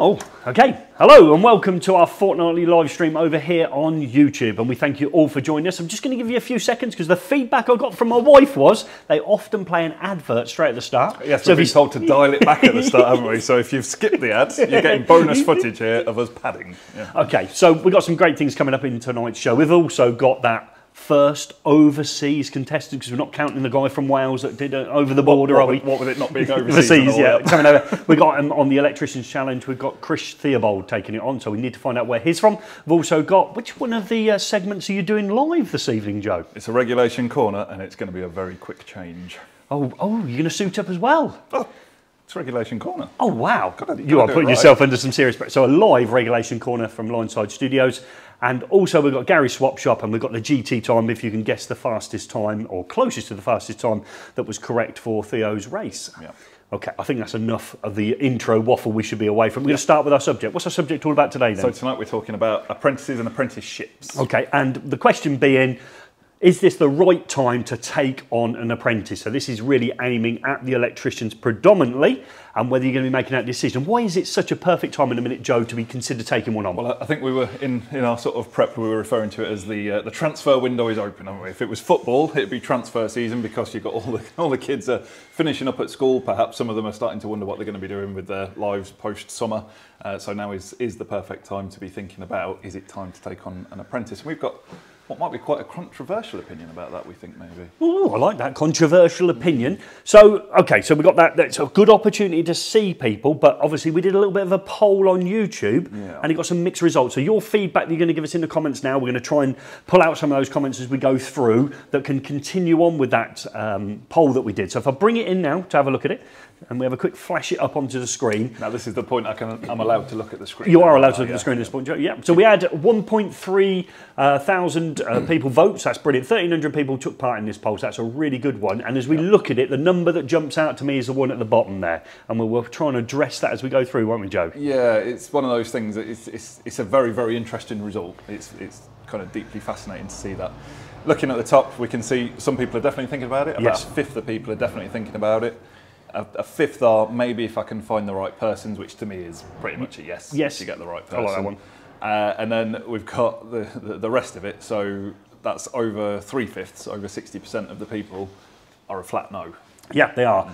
Oh, okay. Hello and welcome to our fortnightly live stream over here on YouTube. And we thank you all for joining us. I'm just going to give you a few seconds because the feedback I got from my wife was they often play an advert straight at the start. Yes, so we've been you- told to dial it back at the start, haven't we? So if you've skipped the ads, you're getting bonus footage here of us padding. Yeah. Okay, so we've got some great things coming up in tonight's show. We've also got that first overseas contestant because we're not counting the guy from Wales that did it over the border, what, are we? what with it not being overseas? Overseas, yeah, coming over. We got him on the electricians challenge. We've got Chris Theobald taking it on, so we need to find out where he's from. We've also got which one of the uh, segments are you doing live this evening, Joe? It's a regulation corner, and it's going to be a very quick change. Oh, oh, you're going to suit up as well. Oh, it's regulation corner. Oh wow! Gotta- you gotta are putting right. yourself under some serious pressure. So a live regulation corner from Lineside Studios, and also we've got Gary Swap Shop, and we've got the GT time. If you can guess the fastest time or closest to the fastest time that was correct for Theo's race. Yeah. Okay, I think that's enough of the intro waffle. We should be away from. We're going to start with our subject. What's our subject all about today then? So tonight we're talking about apprentices and apprenticeships. Okay, and the question being, is this the right time to take on an apprentice? So this is really aiming at the electricians predominantly, and whether you're going to be making that decision. Why is it such a perfect time in a minute, Joe, to be considered taking one on? Well, I- think we were in, in our sort of prep. We were referring to it as the uh, the transfer window is open. If it was football, it'd be transfer season because you've got all the all the kids are finishing up at school. Perhaps some of them are starting to wonder what they're going to be doing with their lives post summer. Uh, so now is is the perfect time to be thinking about: is it time to take on an apprentice? And we've got what might be quite a controversial opinion about that. We think maybe. Oh, I like that controversial opinion. So, okay, so we got that. That's a good opportunity to see people, but obviously we did a little bit of a poll on YouTube, Yeah. and it got some mixed results. So your feedback that you're going to give us in the comments now, we're going to try and pull out some of those comments as we go through that can continue on with that um, poll that we did. So if I bring it in now to have a look at it, and we have a quick flash it up onto the screen. Now this is the point I can I'm allowed to look at the screen. You are allowed to look at the screen at this point, Joe. Yeah. So we had 1.3 uh, thousand uh, people votes, that's brilliant. 1,300 people took part in this poll. So that's a really good one. And as we look at it, the number that jumps out to me is the one at the bottom there. And we'll, we'll try and address that as we go through, won't we, Joe? Yeah, it's one of those things that it's, it's, it's a very, very interesting result. It's, it's kind of deeply fascinating to see that. Looking at the top, we can see some people are definitely thinking about it. About Yes. a fifth of people are definitely thinking about it. A, a fifth are maybe if I can find the right persons, which to me is pretty much a yes. Yes. you get the right I person. like that one. Uh, and then we've got the, the, the rest of it. So that's over three fifths, over 60% of the people are a flat no. Yeah, they are.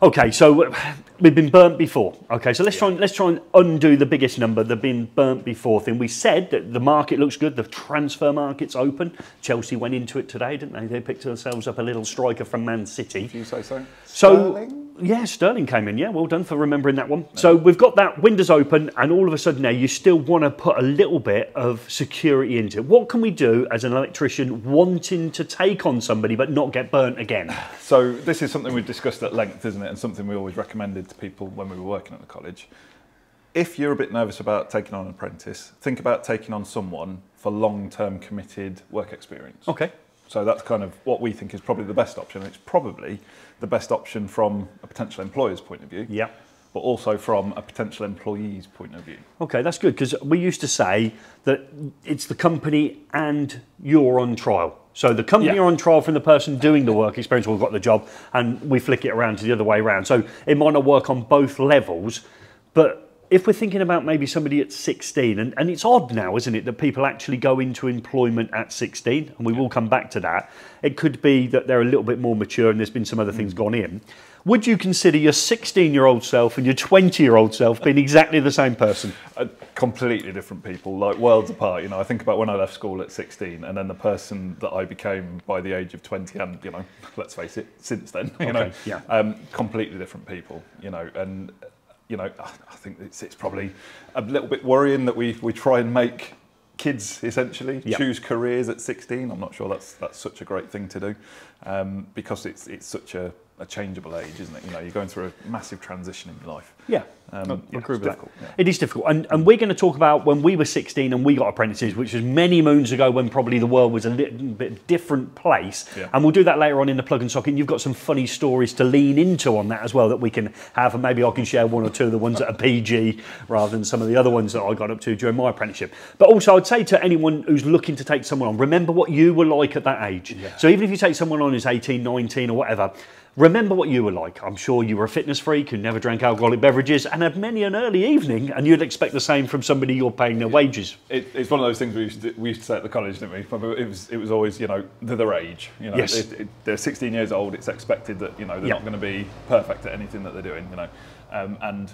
Okay, so we've been burnt before. Okay, so let's try and let's try and undo the biggest number, the been burnt before thing. We said that the market looks good, the transfer market's open. Chelsea went into it today, didn't they? They picked themselves up a little striker from Man City. Do you say so? So Sterling? Yeah, Sterling came in. Yeah, well done for remembering that one. So we've got that windows open, and all of a sudden now you still want to put a little bit of security into it. What can we do as an electrician wanting to take on somebody but not get burnt again? So this is something we've discussed at length, isn't it? And something we always recommended to people when we were working at the college. If you're a bit nervous about taking on an apprentice, think about taking on someone for long-term committed work experience. Okay. So that's kind of what we think is probably the best option. It's probably the best option from a potential employer's point of view, Yeah. but also from a potential employee's point of view. Okay, that's good because we used to say that it's the company and you're on trial. So the company Yeah. are on trial from the person doing the work experience or got the job, and we flick it around to the other way around. So it might not work on both levels, but if we're thinking about maybe somebody at 16, and, and it's odd now, isn't it, that people actually go into employment at 16, and we will come back to that. It could be that they're a little bit more mature and there's been some other things gone in. Would you consider your 16 year old self and your 20 year old self being exactly the same person? uh, completely different people, like worlds apart. You know, I think about when I left school at 16, and then the person that I became by the age of 20, and you know, let's face it, since then, you know, yeah. um, completely different people. You know, and you know, I think it's, it's probably a little bit worrying that we we try and make kids essentially Yeah. choose careers at 16. I'm not sure that's that's such a great thing to do um, because it's it's such a, a changeable age, isn't it? You know, you're going through a massive transition in your life. Yeah, Um, yeah, it's difficult, yeah. It is difficult, and, and we're going to talk about when we were 16 and we got apprentices, which was many moons ago when probably the world was a little bit different place. Yeah. And we'll do that later on in the plug and socket. And you've got some funny stories to lean into on that as well that we can have, and maybe I can share one or two of the ones that are PG rather than some of the other ones that I got up to during my apprenticeship. But also, I'd say to anyone who's looking to take someone on, remember what you were like at that age. So even if you take someone on who's 18, 19, or whatever. Remember what you were like. I'm sure you were a fitness freak who never drank alcoholic beverages and had many an early evening, and you'd expect the same from somebody you're paying their wages. It, it's one of those things we used, to, we used to say at the college, didn't we? It was, it was always, you know, they're their age. You know, Yes. it, it, they're 16 years old. It's expected that you know they're Yeah. not going to be perfect at anything that they're doing. You know, um, and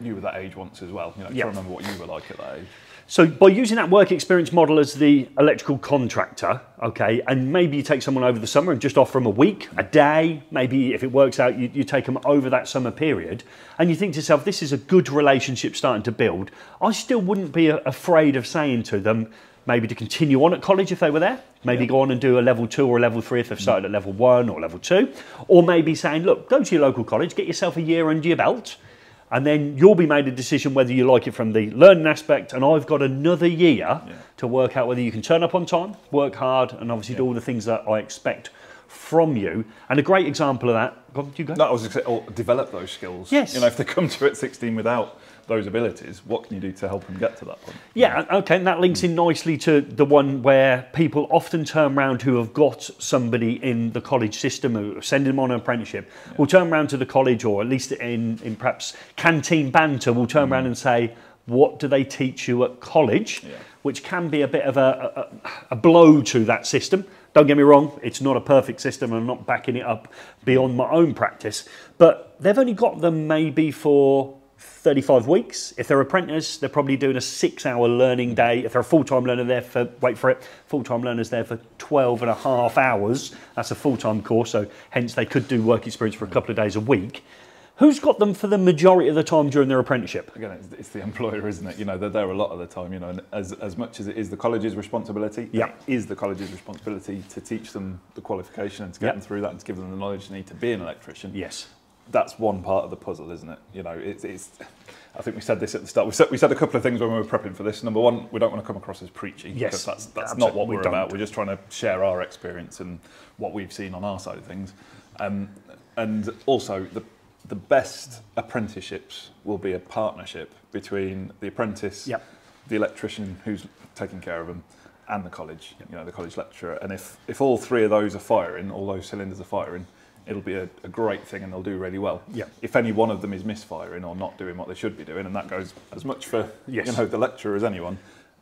you were that age once as well. You know, try remember what you were like at that age. So by using that work experience model as the electrical contractor, okay, and maybe you take someone over the summer and just offer them a week, a day, maybe if it works out, you, you take them over that summer period, and you think to yourself, this is a good relationship starting to build. I still wouldn't be afraid of saying to them, maybe to continue on at college if they were there, maybe Yeah. go on and do a level two or a level three if they've started at level one or level two, or maybe saying, look, go to your local college, get yourself a year under your belt, and then you'll be made a decision whether you like it from the learning aspect. And I've got another year to work out whether you can turn up on time, work hard, and obviously do all the things that I expect from you. And a great example of that. You go. No, I was going to say, or develop those skills. Yes. You know, if they come to it at 16 without those abilities, what can you do to help them get to that point? Yeah, okay, and that links in nicely to the one where people often turn around who have got somebody in the college system or send them on an apprenticeship, will turn around to the college or at least in, in perhaps canteen banter, will turn around mm. and say, What do they teach you at college? Yeah. Which can be a bit of a, a, a blow to that system. Don't get me wrong, it's not a perfect system, and I'm not backing it up beyond my own practice. But they've only got them maybe for 35 weeks. If they're apprentice, they're probably doing a six hour learning day. If they're a full time learner, there for, wait for it, full time learners there for 12 and a half hours. That's a full time course, so hence they could do work experience for a couple of days a week. Who's got them for the majority of the time during their apprenticeship? Again, it's, it's the employer, isn't it? You know, they're there a lot of the time. You know, and as as much as it is the college's responsibility, Yeah. it is the college's responsibility to teach them the qualification and to get Yeah. them through that and to give them the knowledge they need to be an electrician. Yes. That's one part of the puzzle, isn't it? You know, it's, it's I think we said this at the start. We said, we said a couple of things when we were prepping for this. Number one, we don't want to come across as preachy. Yes, because that's, that's not what we we're don't. about. We're just trying to share our experience and what we've seen on our side of things. Um, and also, the, the best apprenticeships will be a partnership between the apprentice, Yep. the electrician who's taking care of them, and the college, you know, the college lecturer. And if, if all three of those are firing, all those cylinders are firing, it'll be a, a great thing and they'll do really well. Yeah. If any one of them is misfiring or not doing what they should be doing, and that goes as much for Yes. you know the lecturer as anyone,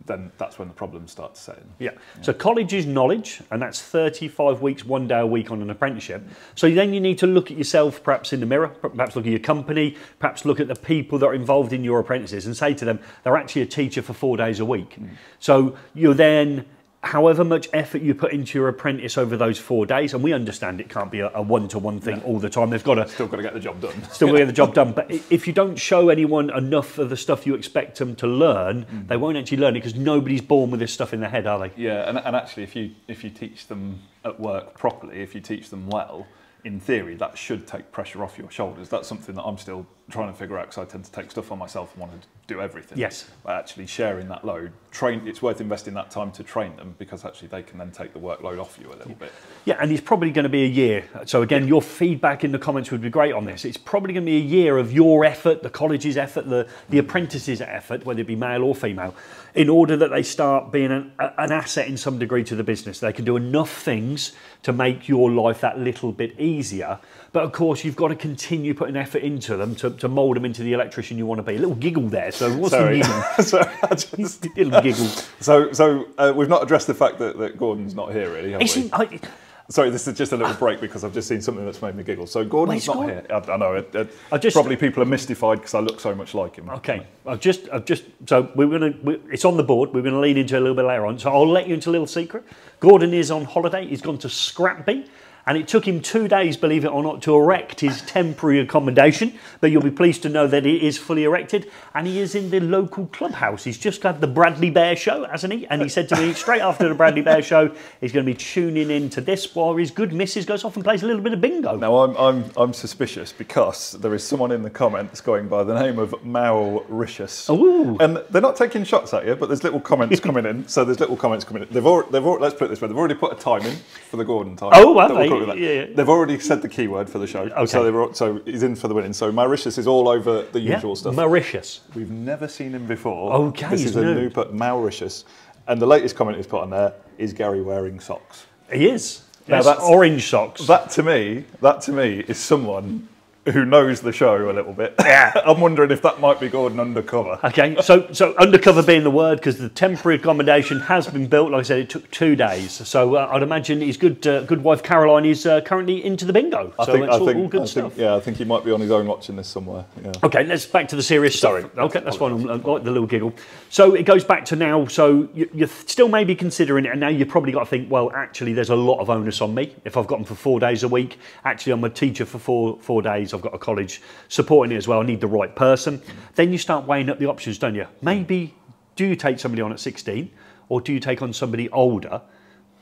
then that's when the problems start to set in. Yeah. So college is knowledge, and that's 35 weeks, one day a week on an apprenticeship. So then you need to look at yourself, perhaps in the mirror, perhaps look at your company, perhaps look at the people that are involved in your apprentices, and say to them, they're actually a teacher for four days a week. Mm. So you're then. However much effort you put into your apprentice over those four days, and we understand it can't be a, a one-to-one thing all the time. They've got to Still got to get the job done. still get the job done. But if you don't show anyone enough of the stuff you expect them to learn, mm. they won't actually learn it because nobody's born with this stuff in their head, are they? Yeah, and, and actually, if you if you teach them at work properly, if you teach them well, in theory, that should take pressure off your shoulders. That's something that I'm still trying to figure out because I tend to take stuff on myself and want to do everything. Yes. But actually, sharing that load, train. It's worth investing that time to train them because actually they can then take the workload off you a little bit. Yeah, and it's probably going to be a year. So again, your feedback in the comments would be great on this. It's probably going to be a year of your effort, the college's effort, the, the mm. apprentices' effort, whether it be male or female, in order that they start being an, an asset in some degree to the business. They can do enough things to make your life that little bit easier. But of course, you've got to continue putting effort into them to, to mould them into the electrician you want to be. A little giggle there. So what's Sorry. the I just- little giggle. so, so uh, we've not addressed the fact that, that Gordon's not here, really, have we? I, Sorry, this is just a little break because I've just seen something that's made me giggle. So Gordon's not Gordon? here. I, I know. It, it, I just- probably people are mystified because I look so much like him. Okay, I've just, I've just, so we're going to, it's on the board. We're going to lean into a little bit later on. So I'll let you into a little secret. Gordon is on holiday. He's gone to Scratby. And it took him two days, believe it or not, to erect his temporary accommodation. But you'll be pleased to know that it is fully erected. And he is in the local clubhouse. He's just had the Bradley Bear show, hasn't he? And he said to me straight after the Bradley Bear show, he's going to be tuning in to this while his good missus goes off and plays a little bit of bingo. Now I'm, I'm, I'm suspicious because there is someone in the comments going by the name of Mauritius. Ooh. And they're not taking shots at you, but there's little comments coming in. So there's little comments coming in. They've already, they've already, let's put it this way, they've already put a time in for the Gordon time. Oh, have they? Call it that. Yeah, yeah. They've already said the keyword for the show. Okay. So, so he's in for the winning. So Mauritius is all over the Yeah, usual stuff. Mauritius. We've never seen him before. Okay, This he's is a new. new put Mauritius. And the latest comment he's put on there is Gary wearing socks. He is. Now Yes, that's- orange socks. That to me, that to me is someone who knows the show a little bit. Yeah. I'm wondering if that might be Gordon undercover. Okay, so so undercover being the word because the temporary accommodation has been built. Like I said, it took two days. So uh, I'd imagine his good uh, good wife Caroline is uh, currently into the bingo. I so think, it's all, think, all good I stuff. think, yeah, I think he might be on his own watching this somewhere. Yeah. Okay, let's back to the serious stuff. Sorry. Okay, that's fine. I like the little giggle. So it goes back to now. So you, you're still maybe considering it, and now you've probably got to think. Well, actually, there's a lot of onus on me. If I've got them for four days a week, actually, I'm a teacher for four four days. I've got a college supporting it as well. I need the right person. Then you start weighing up the options, don't you? Maybe do you take somebody on at 16, or do you take on somebody older?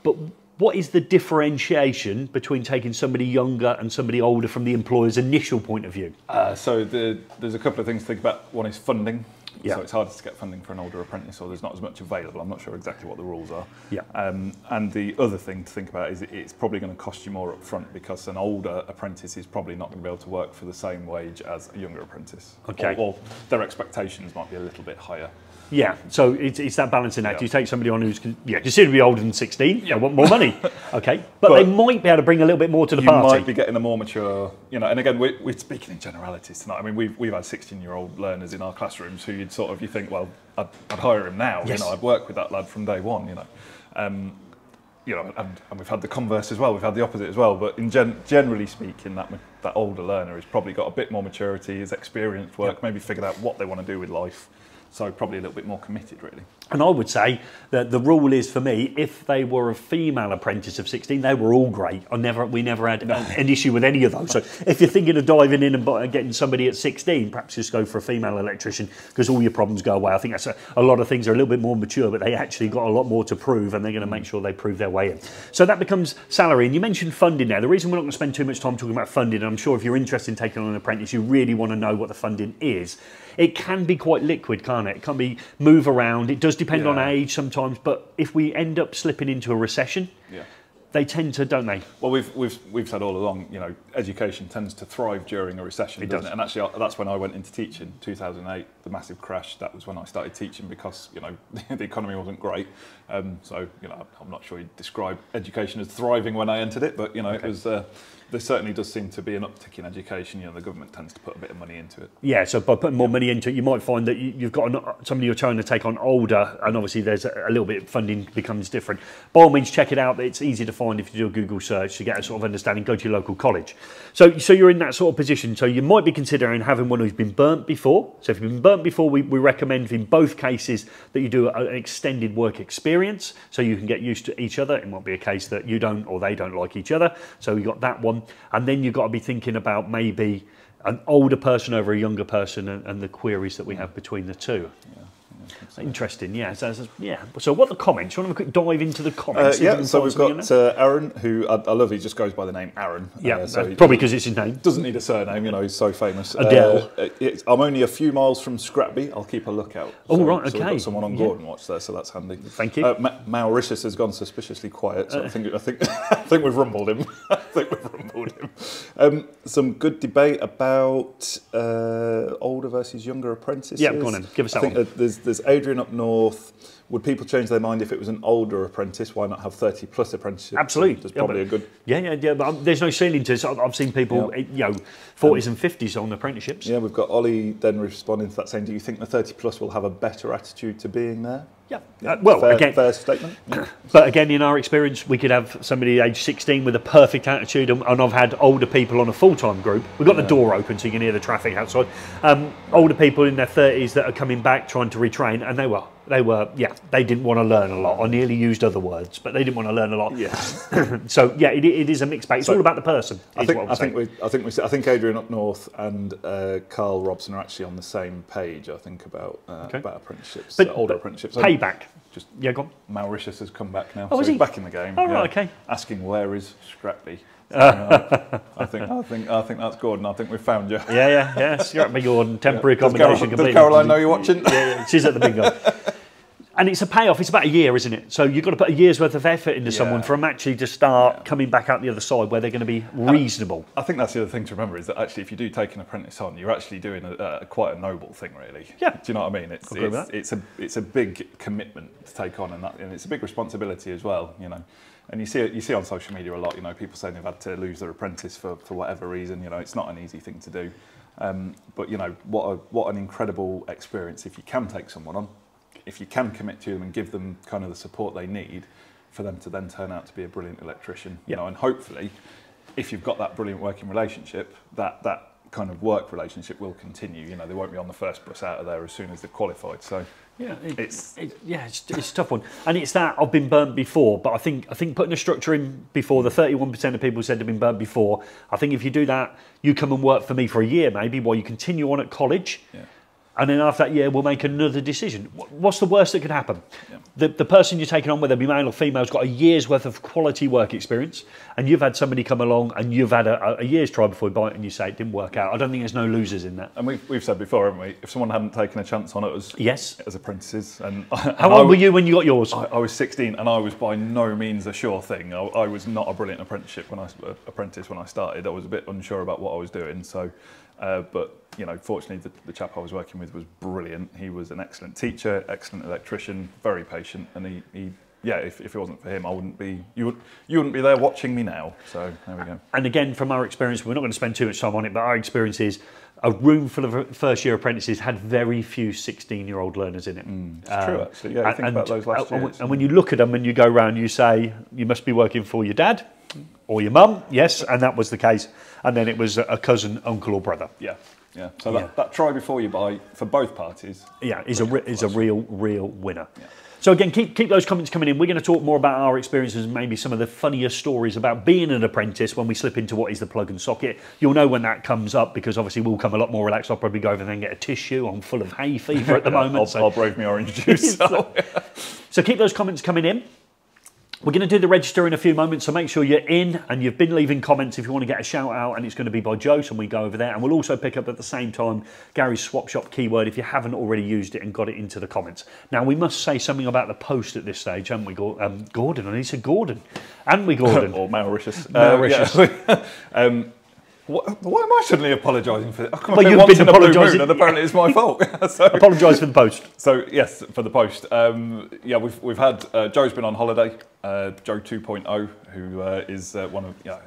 But what is the differentiation between taking somebody younger and somebody older from the employer's initial point of view? Uh, so the, there's a couple of things to think about. One is funding. Yeah. So it's harder to get funding for an older apprentice, or there's not as much available. I'm not sure exactly what the rules are. Yeah. Um, and the other thing to think about is it's probably going to cost you more up front because an older apprentice is probably not going to be able to work for the same wage as a younger apprentice. Okay. Or, or their expectations might be a little bit higher. Yeah, so it's, it's that balancing act. Yeah. You take somebody on who's yeah considerably older than 16, Yeah. they want more money. Okay, but, But they might be able to bring a little bit more to the you party. might be getting a more mature, you know. And again, we're, we're speaking in generalities tonight. I mean, we've we've had 16-year-old learners in our classrooms who you'd sort of you think, well, I'd, I'd hire him now. Yes. You know, I'd work with that lad from day one. You know, um, you know, and, and we've had the converse as well. We've had the opposite as well. But in gen- generally speaking, that that older learner has probably got a bit more maturity, has experienced work, maybe figured out what they want to do with life. So probably a little bit more committed, really. And I would say that the rule is for me, if they were a female apprentice of 16, they were all great. I never, we never had an, an issue with any of those. So if you're thinking of diving in and getting somebody at 16, perhaps just go for a female electrician because all your problems go away. I think that's a, a lot of things are a little bit more mature, but they actually got a lot more to prove and they're going to make mm. sure they prove their way in. So that becomes salary. And you mentioned funding now. The reason we're not going to spend too much time talking about funding, and I'm sure if you're interested in taking on an apprentice, you really want to know what the funding is. It can be quite liquid, can't it? It can be move around. It does depend on age sometimes, but if we end up slipping into a recession, Yeah. they tend to, don't they? Well, we've, we've, we've said all along, you know, education tends to thrive during a recession, It doesn't does. it? And actually, uh, that's when I went into teaching, 2008, the massive crash. That was when I started teaching because, you know, the economy wasn't great. Um, so, you know, I'm not sure you'd describe education as thriving when I entered it, but, you know, it was, uh, there certainly does seem to be an uptick in education. You know, the government tends to put a bit of money into it. Yeah, so by putting more money into it, you might find that you, you've got an, somebody you're trying to take on older, and obviously there's a, a little bit of funding becomes different. By all means, check it out. It's easy to find if you do a Google search to get a sort of understanding. Go to your local college. So, so you're in that sort of position. So you might be considering having one who's been burnt before. So if you've been burnt before, we, we recommend in both cases that you do an extended work experience, so you can get used to each other. It might be a case that you don't or they don't like each other. So you got that one, and then you've got to be thinking about maybe an older person over a younger person and, and the queries that we have between the two. Interesting, yeah. So, so- yeah. So, what are the comments? You want to have a quick dive into the Uh, comments? We yeah, so we've got uh, Aaron, who I, I love. He just goes by the name Aaron. yeah, Uh, so uh, he probably because it's his name. doesn't need a surname, you know, he's so famous. Adele. Uh, I'm only a few miles from Scratby. I'll keep a lookout. Oh, so, right, So we've okay. got someone on Yeah. Gordon Watch there, so that's handy. Thank you. Uh, Ma- Mauritius has gone suspiciously quiet, so I think I think I think we've rumbled him. I think we've rumbled him. Um, some good debate about uh, older versus younger apprentices. Yeah, go on then. Give us I that think one. there's there's Adrian up north. Would people change their mind if it was an older apprentice? Why not have 30 plus apprenticeships? Absolutely. There's Yeah, probably but- a good Yeah, yeah, yeah. But um, there's no ceiling to this. I've I've seen people, Yeah. eh, you know, 40s and 50s on apprenticeships. Yeah, we've got Ollie then responding to that saying, do you think the 30 plus will have a better attitude to being there? Yeah. Uh, well, fair, again, fair statement. Yeah. But again, in our experience, we could have somebody age 16 with a perfect attitude, and, and I've had older people on a full-time group. We've got the door open so you can hear the traffic outside. Um, older people in their 30s that are coming back trying to retrain, and they were, they were, yeah, they didn't want to learn a lot. I nearly used other words, but they didn't want to learn a lot. Yeah. so yeah, it, it is a mixed bag. It's So, all about the person. I think, I think we, I think we, I think Adrian up north and uh, Carl Robson are actually on the same page. I think about uh, Okay. about apprenticeships, But- uh, older but apprenticeships. Payback. Just Yeah, go on. Mauritius has come back now. Oh, so is he's he? back in the game. Oh, right, okay. Asking where is Scrappy. Uh, I think I think I think that's Gordon. I think we've found you. Yeah, yeah, yeah. You're at Big Gordon, temporary Does, accommodation Carol, does. Caroline know you're watching? Yeah, yeah, she's at the bingo. And it's a payoff. It's about a year, isn't it? So you've got to put a year's worth of effort into Yeah. someone for them actually to start Yeah. coming back out the other side where they're going to be reasonable. I think that's the other thing to remember is that actually, if you do take an apprentice on, you're actually doing a, quite a noble thing, really. Yeah. Do you know what I mean? It's it's, that. it's a it's a big commitment to take on, and that and it's a big responsibility as well. You know, and you see it you see on social media a lot. You know, people saying they've had to lose their apprentice for for whatever reason. You know, it's not an easy thing to do. Um, but you know, what a what an incredible experience if you can take someone on, if you can commit to them and give them kind of the support they need, for them to then turn out to be a brilliant electrician. You know, and hopefully, if you've got that brilliant working relationship, that that kind of work relationship will continue. You know, they won't be on the first bus out of there as soon as they're qualified. So Yeah, it, It's- it, yeah, it's, it's a tough one, and it's that I've been burnt before. But I think I think putting a structure in before the thirty-one percent of people said they've been burnt before. I think if you do that, you come and work for me for a year maybe while you continue on at college, Yeah. And then after that year we'll make another decision. What's the worst that could happen? Yeah. The the person you're taking on, whether it be male or female, has got a year's worth of quality work experience, and you've had somebody come along and you've had a, a year's try before you buy it, and you say it didn't work out. I don't think there's no losers in that. And we've, we've said before, haven't we? If someone hadn't taken a chance on us Yes. as apprentices, and How old were you when you got yours? I, I was 16, and I was by no means a sure thing. I, I was not a brilliant apprenticeship when I uh, apprentice when I started. I was a bit unsure about what I was doing. So, uh, but you know, fortunately, the, the chap I was working with was brilliant. He was an excellent teacher, excellent electrician, very patient, and he, he yeah, if, if it wasn't for him, I wouldn't be you would you wouldn't be there watching me now. So there we go. and again, from our experience, we're not going to spend too much time on it, but our experience is a room full of first year apprentices had very few 16 year old learners in it. It's true, actually. Yeah, you think about those last and, years. and when you look at them and you go round, you say, you must be working for your dad or your mum. Yes, and that was the case. And then it was a cousin, uncle, or brother. Yeah, yeah. So Yeah. that, that try before you buy for both parties. Yeah, is a is a real real winner. Yeah. So again, keep keep those comments coming in. We're going to talk more about our experiences and maybe some of the funnier stories about being an apprentice when we slip into what is the plug and socket. You'll know when that comes up because obviously we'll come a lot more relaxed. I'll probably go over there and get a tissue. I'm full of hay fever at the moment. I'll, so I'll brave me orange juice. so. so keep those comments coming in. We're going to do the register in a few moments, so make sure you're in and you've been leaving comments if you want to get a shout out, and it's going to be by Joe, so we go over there. And we'll also pick up at the same time Gary's swap shop keyword if you haven't already used it and got it into the comments. Now, we must say something about the post at this stage, haven't we, um, Gordon? I need to Gordon. And we, Gordon? or Mauritius. Mauritius. yeah. um, what, why am I suddenly apologising for this? Well, you've been in a blue apologising- and apparently it's my fault. so, Apologise for the post. so, yes, for the post. Um, yeah, we've, we've had, uh, Joe's been on holiday, uh, Joe 2.0, who uh, is uh, one of, yeah,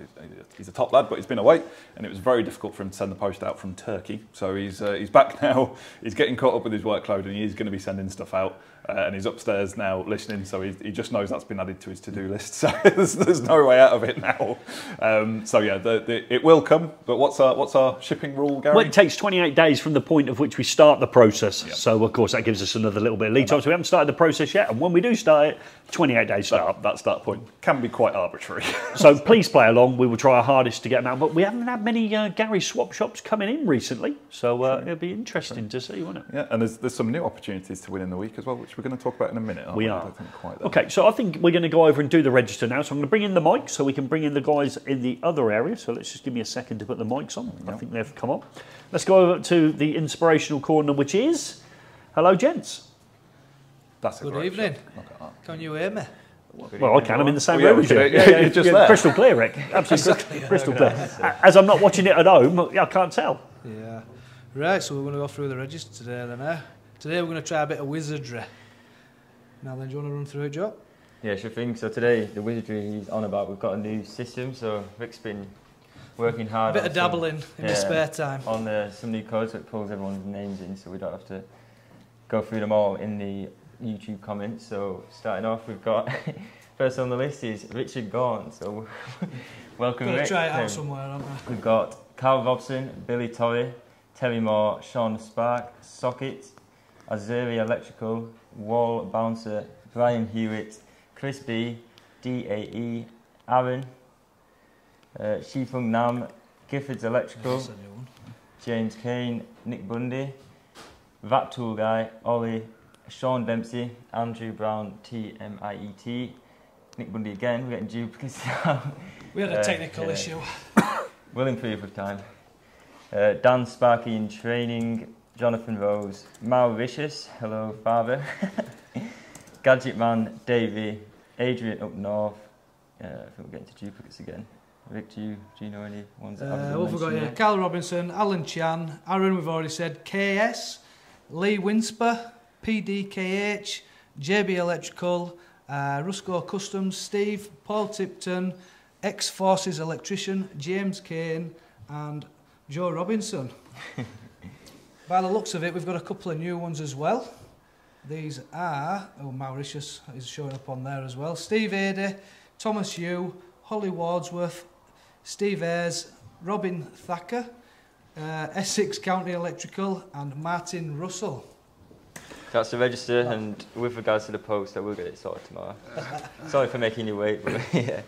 he's a top lad, but he's been away, and it was very difficult for him to send the post out from Turkey. So he's, uh, he's back now, he's getting caught up with his workload, and he's going to be sending stuff out. Uh, and he's upstairs now listening, so he, he just knows that's been added to his to-do list. So there's, there's no way out of it now. Um, so yeah, the, the, it will come. But what's our what's our shipping rule, Gary? Well, it takes 28 days from the point of which we start the process. So, of course, that gives us another little bit of lead time. So, we haven't started the process yet. And when we do start it, 28 days start. that, that start point can be quite arbitrary. So, please play along. We will try our hardest to get them out. But we haven't had many uh, Gary swap shops coming in recently. So, uh, it'll be interesting to see, won't it? yeah, and there's there's some new opportunities to win in the week as well, which we're going to talk about in a minute. aren't We I are. don't think quite there. Okay, so I think we're going to go over and do the register now. So I'm going to bring in the mic so we can bring in the guys in the other area. So let's just give me a second to put the mics on. I think they've come on. Let's go over to the inspirational corner, which is hello, gents. That's a Good great evening. shot. Look at that. Can you hear me? Well, I can. I'm in the same Well, yeah, room as you. can- yeah, you're just there. Crystal clear, Rick. Absolutely crystal, crystal clear. As I'm not watching it at home, I can't tell. Yeah. Right, so we're going to go through the register today then, eh? Today we're going to try a bit of wizardry. Now then, do you want to run through it, Joe? Yeah, sure thing. So today, the wizardry he's on about, we've got a new system. So Rick's been working hard. A bit on of some- dabbling in yeah. spare time. on uh, some new codes, so it pulls everyone's names in, so we don't have to go through them all in the YouTube comments. So starting off, we've got first on the list is Richard Gaunt. So welcome, Rick. try it Um, out somewhere, haven't we? We've got Carl Robson, Billy Torrey, Terry Moore, Sean Spark, Socket, Azuri Electrical, Wall Bouncer, Brian Hewitt, Chris B, DAE, Aaron, uh, Shifung Nam, Gifford's Electrical, That's a new one. James Kane, Nick Bundy, That Tool Guy, Ollie, Sean Dempsey, Andrew Brown, TMIET, Nick Bundy again, we're getting duplicates now. We had a Uh, technical issue. Will improve with time. Uh, Dan Sparky in training, Jonathan Rose, Mauritius, hello father, Gadget Man, Davey, Adrian up north. Uh, I think we're getting to duplicates again. Rick, do you, do you know any ones that Uh, what have we got here? Cal Robinson, Alan Chan, Aaron, we've already said, KS, Lee Winsper, PDKH, JB Electrical, uh, Rusco Customs, Steve, Paul Tipton, X Forces Electrician, James Kane, and Joe Robinson. By the looks of it, we've got a couple of new ones as well. These are, oh, Mauritius is showing up on there as well. Steve Ade, Thomas Yu, Holly Wardsworth, Steve Ayres, Robin Thacker, uh, Essex County Electrical, and Martin Russell. That's the register, and with regards to the post, I will get it sorted tomorrow. Sorry for making you wait, but yeah,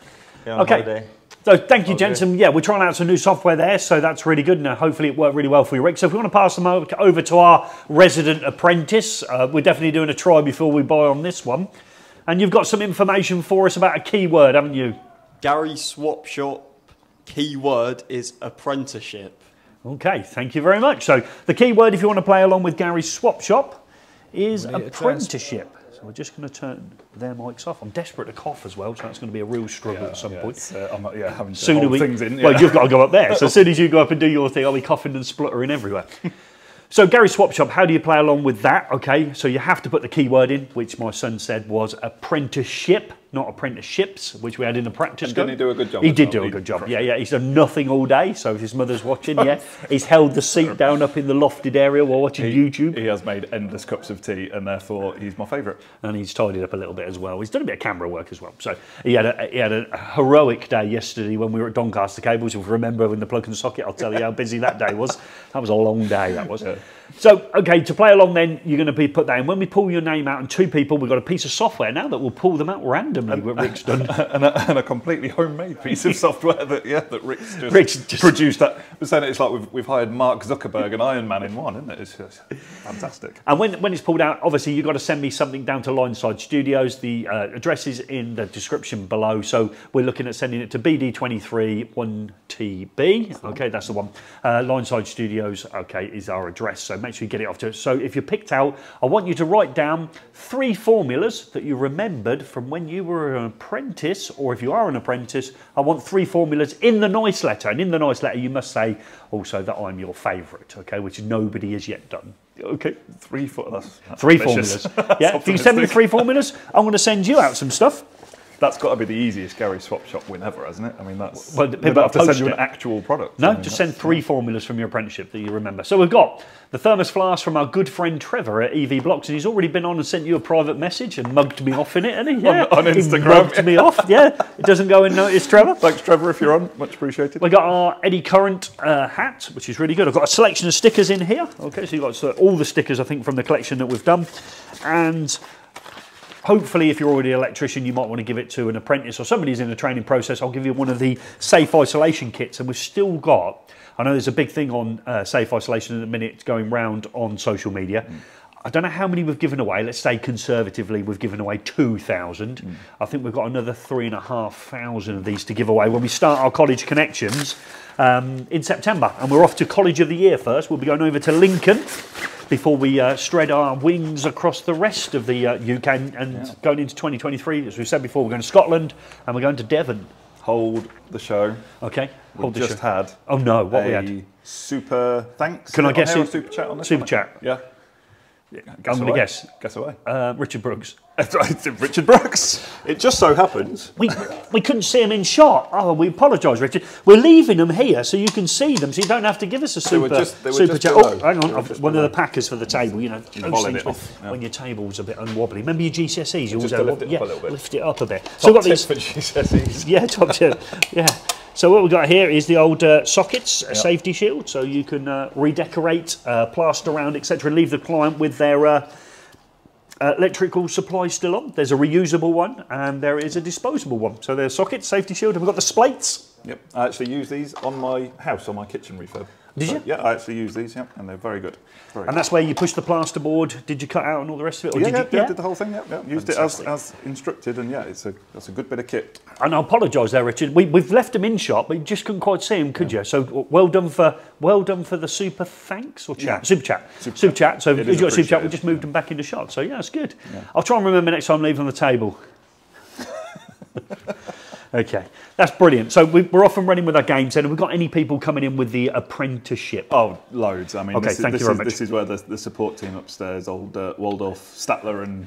you're on Okay. holiday. So thank you, Okay. gents. And yeah, we're trying out some new software there, so that's really good. And uh, hopefully it worked really well for you, Rick. So if we want to pass them over, over to our resident apprentice, uh, we're definitely doing a try before we buy on this one. And you've got some information for us about a keyword, haven't you? Gary Swap Shop keyword is apprenticeship. Okay, thank you very much. So the keyword, if you want to play along with Gary's swap shop, is We need to try and- apprenticeship. We're just going to turn their mics off. I'm desperate to cough as well, so that's going to be a real struggle at some yeah, point. uh, I'm, not- yeah, having Sooner we, things in. well, you've got to go up there. So as soon as you go up and do your thing, I'll be coughing and spluttering everywhere. so Gary Swapshop, how do you play along with that? Okay, so you have to put the keyword in, which my son said was apprenticeship, not apprenticeships, which we had in the practice. And didn't he do a good job He did well? do a good job. Yeah, yeah. He's done nothing all day. So if his mother's watching, yeah, he's held the seat down up in the lofted area while watching He- YouTube, He has made endless cups of tea, and therefore he's my favourite. and he's tidied up a little bit as well. He's done a bit of camera work as well. So he had a he had a heroic day yesterday when we were at Doncaster Cables. If you remember in the plug and socket, I'll tell you how busy that day was. That was a long day. That was. So okay, to play along, then you're going to be put down. When we pull your name out and two people, we've got a piece of software now that will pull them out randomly. What Rick's done. and, a, and a completely homemade piece of software that yeah that Rick's just, Rick's just- produced. That we're saying it's like we've, we've hired Mark Zuckerberg and Iron Man in one, isn't it? It's just fantastic. And when, when it's pulled out, obviously you've got to send me something down to Lineside Studios. The uh, address is in the description below. So we're looking at sending it to BD23 1TB. Okay, that's the one. Uh, Lineside Studios, okay, is our address. So make sure you get it off to us. So if you're picked out, I want you to write down three formulas that you remembered from when you were an apprentice, or if you are an apprentice, I want three formulas in the nice letter. And in the nice letter, you must say also that I'm your favourite, okay, which nobody has yet done. Okay. Three foot. That's, that's Three formulas. Yeah, if you send me three formulas, I'm going to send you out some stuff. That's got to be the easiest Gary Swap Shop win ever, hasn't it? I mean, that's. Well, people have to send you it. an actual product. No, I mean, just send three formulas from your apprenticeship that you remember. So we've got the thermos flask from our good friend Trevor at EV Blocks, and he's already been on and sent you a private message and mugged me off in it, hasn't he? Yeah, on He Instagram, mugged me off. Yeah, it doesn't go unnoticed, Trevor. Thanks, Trevor, if you're on. Much appreciated. We got our Eddy Current uh, hat, which is really good. I've got a selection of stickers in here. Okay, so you've got all the stickers I think from the collection that we've done, and hopefully, if you're already an electrician, you might want to give it to an apprentice or somebody who's in the training process. I'll give you one of the safe isolation kits, and we've still got. I know there's a big thing on uh, safe isolation at the minute going round on social media. I don't know how many we've given away. Let's say conservatively, we've given away 2,000. I think we've got another 3,500 of these to give away when we start our college connections um, in September. And we're off to College of the Year first. We'll be going over to Lincoln before we uh, spread our wings across the rest of the uh, UK and, and going into 2023. As we said before, we're going to Scotland and we're going to Devon. Hold the show. Okay, hold the just show. had Oh no, what we had? super thanks. Can I guess here, who- or super chat on this Super one? chat. Yeah. I'm Guess going to guess Guess away. uh, Richard Brooks. Richard Brooks. It just so happens. We, we couldn't see him in shot. Oh, we apologise, Richard. We're leaving them here so you can see them, so you don't have to give us a super just- super chat. below. Oh, hang on, one of the packers for the table. You know, those things off, yeah. when your table's a bit unwobbly. Remember your GCSEs? You always to lift it up yeah, a little bit. lift it up a bit. So we've got these. For GCSEs. Yeah, top tip. Yeah. So what we've got here is the old uh, sockets, a safety shield, so you can uh, redecorate, uh, plaster around, etc. Leave the client with their uh, uh, electrical supply still on. There's a reusable one and there is a disposable one. So there's sockets, safety shield, and we've got the splates. Yep. I actually use these on my house, on my kitchen refurb. Did So, you? Yeah, I actually use these, yeah, and they're very good. Very And that's where you push the plasterboard. Did you cut out and all the rest of it? Or yeah, did yeah, you, yeah, did the whole thing. Yeah, yeah. used Fantastic. it as, as instructed, and yeah, it's a that's a good bit of kit. And I apologise there, Richard. We, we've left them in shop, but you just couldn't quite see them, could you? So well done for well done for the super thanks or chat, Yeah. super chat, super, Super chat. So you got super chat, we just moved them back into shop. So yeah, it's good. I'll try and remember next time I leave them on the table. okay, that's brilliant. So we, we're off and running with our games. Then have we got any people coming in with the apprenticeship? Oh, loads. I mean, Okay, this, is, thank you this, very is, much. this is where the, the support team upstairs, old uh, Waldorf, Statler, and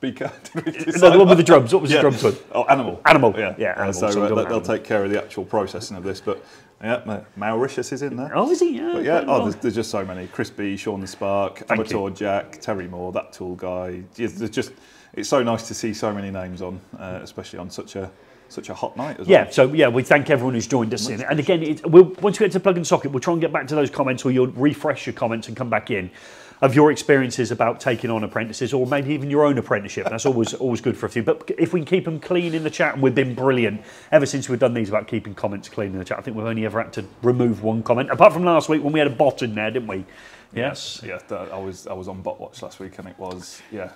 Beaker. No, the one with the drums. What was Yeah. the drums one? Oh, animal. Animal. Yeah, Yeah, Uh, Animal. so So uh, we've they- they'll take care of the actual processing of this. But yeah, Ma- Mauritius is in there. Oh, is he? Yeah. But yeah, oh, there's, there's just so many. Chris B, Sean the Spark, Thank Amateur Jack, Terry Moore, that tool guy. There's just it's so nice to see so many names on, uh, especially on such a such a hot night as Yeah, well. Yeah, so yeah, we thank everyone who's joined us in. And again, it, we'll, once we get to plug and socket, we'll try and get back to those comments, or you'll refresh your comments and come back in of your experiences about taking on apprentices, or maybe even your own apprenticeship. That's always always good for a few. But if we can keep them clean in the chat, and we've been brilliant ever since we've done these about keeping comments clean in the chat. I think we've only ever had to remove one comment, apart from last week when we had a bot in there, didn't we? Yes. Yeah, that- I was I was on Bot Watch last week, and it was yeah.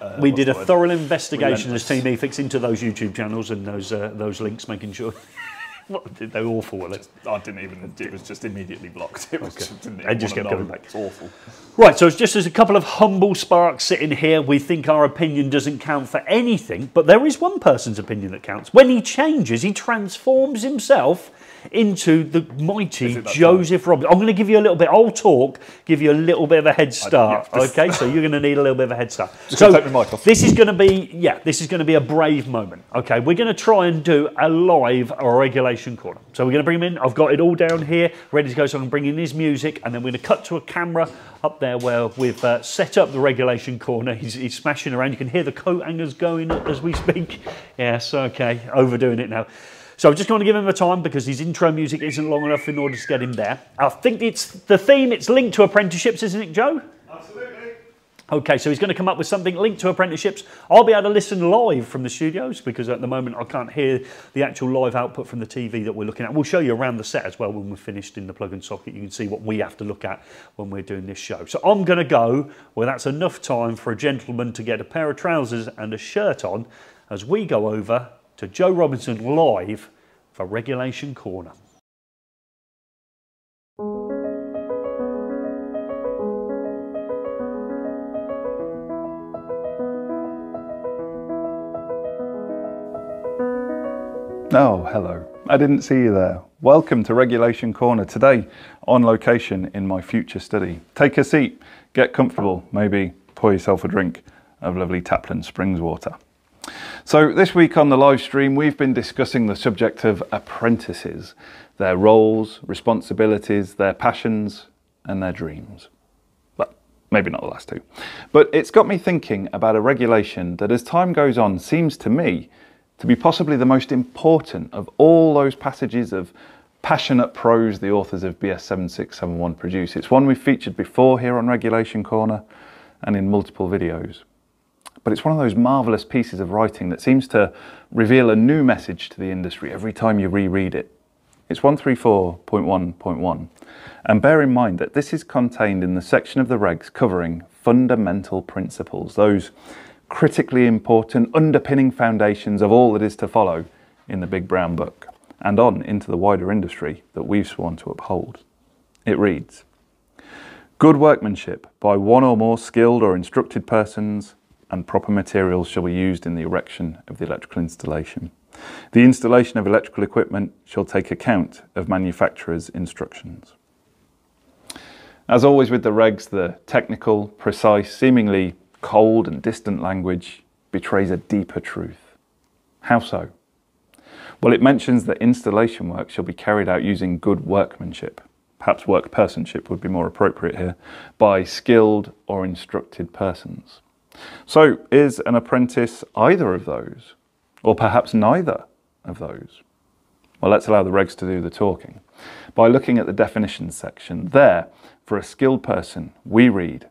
Uh, We did a word? thorough investigation as Team eFIXX into those YouTube channels and those uh, those links, making sure what, they're awful. Were they? I didn't even. It was just immediately blocked. It was Okay. just, even just kept coming back. It's awful. Right, so it's just as a couple of humble sparks sitting here, we think our opinion doesn't count for anything, but there is one person's opinion that counts. When he changes, he transforms himself into the mighty Joseph Robinson. I'm going to give you a little bit, I'll talk, give you a little bit of a head start, yeah, okay? So you're going to need a little bit of a head start. Just so take my mic off. this is going to be, yeah, this is going to be a brave moment, okay? We're going to try and do a live regulation corner. So we're going to bring him in. I've got it all down here, ready to go. So I'm bringing his music, and then we're going to cut to a camera up there where we've uh, set up the regulation corner. He's, he's smashing around. You can hear the coat hangers going up as we speak. Yes, okay, overdoing it now. So I'm just going to give him a time because his intro music isn't long enough in order to get him there. I think it's the theme. It's linked to apprenticeships, isn't it, Joe? Absolutely. Okay, so he's going to come up with something linked to apprenticeships. I'll be able to listen live from the studios because at the moment I can't hear the actual live output from the TV that we're looking at. We'll show you around the set as well when we're finished in the plug and socket. You can see what we have to look at when we're doing this show. So I'm going to go where that's enough time for a gentleman to get a pair of trousers and a shirt on as we go over to Joe Robinson live for Regulation Corner. Oh, hello. I didn't see you there. Welcome to Regulation Corner today on location in my future study. Take a seat, get comfortable, maybe pour yourself a drink of lovely Taplin Springs water. So, this week on the live stream, we've been discussing the subject of apprentices, their roles, responsibilities, their passions, and their dreams. Well, maybe not the last two. But it's got me thinking about a regulation that, as time goes on, seems to me to be possibly the most important of all those passages of passionate prose the authors of BS 7671 produce. It's one we've featured before here on Regulation Corner and in multiple videos. But it's one of those marvellous pieces of writing that seems to reveal a new message to the industry every time you reread it. It's 134.1.1. And bear in mind that this is contained in the section of the regs covering fundamental principles, those critically important underpinning foundations of all that is to follow in the Big Brown Book and on into the wider industry that we've sworn to uphold. It reads Good workmanship by one or more skilled or instructed persons and proper materials shall be used in the erection of the electrical installation. The installation of electrical equipment shall take account of manufacturer's instructions. As always with the regs, the technical, precise, seemingly cold and distant language betrays a deeper truth. How so? Well, it mentions that installation work shall be carried out using good workmanship, perhaps workpersonship would be more appropriate here, by skilled or instructed persons. So, is an apprentice either of those, or perhaps neither of those? Well, let's allow the regs to do the talking. By looking at the definitions section, there, for a skilled person, we read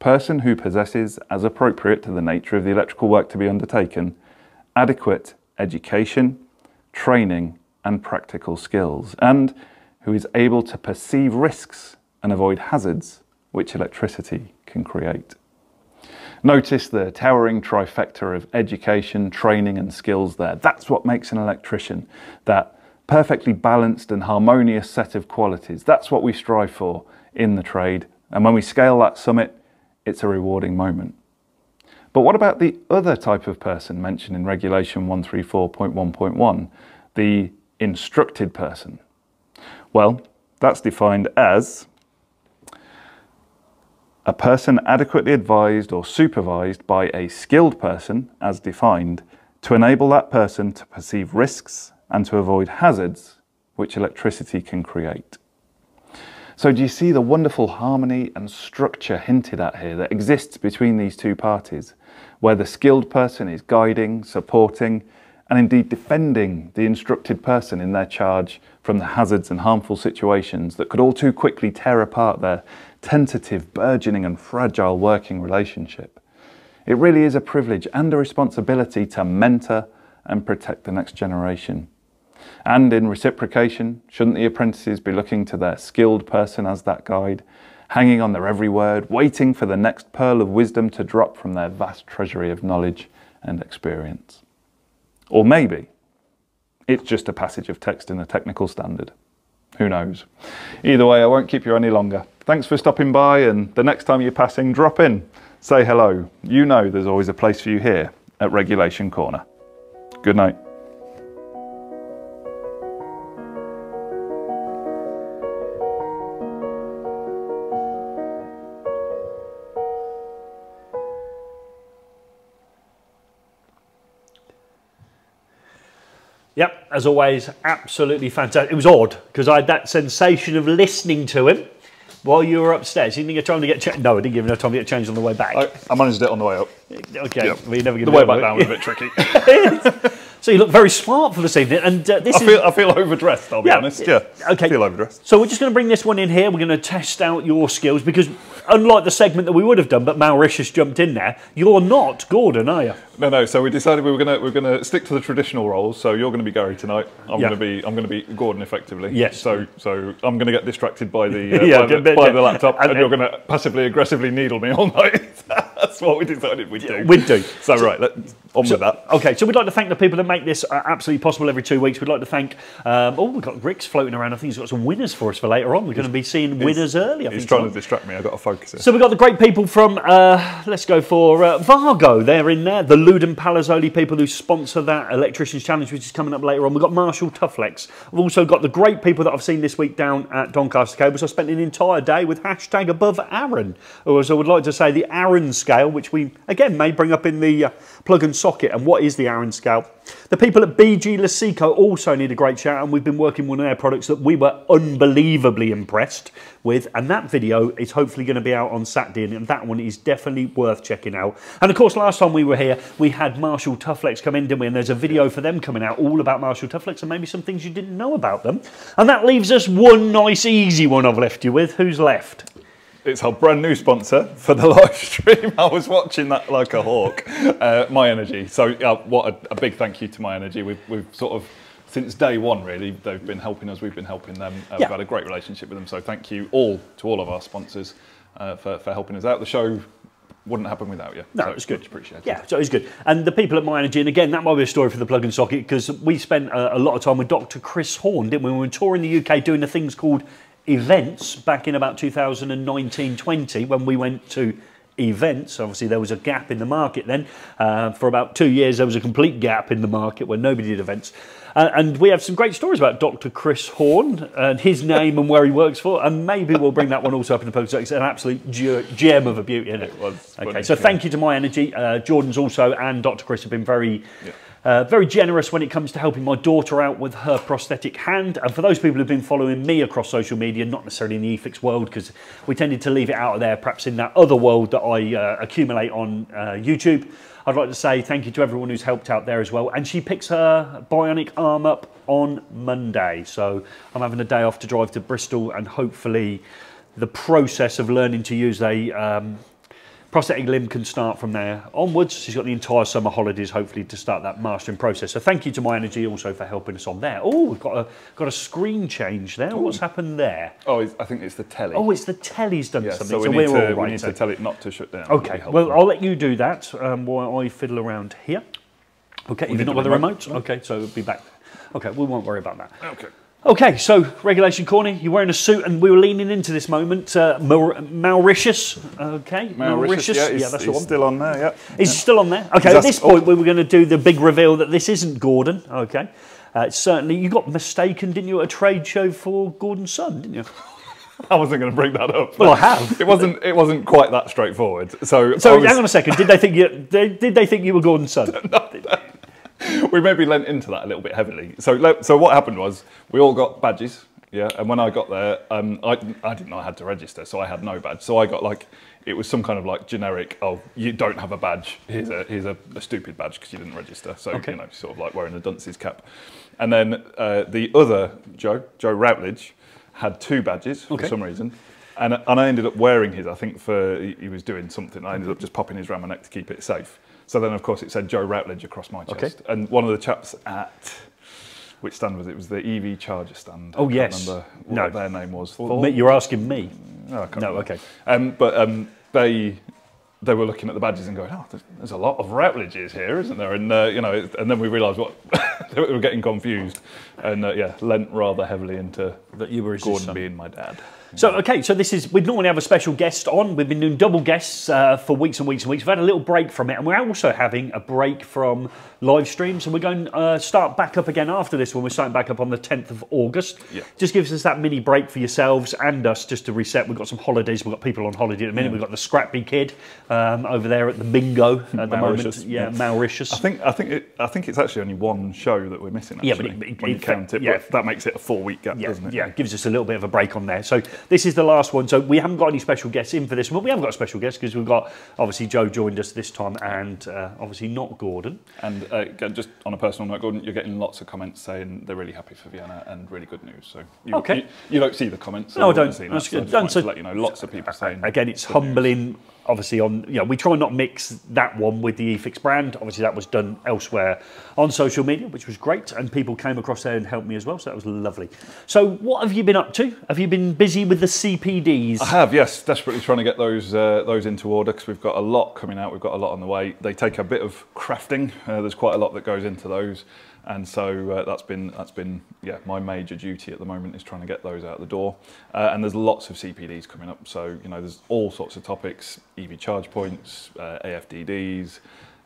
person who possesses, as appropriate to the nature of the electrical work to be undertaken, adequate education, training, and practical skills, and who is able to perceive risks and avoid hazards which electricity can create. Notice the towering trifecta of education, training, and skills there. That's what makes an electrician. That perfectly balanced and harmonious set of qualities. That's what we strive for in the trade. And when we scale that summit, it's a rewarding moment. But what about the other type of person mentioned in Regulation 134.1.1, the instructed person? Well, that's defined as a person adequately advised or supervised by a skilled person, as defined, to enable that person to perceive risks and to avoid hazards which electricity can create. So, do you see the wonderful harmony and structure hinted at here that exists between these two parties, where the skilled person is guiding, supporting, and indeed defending the instructed person in their charge from the hazards and harmful situations that could all too quickly tear apart their tentative, burgeoning, and fragile working relationship. It really is a privilege and a responsibility to mentor and protect the next generation. And in reciprocation, shouldn't the apprentices be looking to their skilled person as that guide, hanging on their every word, waiting for the next pearl of wisdom to drop from their vast treasury of knowledge and experience? Or maybe it's just a passage of text in the technical standard. Who knows? Either way, I won't keep you any longer. Thanks for stopping by, and the next time you're passing, drop in, say hello. You know there's always a place for you here at Regulation Corner. Good night. Yep, as always, absolutely fantastic. It was odd because I had that sensation of listening to him while you were upstairs. You didn't get time to get changed. No, I didn't give enough time to get changed on the way back. I, I managed it on the way up. okay, Yep. well, you're never The way back down was a bit tricky. So you look very smart for this evening, and uh, this I is feel, I feel overdressed, I'll be Yeah. honest. Yeah. Okay. I feel overdressed. So we're just going to bring this one in here. We're going to test out your skills because, unlike the segment that we would have done, but Mauritius jumped in there. You're not Gordon, are you? No, no. So we decided we were gonna we're gonna stick to the traditional roles. So you're gonna be Gary tonight. I'm Yeah. gonna be I'm gonna be Gordon effectively. Yes. So so I'm gonna get distracted by the uh, Yeah, by, the, but- by yeah. the laptop, And- and, you're gonna passively aggressively needle me all night. That's what we decided we'd do. We'd do. So, right, on with that. Okay, so we'd like to thank the people that make this uh, absolutely possible every two weeks. We'd like to thank. Um, oh, we've got Rick's floating around. I think he's got some winners for us for later on. We're going to be seeing winners early. I He's trying to distract me. I've got to focus here. So we've got the great people from, uh, let's go for uh, Vargo. They're in there. The Lewden Palazzoli people who sponsor that Electricians Challenge, which is coming up later on. We've got Marshall Tufflex. We've also got the great people that I've seen this week down at Doncaster Cables. I spent an entire day with hashtag above Aaron, or as I would like to say, the Aaron scale, which we, again, may bring up in the uh, plug and socket. And what is the Aaron scale? The people at BG Luceco also need a great shout out, and we've been working with one of their products that we were unbelievably impressed with. And that video is hopefully going to be out on Saturday, and that one is definitely worth checking out. And of course, last time we were here, we had Marshall Tufflex come in, didn't we? And there's a video for them coming out all about Marshall Tufflex and maybe some things you didn't know about them. And that leaves us one nice, easy one I've left you with. Who's left? It's our brand new sponsor for the live stream. I was watching that like a hawk. Uh, myenergi. So, uh, what a, a big thank you to myenergi. We've, we've sort of, since day one, really, they've been helping us. We've been helping them. Uh, Yeah. We've had a great relationship with them. So, thank you all to all of our sponsors uh, for, for helping us out. The show wouldn't happen without you. No, so it's good. Much appreciated. Yeah, so it's good. And the people at myenergi, and again, that might be a story for the plug and socket because we spent a, a lot of time with Dr. Chris Horn, didn't we? We were touring the UK doing the things called events back in about 2019 20 when we went to events. Obviously, there was a gap in the market then. Uh, for about two years, there was a complete gap in the market where nobody did events. Uh, and we have some great stories about Dr. Chris Horn and his name and where he works for. And maybe we'll bring that one also up in the socket. It's an absolute gem of a beauty, isn't it? It was Okay, so thank you to myenergi. Uh, Jordan's also and Dr. Chris have been very, uh, very generous when it comes to helping my daughter out with her prosthetic hand. And for those people who've been following me across social media, not necessarily in the eFIXX world, because we tended to leave it out of there, perhaps in that other world that I uh, accumulate on uh, YouTube. I'd like to say thank you to everyone who's helped out there as well. And she picks her bionic arm up on Monday. So I'm having a day off to drive to Bristol and hopefully the process of learning to use a um, prosthetic limb can start from there onwards. She's got the entire summer holidays, hopefully, to start that mastering process. So thank you to myenergi also for helping us on there. Oh, we've got a got a screen change there. What's happened there? Oh, it's- I think it's the telly. Oh, it's the telly's done yeah, something. so we we're need, all to, right. we need to tell it not to shut down. Okay, well, I'll let you do that um, while I fiddle around here. Okay, We you've not got the remote? remote? Okay, so it'll be back. Okay, we won't worry about that. Okay. Okay, so regulation corner, you're wearing a suit, and we were leaning into this moment. Uh, Maur- Mauritius, okay, Mauritius, yeah, he's, that's the one. still on there, yeah. He's still on there. Okay, at this point, we were going to do the big reveal that this isn't Gordon. Okay, uh, certainly you got mistaken, didn't you, at a trade show for Gordon's son, didn't you? I wasn't going to bring that up. Well, I have. It wasn't. It wasn't quite that straightforward. So, So was- hang on a second. Did they think you? They, did they think you were Gordon's son? we maybe lent into that a little bit heavily. So, so what happened was we all got badges, yeah. And when I got there, um, I, I didn't know I had to register, so I had no badge. So I got like it was some kind of like generic. Oh, you don't have a badge. Here's a here's a, a stupid badge because you didn't register. So Okay. you know, sort of like wearing the dunce's cap. And then uh, the other Joe, Joe Routledge, had two badges Okay. for some reason. And, and I ended up wearing his, I think, for he, he was doing something. I ended up just popping his around my neck to keep it safe. So then, of course, it said Joe Routledge across my Okay. chest. And one of the chaps at, which stand was it? It was the EV charger stand. Oh, I can't yes. remember what No. their name was. Well, you're asking me. No, I can't No, okay. Um, but um, they they were looking at the badges and going, "Oh, there's, a lot of Routledges here, isn't there?" And uh, you know, and then we realised what they were getting confused, and uh, yeah, lent rather heavily into That you were Gordon son. being my dad. So, okay, so this is, we'd normally have a special guest on. We've been doing double guests uh, for weeks and weeks and weeks. We've had a little break from it, and we're also having a break from live streams. And we're going to uh, start back up again after this when we're starting back up on the 10th of August. Yeah. Just gives us that mini break for yourselves and us just to reset. We've got some holidays. We've got people on holiday at the minute. We've got the Scrappy Kid um, over there at the bingo at the moment. Mauritius, Yeah, yeah. Mauritius. I think I think it, I think it's actually only one show that we're missing. Actually, Yeah, but it- it- when you count it, yeah. but that makes it a four week gap, yeah, doesn't it? yeah, it gives us a little bit of a break on there. So this is the last one. So we haven't got any special guests in for this one. But we haven't got a special guest because we've got obviously Joe joined us this time, and uh, obviously not Gordon. And uh, just on a personal note, Gordon, you're getting lots of comments saying they're really happy for Vienna and really good news. So you, Okay. you, you don't see the comments. so No, I don't. see that, so Don't to let you know, lots of people saying. Again, it's good news. Obviously, on you know, we try and not mix that one with the eFIXX brand. Obviously, that was done elsewhere on social media, which was great, and people came across there and helped me as well. So that was lovely. So, what have you been up to? Have you been busy with the CPDs? I have, yes, desperately trying to get those uh, those into order because we've got a lot coming out. We've got a lot on the way. They take a bit of crafting. Uh, there's quite a lot that goes into those, and so uh, that's been that's been yeah my major duty at the moment is trying to get those out the door. Uh, and there's lots of CPDs coming up. So you know there's all sorts of topics: EV charge points, uh, AFDDs.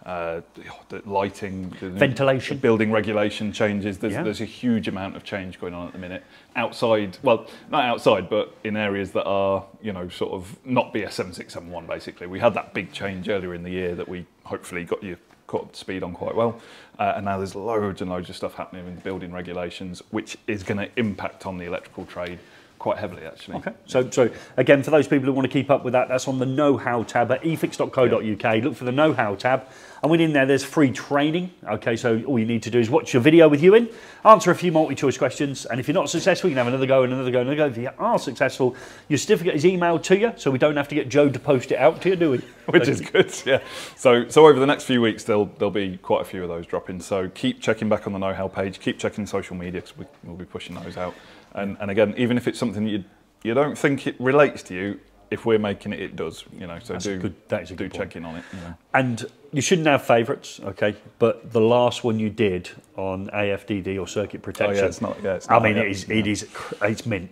Uh, the lighting, the Ventilation. building regulation changes. There's, Yeah. there's a huge amount of change going on at the minute outside. Well, not outside, but in areas that are you know sort of not BS seven six seven one. Basically, we had that big change earlier in the year that we hopefully got you caught speed on quite well. Uh, and now there's loads and loads of stuff happening in building regulations, which is going to impact on the electrical trade quite heavily, actually. Okay. So, so again, for those people who want to keep up with that, that's on the Know How tab at efixx.co.uk. Look for the Know How tab, and within there, there's free training. Okay, so all you need to do is watch your video with you in, answer a few multi-choice questions, and if you're not successful, you can have another go and another go and another go. If you are successful, your certificate is emailed to you, so we don't have to get Joe to post it out to you, do we? which is good. Yeah. So so over the next few weeks, there'll there'll be quite a few of those dropping. So keep checking back on the Know How page. Keep checking social media because we, we'll be pushing those out. And and again, even if it's something you you don't think it relates to you, if we're making it, it does. You know. So That's do good- that is a do good check in on it. You know. And you shouldn't have favourites, okay? But the last one you did on AFDD or circuit protection, Oh, yeah, it's not- yeah, it's not I mean, it is, it is, it's mint.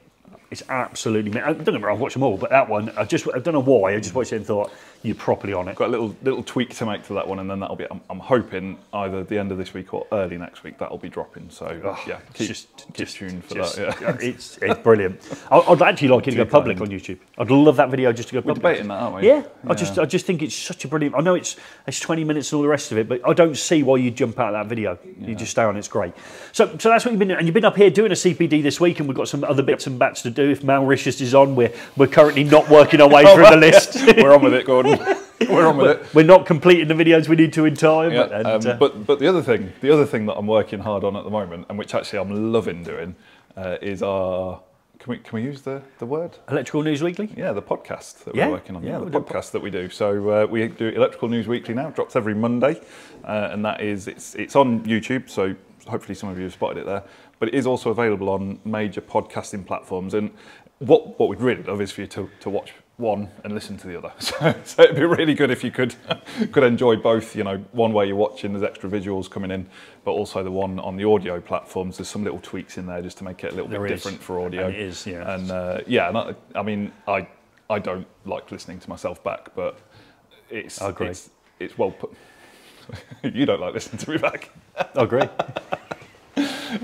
It's absolutely mint. I don't get me wrong, I've watched them all, but that one, I just, I don't know why. I just watched it and thought you're properly on it. Got a little little tweak to make to that one, and then that'll be. I'm, I'm hoping either the end of this week or early next week that'll be dropping. So Oh, yeah, keep, just, keep just tuned for just- that. Yeah. it's, it's brilliant. I- I'd actually like it to go public on YouTube. I'd love that video just to go We're public. debating that, aren't we? Yeah, I just I just think it's such a brilliant. I know it's it's 20 minutes and all the rest of it, but I don't see why you jump out of that video. You just stay on. It's great. So so that's what you've been doing, and you've been up here doing a CPD this week, and we've got some other bits and bats to do. If Mauritius is on, we're we're currently not working our way oh, through the list. We're on with it, Gordon. We're on with it. we're not completing the videos we need to in time. Yeah, and, um, uh, but but the other thing, the other thing that I'm working hard on at the moment, and which actually I'm loving doing, uh, is our can we can we use the, the word? Electrical News Weekly. Yeah, the podcast that Yeah, we're working on. yeah, Yeah, the podcast that we do. So uh, we do Electrical News Weekly now. Drops every Monday, uh, and that is it's it's on YouTube. So hopefully some of you have spotted it there. But it is also available on major podcasting platforms. And what what we'd really love is for you to, to watch one and listen to the other. So, so it'd be really good if you could could enjoy both. You know, one where you're watching, there's extra visuals coming in, but also the one on the audio platforms. There's some little tweaks in there just to make it a little There bit is. different for audio. And it is, yeah. And uh, yeah, and I, I mean, I I don't like listening to myself back, but it's I agree. it's, it's well put. you don't like listening to me back, I agree.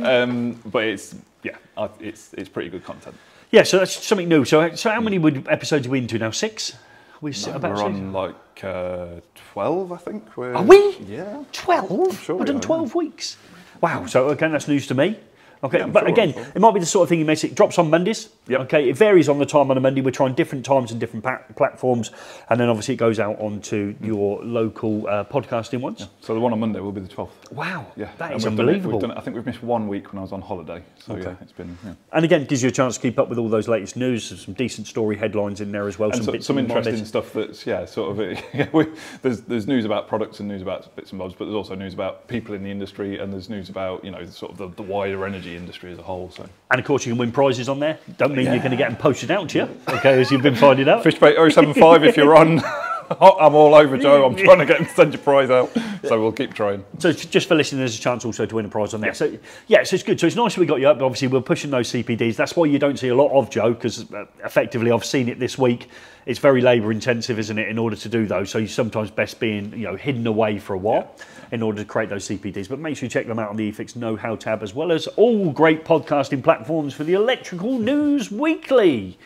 um, but it's yeah, it's it's pretty good content. Yeah, so that's something new. So, so how many would episodes are we into now? Six? We sit about We're on like uh, twelve, I think. We're, Are we? Yeah. 12? sure We've we done are, 12 weeks. Wow, so again, that's news to me. Okay, Yeah, but sure, again, it might be the sort of thing you may see. It drops on Mondays. Yep. Okay, it varies on the time on a Monday. We're trying different times and different platforms, and then obviously it goes out onto your local uh, podcasting ones. So the one on Monday will be the twelfth. Wow, Yeah, that and is done unbelievable. done it, I think we've missed one week when I was on holiday. So Okay. yeah, it's been yeah. And again, gives you a chance to keep up with all those latest news. There's some decent story headlines in there as well. and some so, bits some interesting stuff that's yeah sort of yeah, we, there's there's news about products and news about bits and bobs but there's also news about people in the industry and there's news about you know sort of the, the wider energy industry as a whole so And of course, you can win prizes on there. Don't mean you're going to get them posted out to you. Okay, as you've been finding out. fishbait 075 if you're on I'm all over Joe I'm trying to get him to send your prize out so we'll keep trying So just for listening, there's a chance also to win a prize on there. So yeah, so it's good. So it's nice we got you up. Obviously, we're pushing those CPDs. That's why you don't see a lot of Joe because uh, effectively I've seen it this week. It's very labour intensive, isn't it? In order to do those, so you're sometimes best being you know hidden away for a while in order to create those CPDs. But make sure you check them out on the eFIXX Know How tab as well as all great podcasting platforms for the Electrical News Weekly.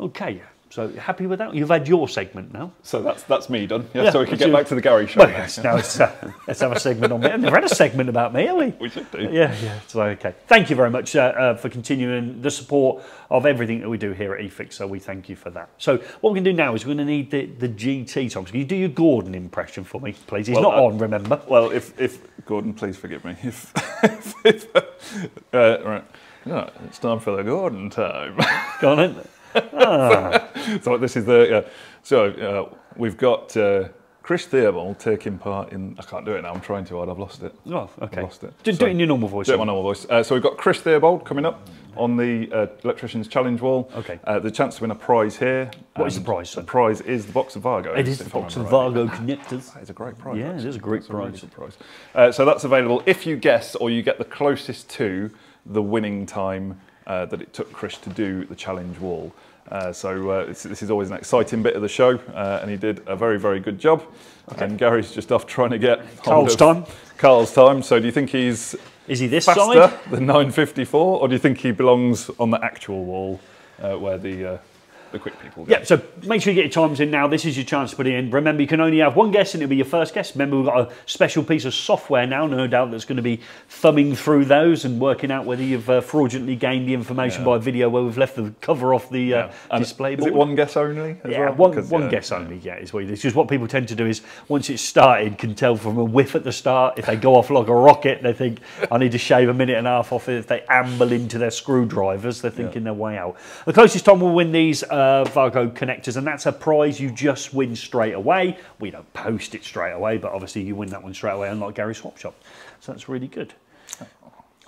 Okay. So happy with that? You've had your segment now. so that's that's me done yeah, Yeah, so we can get you. back to the Gary show Well, yes, now it's, uh, let's have a segment on me. I've never had a segment about me, have we? we should do Yeah, yeah. So okay. Thank you very much uh, uh, for continuing the support of everything that we do here at eFIXX. So we thank you for that. So what we can do now is we're going to need the, the GT Tom. Can you do your Gordon impression for me, please? He's Well, not uh, on, remember? well if if Gordon please forgive me if, if, if uh, right Yeah, it's time for the Gordon time Go on in. So this is the uh, so uh, we've got uh, Chris Theobald taking part in. I can't do it now. I'm trying to hard. I've lost it. Oh, okay. I've lost it. Do, do So- it in your normal voice. Do it in my normal voice. Uh, so we've got Chris Theobald coming up on the uh, electrician's challenge wall. Okay. Uh, the chance to win a prize here. What is the prize, The prize is the box of Vargo. It is the box of remember right. Vargo connectors. That is a great prize. Yeah, it actually. is a great That's really prize. good prize. Uh, so that's available if you guess or you get the closest to the winning time uh, that it took Chris to do the challenge wall. Uh, so uh, this, this is always an exciting bit of the show, uh, and he did a very, very good job. And Gary's just off trying to get Carl's time. Carl's time. So do you think he's Is he this faster side? than 954, or do you think he belongs on the actual wall uh, where the uh, the quick people go? Yeah, so make sure you get your times in now. This is your chance to put it in. Remember, you can only have one guess and it'll be your first guess. Remember, we've got a special piece of software now, no doubt, that's going to be thumbing through those and working out whether you've uh, fraudulently gained the information Yeah. by video where we've left the cover off the uh, display Is board. it one guess only? As yeah, well? one, one yeah, guess only, yeah, is what it is. Because what people tend to do is once it's started, can tell from a whiff at the start. If they go off like a rocket, they think, I need to shave a minute and a half off it. If they amble into their screwdrivers, they're thinking their way out. The closest time will win these uh, Vargo connectors, and that's a prize you just win straight away. We don't post it straight away, but obviously you win that one straight away, unlike Gary Swap Shop. So that's really good.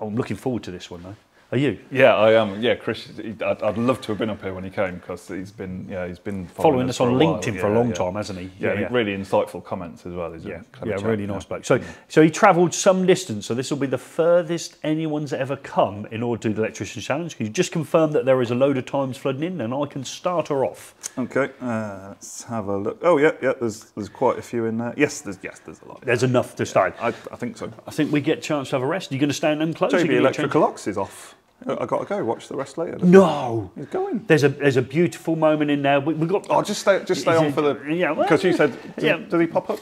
Oh, I'm looking forward to this one, though. Are you? Yeah, I am. Yeah, Chris. he- I'd, I'd love to have been up here when he came because he's been, yeah, he's been following, Following us on for a while. LinkedIn for a long yeah. time, hasn't he? Yeah, and really insightful comments as well. He's Yeah, yeah, chap, really nice bloke. So, so he travelled some distance. So this will be the furthest anyone's ever come in order to do the electrician challenge. Can you just confirm that there is a load of times flooding in, and I can start her off. Okay, uh, let's have a look. Oh yeah, yeah. There's there's quite a few in there. Yes, there's yes, there's a lot. There's enough to start. I, I think so. I think we get a chance to have a rest. Are you going to stand and close? JB Electrical Ox is off. I got to go. Watch the rest later. No. He's going. There's a there's a beautiful moment in there. We, we've got. Oh, just stay, just stay on it- for the. yeah, well, Because you said, does, yeah. does he pop up?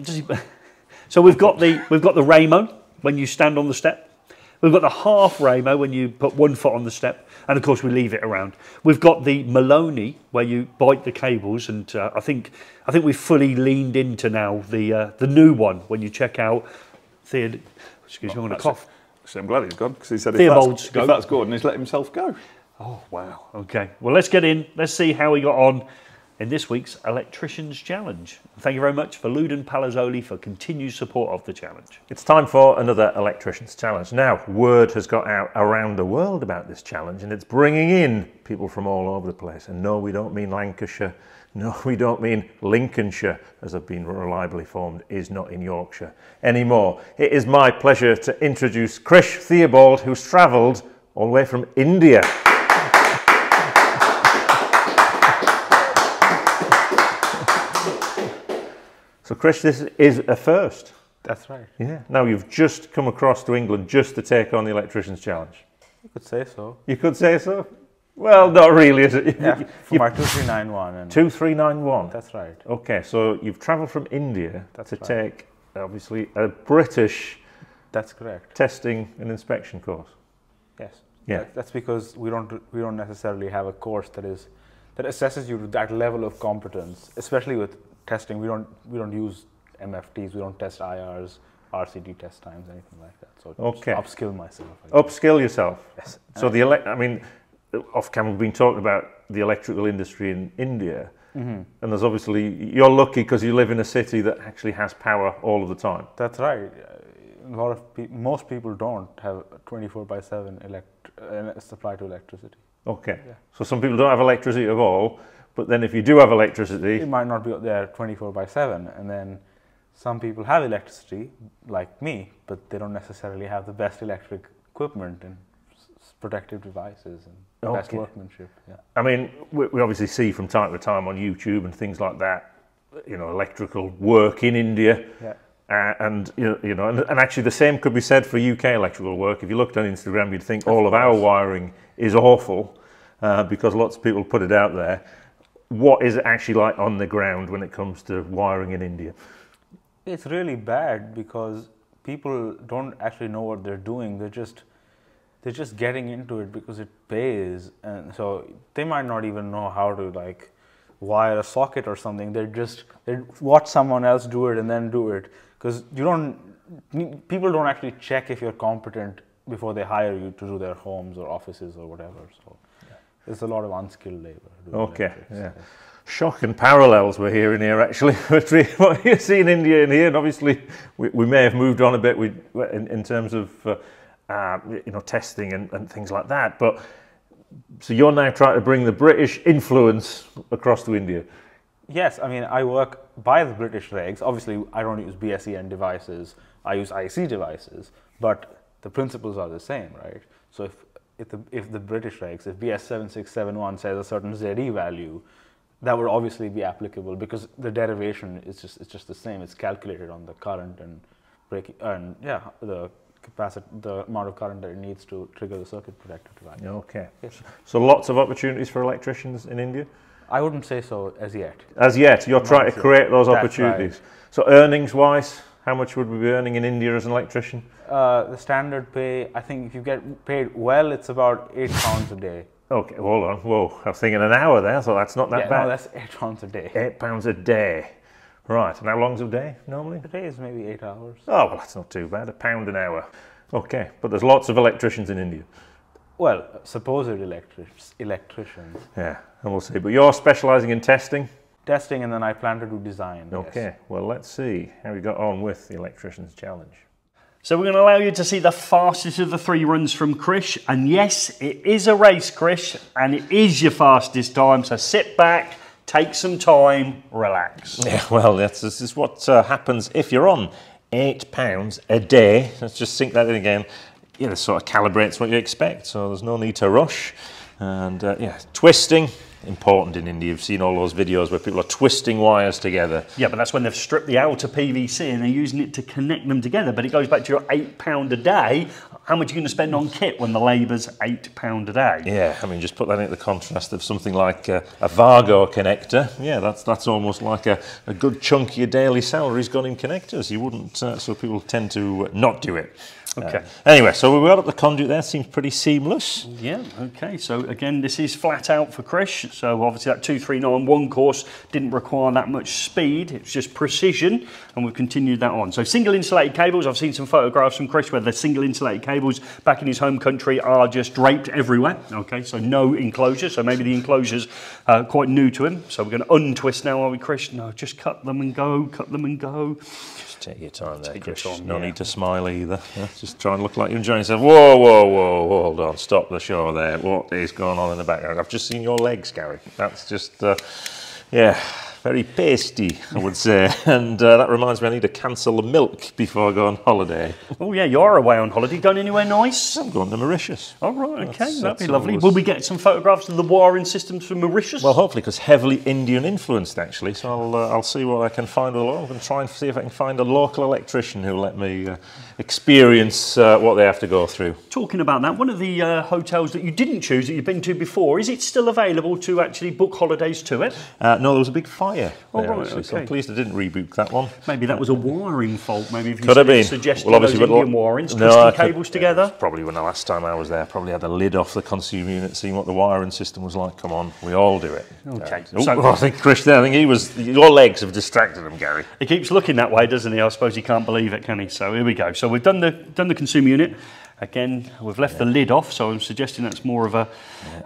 Does he- So we've got the we've got the Ramo when you stand on the step. We've got the half Ramo when you put one foot on the step, and of course we leave it around. We've got the Maloney where you bite the cables, and uh, I think I think we've fully leaned into now the uh, the new one when you check out. Theod- excuse me, I'm going to Actually- cough. Actually, I'm glad he's gone because he said if Theobald's that's, go. if that's Gordon, he's let himself go. Oh, wow. Okay. Well, let's get in. Let's see how he got on in this week's Electricians Challenge. Thank you very much for Lewden Palazzoli for continued support of the challenge. It's time for another Electricians Challenge. Now, word has got out around the world about this challenge and it's bringing in people from all over the place. And no, we don't mean Lancashire. No, we don't mean Lincolnshire, as I've been reliably informed, is not in Yorkshire anymore. It is my pleasure to introduce Krish Theobald, who's travelled all the way from India. So, Krish, this is a first. That's right. Yeah. Now, you've just come across to England just to take on the Electricians Challenge. You could say so. You could say so. Well, not really, is it? Yeah, You- for my 2391. And 2391. That's right. Okay, so you've travelled from India That's to right. take, obviously, a British That's correct. testing and inspection course. Yes. Yeah. That- That's because we don't we don't necessarily have a course that is that assesses you to that level of competence. Especially with testing, we don't we don't use MFTs. We don't test IRs, RCD test times, anything like that. So Okay. upskill myself. Upskill yourself. Yes. So the elect, I mean, off camera we've been talking about the electrical industry in India, Mhm. and there's obviously you're lucky because you live in a city that actually has power all of the time. That's right. A lot of pe- most people don't have 24 by 7 elect- uh, supply to electricity. Okay. Yeah. So some people don't have electricity at all, but then if you do have electricity, It might not be there 24 by 7, and then some people have electricity, like me, but they don't necessarily have the best electric equipment and protective devices and best workmanship. Yeah. I mean, we, we obviously see from time to time on YouTube and things like that, you know, electrical work in India. Yeah. Uh, and you know, you know and, and actually the same could be said for UK electrical work. If you looked on Instagram, you'd think all of our wiring is awful uh, because lots of people put it out there. What is it actually like on the ground when it comes to wiring in India? It's really bad because people don't actually know what they're doing. They're just they're just getting into it because it pays, and so they might not even know how to like wire a socket or something. They're just they watch someone else do it and then do it because you don't people don't actually check if you're competent before they hire you to do their homes or offices or whatever. So there's a lot of unskilled labor. Okay, yeah. Shocking parallels we're hearing here, actually, between what you see in India and here. And obviously, we, we may have moved on a bit with, in, in terms of uh, uh, you know testing and, and things like that. But so you're now trying to bring the British influence across to India. Yes, I mean, I work by the British regs. Obviously, I don't use BSEN devices, I use IC devices, but the principles are the same, right? So if, if, the, if the British regs, if BS 7671 says a certain ZE value, that would obviously be applicable because the derivation is just, it's just the same. It's calculated on the current and breaking, and yeah, the capacity, the amount of current that it needs to trigger the circuit protective device. Okay. Yes. So lots of opportunities for electricians in India. I wouldn't say so as yet. As yet, you're trying to create those That's opportunities. So earnings wise, how much would we be earning in India as an electrician? Uh, the standard pay, I think if you get paid well, it's about eight pounds a day. Okay, hold on. Whoa, I was thinking an hour there, so that's not that yeah, bad. no, that's eight pounds a day. Eight pounds a day. Right, and how long's a day normally? A day is maybe eight hours. Oh, well, that's not too bad. A pound an hour. Okay, but there's lots of electricians in India. Well, supposed electric- electricians. Yeah, and we'll see. But you're specialising in testing? Testing and then I plan to do design. yes. Okay, well, let's see how we got on with the Electrician's Challenge. So we're going to allow you to see the fastest of the three runs from Krish. And yes, it is a race, Krish, and it is your fastest time. So sit back, take some time, relax. Yeah, well, that's, this is what uh, happens if you're on eight pounds a day. Let's just sink that in again. Yeah, this sort of calibrates what you expect, so there's no need to rush. And uh, yeah, twisting, important in India. You've seen all those videos where people are twisting wires together. Yeah, but that's when they've stripped the outer PVC and they're using it to connect them together. But it goes back to your eight pound a day. How much are you going to spend on kit when the labour's eight pound a day? Yeah, I mean, just put that into the contrast of something like uh, a Vargo connector. Yeah, that's that's almost like a, a good chunk of your daily salary's gone in connectors. You wouldn't, uh, so people tend to not do it. Okay. Uh, anyway, so we got up the conduit there. Seems pretty seamless. Yeah, okay. So again, this is flat out for Krish. So obviously that 2391 course didn't require that much speed. It's just precision, and we've continued that on. So single insulated cables. I've seen some photographs from Chris where the single insulated cables back in his home country are just draped everywhere. Okay, so no enclosure. So maybe the enclosure's uh, quite new to him. So we're going to untwist now, are we, Chris? No, just cut them and go, cut them and go. Take your time there, Take Chris. time, no yeah. need to smile either. Just try and look like you're enjoying yourself. Whoa, whoa, whoa, hold on. Stop the show there. What is going on in the background? I've just seen your legs, Gary. That's just, uh, yeah, very pasty, I would say. and uh, that reminds me, I need to cancel the milk before I go on holiday. Oh yeah, you are away on holiday. Going anywhere nice? I'm going to Mauritius. All right, okay, That's- that'd be lovely. Will we get some photographs of the wiring systems from Mauritius? Well, hopefully, because heavily Indian influenced, actually. So I'll, uh, I'll see what I can find along and try and see if I can find a local electrician who'll let me uh, experience uh, what they have to go through. Talking about that, one of the uh, hotels that you didn't choose that you've been to before, is it still available to actually book holidays to it? Uh, no, there was a big fire. Oh, there, right, actually, So I'm pleased I didn't rebook that one. Maybe that was a wiring fault. Maybe if you Could have been. suggested Well, obviously, those Indian wirings, No, twisting could- cables together. was Probably when the last time I was there, probably had the lid off the consumer unit, seeing what the wiring system was like. Come on, we all do it. Okay, Uh, so- oh, I think Chris there. I think he was. Your legs have distracted him, Gary. He keeps looking that way, doesn't he? I suppose he can't believe it, can he? So here we go. So we've done the done the consumer unit. Again, we've left the lid off, so I'm suggesting that's more of a,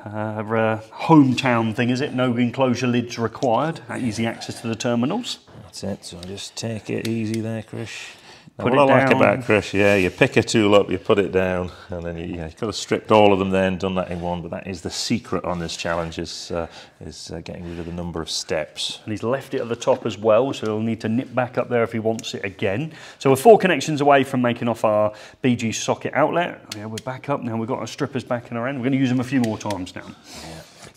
uh, a hometown thing, is it? No enclosure lids required. Easy access to the terminals. That's it. So just take it easy there, Chris. Put what it I like about Chris, yeah, you pick a tool up, you put it down, and then you, yeah, you could have stripped all of them then, done that in one. But that is the secret on this challenge: is uh, is uh, getting rid of the number of steps. And he's left it at the top as well, so he'll need to nip back up there if he wants it again. So we're four connections away from making off our BG socket outlet. Yeah, we're back up now. We've got our strippers back in our end. We're going to use them a few more times now.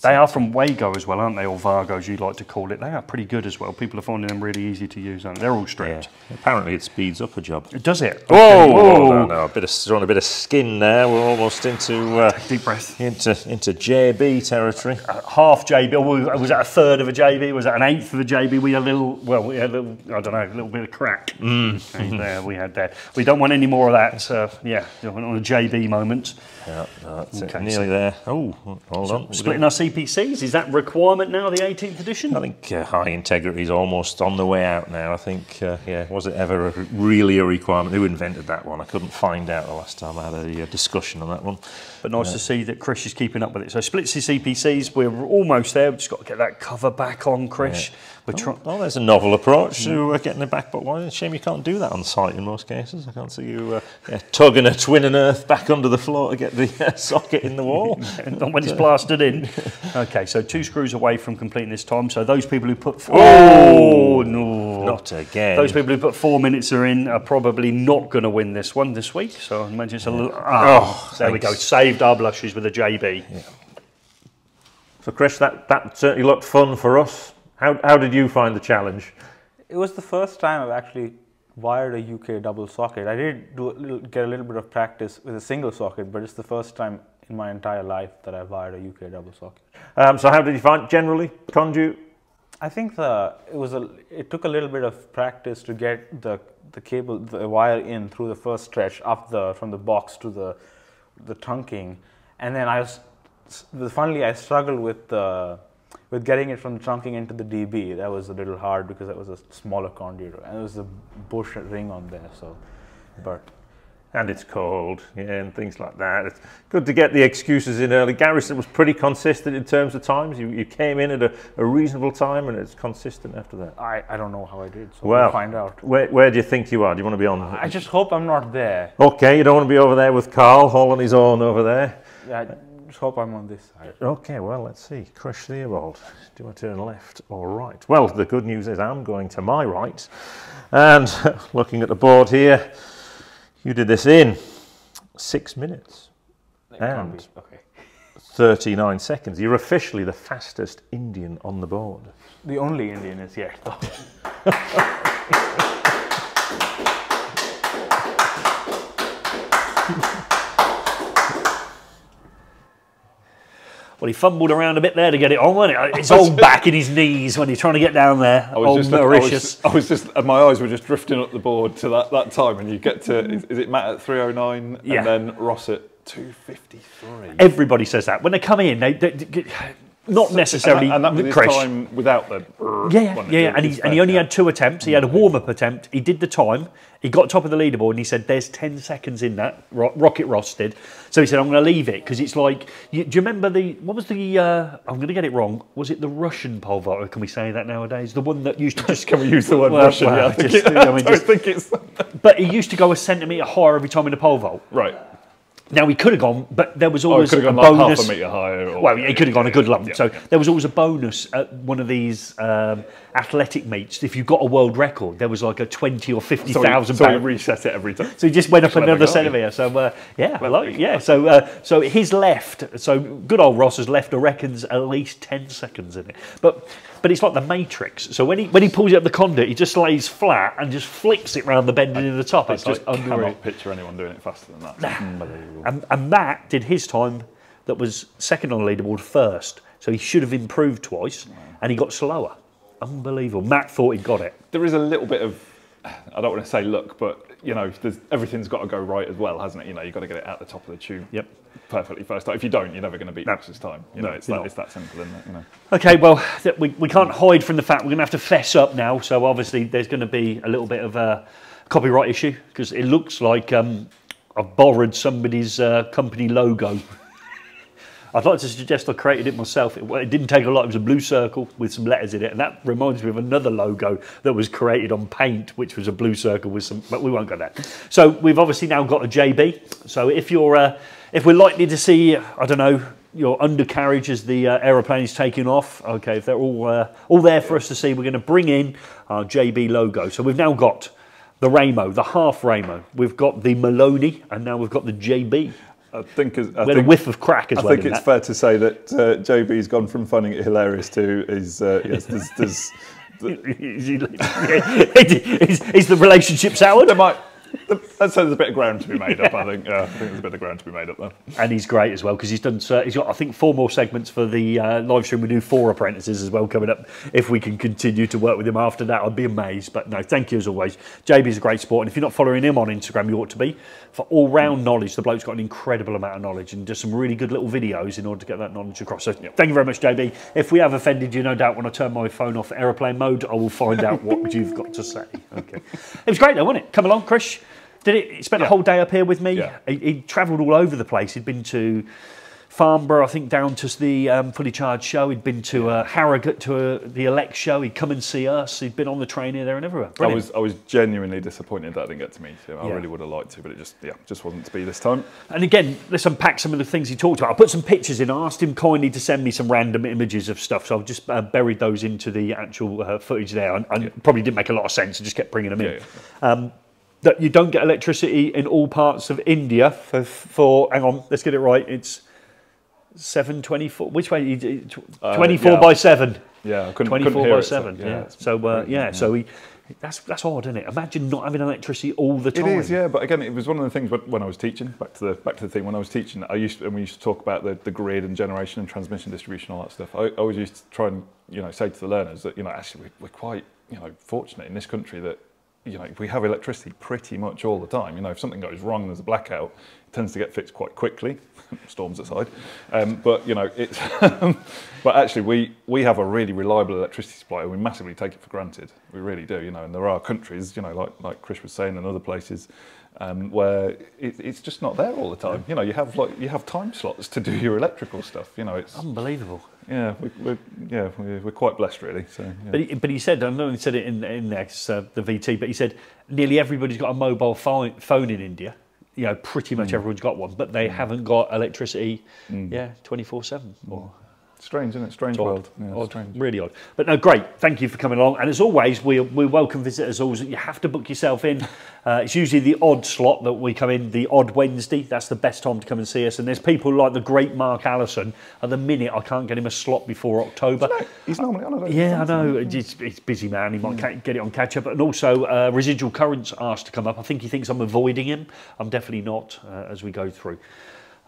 They are from Wago as well, aren't they? Or Vargo, as you like to call it. They are pretty good as well. People are finding them really easy to use, aren't they? They're all Yeah. stripped. Apparently, it speeds up a job. Does it? Whoa, Okay. whoa, no, no, a bit of a bit of skin there. We're almost into uh, Deep breath. into into JB territory. half JB, was that a third of a JB? Was that an eighth of a JB? We had a little, well, we had a little, I don't know, a little bit of crack. Okay, there, we had that. We don't want any more of that. Uh, yeah, on a JB moment. Yeah, no, that's Okay. Nearly there. Oh, hold on. Splitting our CPCs, is that requirement now, the 18th edition? I think uh, high integrity is almost on the way out now. I think, uh, yeah, was it ever a, really a requirement? Who invented that one? I couldn't find out the last time I had a uh, discussion on that one. But nice to see that Chris is keeping up with it. So splits the CPCs, we're almost there. We've just got to get that cover back on, Chris. We're trying. Well, there's a novel approach to uh, getting it back, but why? Shame you can't do that on site in most cases. I can't see you uh, yeah, tugging a twin and earth back under the floor to get the uh, socket in the wall. Not when it's plastered in. Okay, so two screws away from completing this time. So those people who put Oh! oh no, Not again. Those people who put four minutes are in are probably not going to win this one this week. So I imagine it's a little. Ah, there we go. Saved our blushes with a JB. So, Chris, that, that certainly looked fun for us. How, how did you find the challenge? It was the first time I've actually wired a UK double socket. I did do a little, get a little bit of practice with a single socket, but it's the first time in my entire life that I've wired a UK double socket. Um, so, how did you find generally conduit? I think the it was a it took a little bit of practice to get the the cable the wire in through the first stretch up the from the box to the the trunking, and then I was finally I struggled with the with getting it from the trunking into the DB. That was a little hard because that was a smaller conduit and there was a bush ring on there. So, but And it's cold, yeah, and things like that. It's good to get the excuses in early. Garrison was pretty consistent in terms of times. You, you came in at a, a reasonable time, and it's consistent after that. I, I don't know how I did. So Well, we'll find out. Where, where do you think you are? Do you want to be on? I just hope I'm not there. Okay, you don't want to be over there with Carl on his own over there. I just hope I'm on this side. Okay, well, let's see. Krish Theobald. Do I turn left or right? Well, the good news is I'm going to my right. And looking at the board here, you did this in six minutes It And- Okay. 39 seconds. You're officially the fastest Indian on the board. The only Indian is yet Well, he fumbled around a bit there to get it on, wasn't it? His old back in his knees when he's trying to get down there. I was, Old just, I, Mauritius. was, I was just, and my eyes were just drifting up the board to that, that time, and you get to, is, is it Matt at 309 Yeah. and then Ross at 253? Everybody says that when they come in. They, they, they- not necessarily and, that, and that was Chris. time without the. Yeah, yeah, yeah, yeah. And, he, and he only yeah. had two attempts. He had a warm up attempt. He did the time. He got top of the leaderboard and he said, There's 10 seconds in that. Rocket Ross did. So he said, I'm going to leave it because it's like. You, do you remember the. What was the. Uh, I'm going to get it wrong. Was it the Russian pole vaulter? Can we say that nowadays? The one that used to just. Can we use the word Well, Russian? well, yeah, I think just- it- I mean, I just- think it's But he used to go a centimetre higher every time in a pole vault. right. Now he could have gone, but there was Oh, always could have a like bonus. half a metre higher. Or, Well, he could have gone a good lump. Yeah. So there was always a bonus at one of these um, athletic meets. If you got a world record, there was like a twenty or fifty thousand. So he, so he reset it every time. So he just went up another guy. centimetre. So uh, yeah, I like, yeah. So uh, so his left. So good old Ross has left. I reckons at least ten seconds in it. But but it's like the Matrix. So when he when he pulls it up the conduit, he just lays flat and just flicks it round the bending in the top. It's I just unreal. cannot picture anyone doing it faster than that. It's unbelievable. And, and Matt did his time that was second on the leaderboard first. So he should have improved twice and he got slower. Unbelievable. Matt thought he got it. there is a little bit of I don't want to say luck, but you know, there's, everything's got to go right as well, hasn't it? You know, you've got to get it out the top of the tube. Yep. Perfectly first time. If you don't, you're never going to beat No. Max's time. You No, know, it's that, it's that simple, isn't it? You know. Okay, well, we, we can't hide from the fact we're going to have to fess up now. So obviously there's going to be a little bit of a copyright issue because it looks like um, I've borrowed somebody's uh, company logo. I'd like to suggest I created it myself. It, it didn't take a lot. It was a blue circle with some letters in it, and that reminds me of another logo that was created on Paint, which was a blue circle with some. But we won't go there. So we've obviously now got a JB. So if you're, uh, if we're likely to see, I don't know, your undercarriage as the uh, aeroplane is taking off. Okay, if they're all uh, all there for us to see, we're going to bring in our JB logo. So we've now got the Ramo, the half Ramo. We've got the Maloney, and now we've got the JB. I think, I We had a whiff of crack as I well. think it's that. fair to say that uh, JB's gone from finding it hilarious to is uh, yes, there's, there's is, he, is, is the relationship soured? there might I'd say there's a bit of ground to be made up. I think yeah, I think there's a bit of ground to be made up there. And he's great as well because he's done. Uh, he's got, I think, four more segments for the uh, live stream. We do four apprentices as well coming up. If we can continue to work with him after that, I'd be amazed. But no, thank you as always. JB's a great sport, and if you're not following him on Instagram, you ought to be. For all-round knowledge, the bloke's got an incredible amount of knowledge and does some really good little videos in order to get that knowledge across. So thank you very much, JB. If we have offended you, no doubt when I turn my phone off aeroplane mode, I will find out what you've got to say. Okay, it was great though, wasn't it? Come along, Chris. Did it? He spent a whole day up here with me. Yeah. He, he travelled all over the place. He'd been to Farnborough, I think, down to the um, Fully Charged show. He'd been to uh, Harrogate to uh, the Elex show. He'd come and see us. He'd been on the train here, there, and everywhere. I was I was genuinely disappointed that I didn't get to meet him. I Yeah. really would have liked to, but it just yeah just wasn't to be this time. And again, let's unpack some of the things he talked about. I put some pictures in. I asked him kindly to send me some random images of stuff, so I've just uh, buried those into the actual uh, footage there. And, and probably didn't make a lot of sense. I just kept bringing them in. Yeah, Um, that you don't get electricity in all parts of India for, for hang on, let's get it right. It's seven twenty four. Which way? Uh, Twenty four yeah. by seven. Yeah, I couldn't, Twenty couldn't four hear by it, so, seven. Yeah. So uh, crazy, yeah, so he. That's that's odd, isn't it? Imagine not having electricity all the time. is, yeah. But again, it was one of the things when, when I was teaching. Back to the back to the thing when I was teaching, I used to, and we used to talk about the, the grid and generation and transmission distribution, all that stuff. I, I always used to try and you know say to the learners that you know actually we, we're quite you know fortunate in this country that you know we have electricity pretty much all the time. You know, if something goes wrong, there's a blackout, it tends to get fixed quite quickly. Storms aside, um, but you know it's. but actually, we we have a really reliable electricity supply, and we massively take it for granted. We really do, you know. And there are countries, you know, like like Chris was saying, and other places. Um, where it, it's just not there all the time. You know, you have like you have time slots to do your electrical stuff. You know, it's Unbelievable. yeah, we, we're yeah we're, we're quite blessed really. So yeah. But he, but he said, I know he said it in, in there, 'cause, uh, the VT, but he said nearly everybody's got a mobile phone, phone in India. You know, pretty much everyone's got one, but they haven't got electricity, yeah, 24 7. Or strange, isn't it? Strange odd, world. Yeah, odd, strange. really odd. But no, great. Thank you for coming along. And as always, we, we welcome visitors. Always, you have to book yourself in. Uh, it's usually the odd slot that we come in, the odd Wednesday. That's the best time to come and see us. And there's people like the great Mark Allison. At the minute, I can't get him a slot before October. He's normally on it. Yeah, I know. He's, he's busy man. He might ca- get it on catch up. And also, uh, residual currents asked to come up. I think he thinks I'm avoiding him. I'm definitely not uh, as we go through.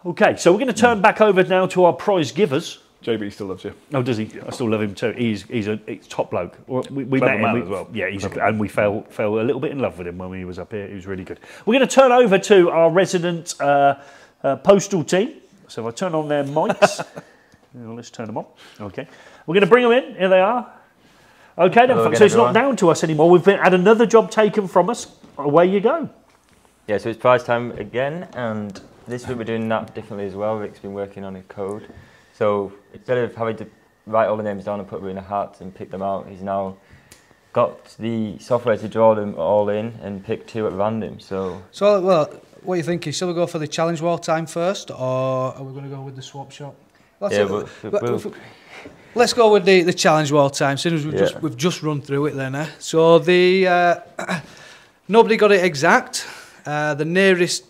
Okay, so we're going to turn back over now to our prize givers. JB still loves you. Oh, does he? I still love him too. He's he's a he's top bloke. We, we met him man we- as well. Yeah, he's Clever and we fell fell a little bit in love with him when he was up here. He was really good. We're going to turn over to our resident uh, uh, postal team. So if I turn on their mics. Yeah, Let's turn them on. Okay. We're going to bring them in. Here they are. Okay, then, Hello folks, again, so it's not down to us anymore. We've been, had another job taken from us. Away you go. Yeah, so it's prize time again, and this week we're doing that differently as well. Rick's been working on a code. So instead of having to write all the names down and put them in a hat and pick them out, he's now got the software to draw them all in and pick two at random. So So, well, what are you thinking? Shall we go for the challenge wall time first, or are we going to go with the swap shop? Let's, Yeah, let- we'll- let's go with the, the challenge wall time, soon as we've, Yeah. just, we've just run through it then. Eh? So, the uh, nobody got it exact. Uh, the nearest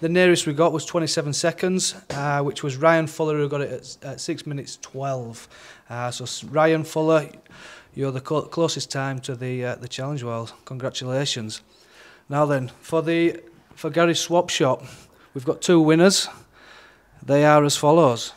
the nearest we got was 27 seconds, uh, which was Ryan Fuller who got it at, at 6 minutes 12. Uh, so, Ryan Fuller, you're the clo closest time to the uh, the challenge wall. Congratulations. Now then, for the for Gary Swap Shop, we've got two winners. They are as follows.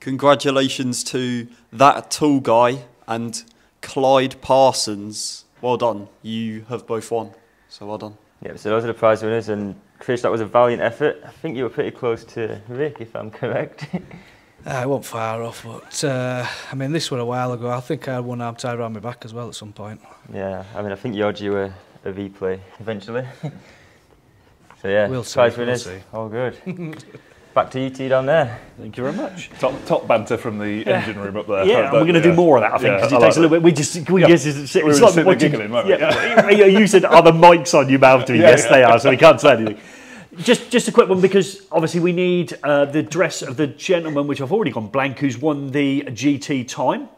Congratulations to that tall guy and Clyde Parsons. Well done. You have both won. So well done. yeah, so those are the prize winners. And Chris, that was a valiant effort. I think you were pretty close to Rick, if I'm correct. Uh, I wasn't far off, but uh, I mean, this was a while ago. I think I had one arm tied around my back as well at some point. yeah, I mean, I think you're due a, a replay eventually. so yeah, We'll see, prize we'll see. all good. Back to you two down there. Thank you very much. Top, top banter from the engine room up there. Yeah, and we're going to do more of that, I think, Yeah, because I it like takes a little bit. We just, we Yeah. yes, it's, We it's just like sitting watching- giggling, weren't we? Yeah, yeah, you said, "Are the mics on your mouth?" To me, Yeah, yes, yeah. they are. So we can't say anything. Just, just a quick one because obviously we need uh, the dress of the gentleman, which I've already gone blank, who's won the GT time.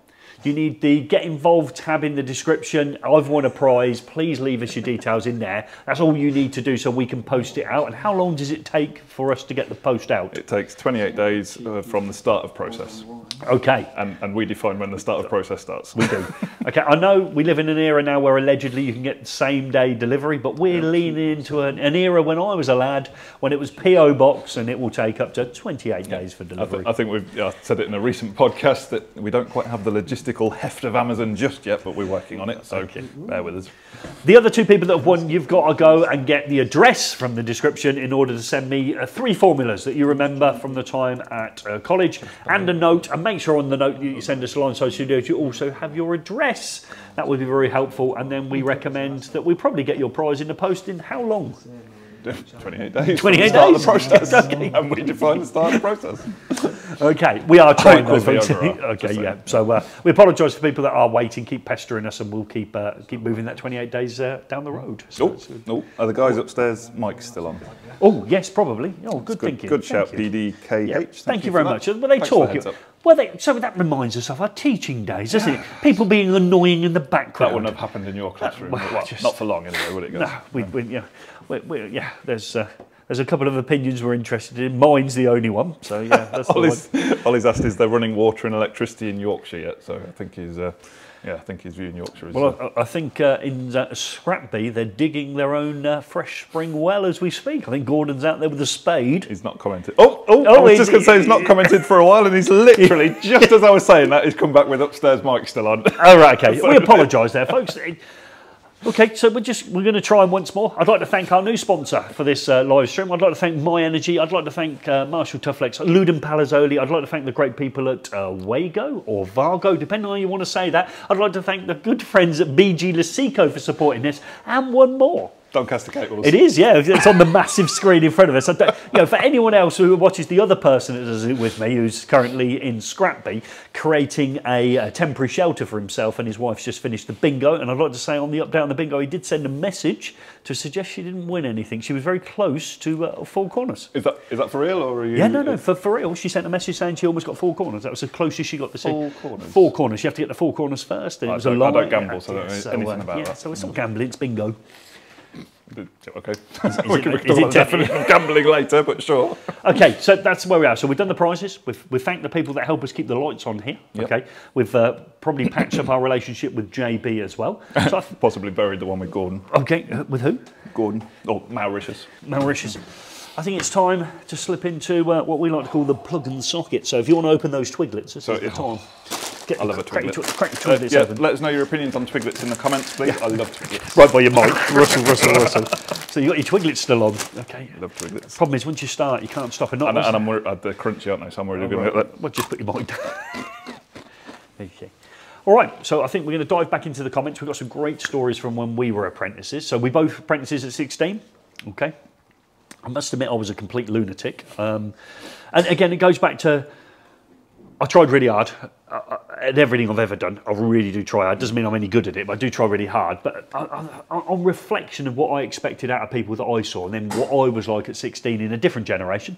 You need the get involved tab in the description. I've won a prize. Please leave us your details in there. That's all you need to do so we can post it out. And how long does it take for us to get the post out? It takes 28 days uh, from the start of process, Okay. and, and we define when the start of process starts. We do. okay, I know we live in an era now where allegedly you can get same day delivery, but we're leaning into an, an era when I was a lad when it was PO box and it will take up to 28 days for I, delivery. th- I think we've yeah, said it in a recent podcast that we don't quite have the logistical heft of Amazon just yet, but we're working on it. So bear with us. The other two people that have won, you've got to go and get the address from the description in order to send me uh, three formulas that you remember from the time at uh, college and a note. And make sure on the note that you send us along social media, you also have your address. That would be very helpful. And then we recommend that we probably get your prize in the post in how long? 28 days. 28 from the start days. Of the process, and we define the start of the process. Okay, we are trying though, Hopefully folks. over our- okay, yeah. So uh, we apologise for people that are waiting. Keep pestering us, and we'll keep uh, keep moving that 28 days uh, down the road. So Oh, oh, are the guys upstairs? Mike's still on. oh, yes, probably. Oh, good, Good, thinking. good shout. PDKH. Yeah, Thank, thank, you very much. Well, they Thanks talk. Well, they, so that reminds us of our teaching days, doesn't it? People being annoying in the background. That wouldn't have happened in your classroom. well, Well, just- not for long anyway, would it? Guys? No, we, we, yeah, we, we, yeah. There's uh, there's a couple of opinions we're interested in. Mine's the only one. So yeah, that's the one. Ollie's, Ollie's asked is there running water and electricity in Yorkshire yet? So I think he's, uh, yeah, I think his view in Yorkshire as. Well, uh, I, I think uh, in uh, Scratby they're digging their own uh, fresh spring well as we speak. I think Gordon's out there with a spade. He's not commented. Oh, oh, Oh, I was he- just going to say he's not commented for a while, and he's literally, just as I was saying that, he's come back with upstairs mic still on. Oh right, okay. we apologise there, folks. Okay, so we're just we're going to try once more. I'd like to thank our new sponsor for this uh, live stream. I'd like to thank myenergi. I'd like to thank uh, Marshall Tufflex, Lewden Palazzoli. I'd like to thank the great people at uh, Wago or Vargo, depending on how you want to say that. I'd like to thank the good friends at BG Luceco for supporting this, and one more. Doncaster Cables. It is, yeah. It's on the massive screen in front of us. I don't- you know, for anyone else who watches the other person that does it with me, who's currently in Scratby, creating a, a temporary shelter for himself, and his wife's just finished the bingo. And I'd like to say on the up down the bingo, he did send a message to suggest she didn't win anything. She was very close to uh, four corners. Is that is that for real or are you? Yeah, no, no, for, for real. She sent a message saying she almost got four corners. That was the closest she got to see. Four corners? Four corners. You have to get the four corners first. And I it was a don't- I don't gamble, so I don't know anything about yeah, that. So it's not gambling, it's bingo. Okay. we can, we can is talk it about definition gambling later, but sure. Okay, so that's where we are. So we've done the prizes. We've, we've thanked the people that help us keep the lights on here. Yep. Okay, we've uh, probably patched up our relationship with JB as well. So I th- Possibly buried the one with Gordon. okay, uh, with who? Gordon. Or Mauritius. Mauritius. I think it's time to slip into uh, what we like to call the plug and socket. So if you want to open those twiglets, this So is the time. Get I love a Twiglet. twi- crack your Uh, yeah, open. let us know your opinions on Twiglets in the comments, please. I love Twiglets. Right by your mic, Russell, Russell, Russell. So you got your Twiglets still on. Okay. I love Twiglets. Problem is, once you start, you can't stop. And not And, and I'm worried, uh, they're crunchy, aren't they? So I'm worried you're going to Well, just put your mic down. okay. All right, so I think we're going to dive back into the comments. We've got some great stories from when we were apprentices. So we both apprentices at 16. Okay. I must admit, I was a complete lunatic. Um, and again, it goes back to I tried really hard at everything I've ever done. I really do try hard. Doesn't mean I'm any good at it, but I do try really hard. But I, I, on reflection of what I expected out of people that I saw, and then what I was like at 16 in a different generation,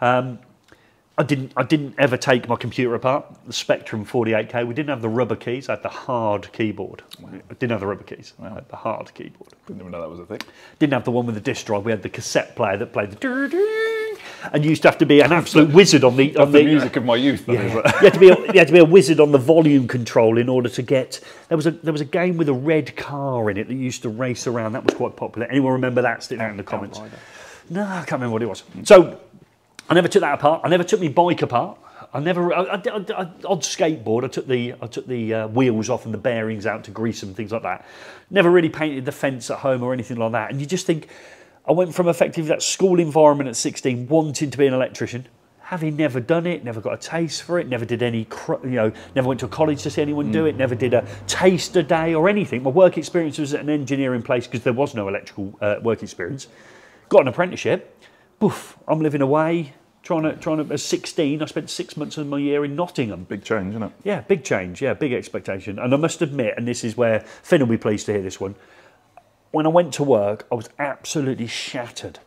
um, I didn't. I didn't ever take my computer apart. The Spectrum 48K. We didn't have the rubber keys. I had the hard keyboard. I didn't have the rubber keys. I had the hard keyboard. Didn't even know that was a thing. Didn't have the one with the disc drive. We had the cassette player that played the. And you used to have to be an absolute wizard on the on That's the music of my youth. That yeah. you had to be a, you had to be a wizard on the volume control in order to get. There was a there was a game with a red car in it that used to race around. That was quite popular. Anyone remember that? Stick out in the comments. No, I can't remember what it was. So I never took that apart. I never took my bike apart. I never. I, I, I, skateboard. I took the I took the uh, wheels off and the bearings out to grease them, things like that. Never really painted the fence at home or anything like that. And you just think, I went from effectively that school environment at 16, wanting to be an electrician, having never done it, never got a taste for it, never did any, you know, never went to a college to see anyone do it, never did a taster day or anything. My work experience was at an engineering place because there was no electrical uh, work experience. Got an apprenticeship. Poof, I'm living away. Trying to, trying to, at 16, I spent six months of my year in Nottingham. Big change, isn't it? Yeah, big change. Yeah, big expectation. And I must admit, and this is where Finn will be pleased to hear this one. When I went to work, I was absolutely shattered.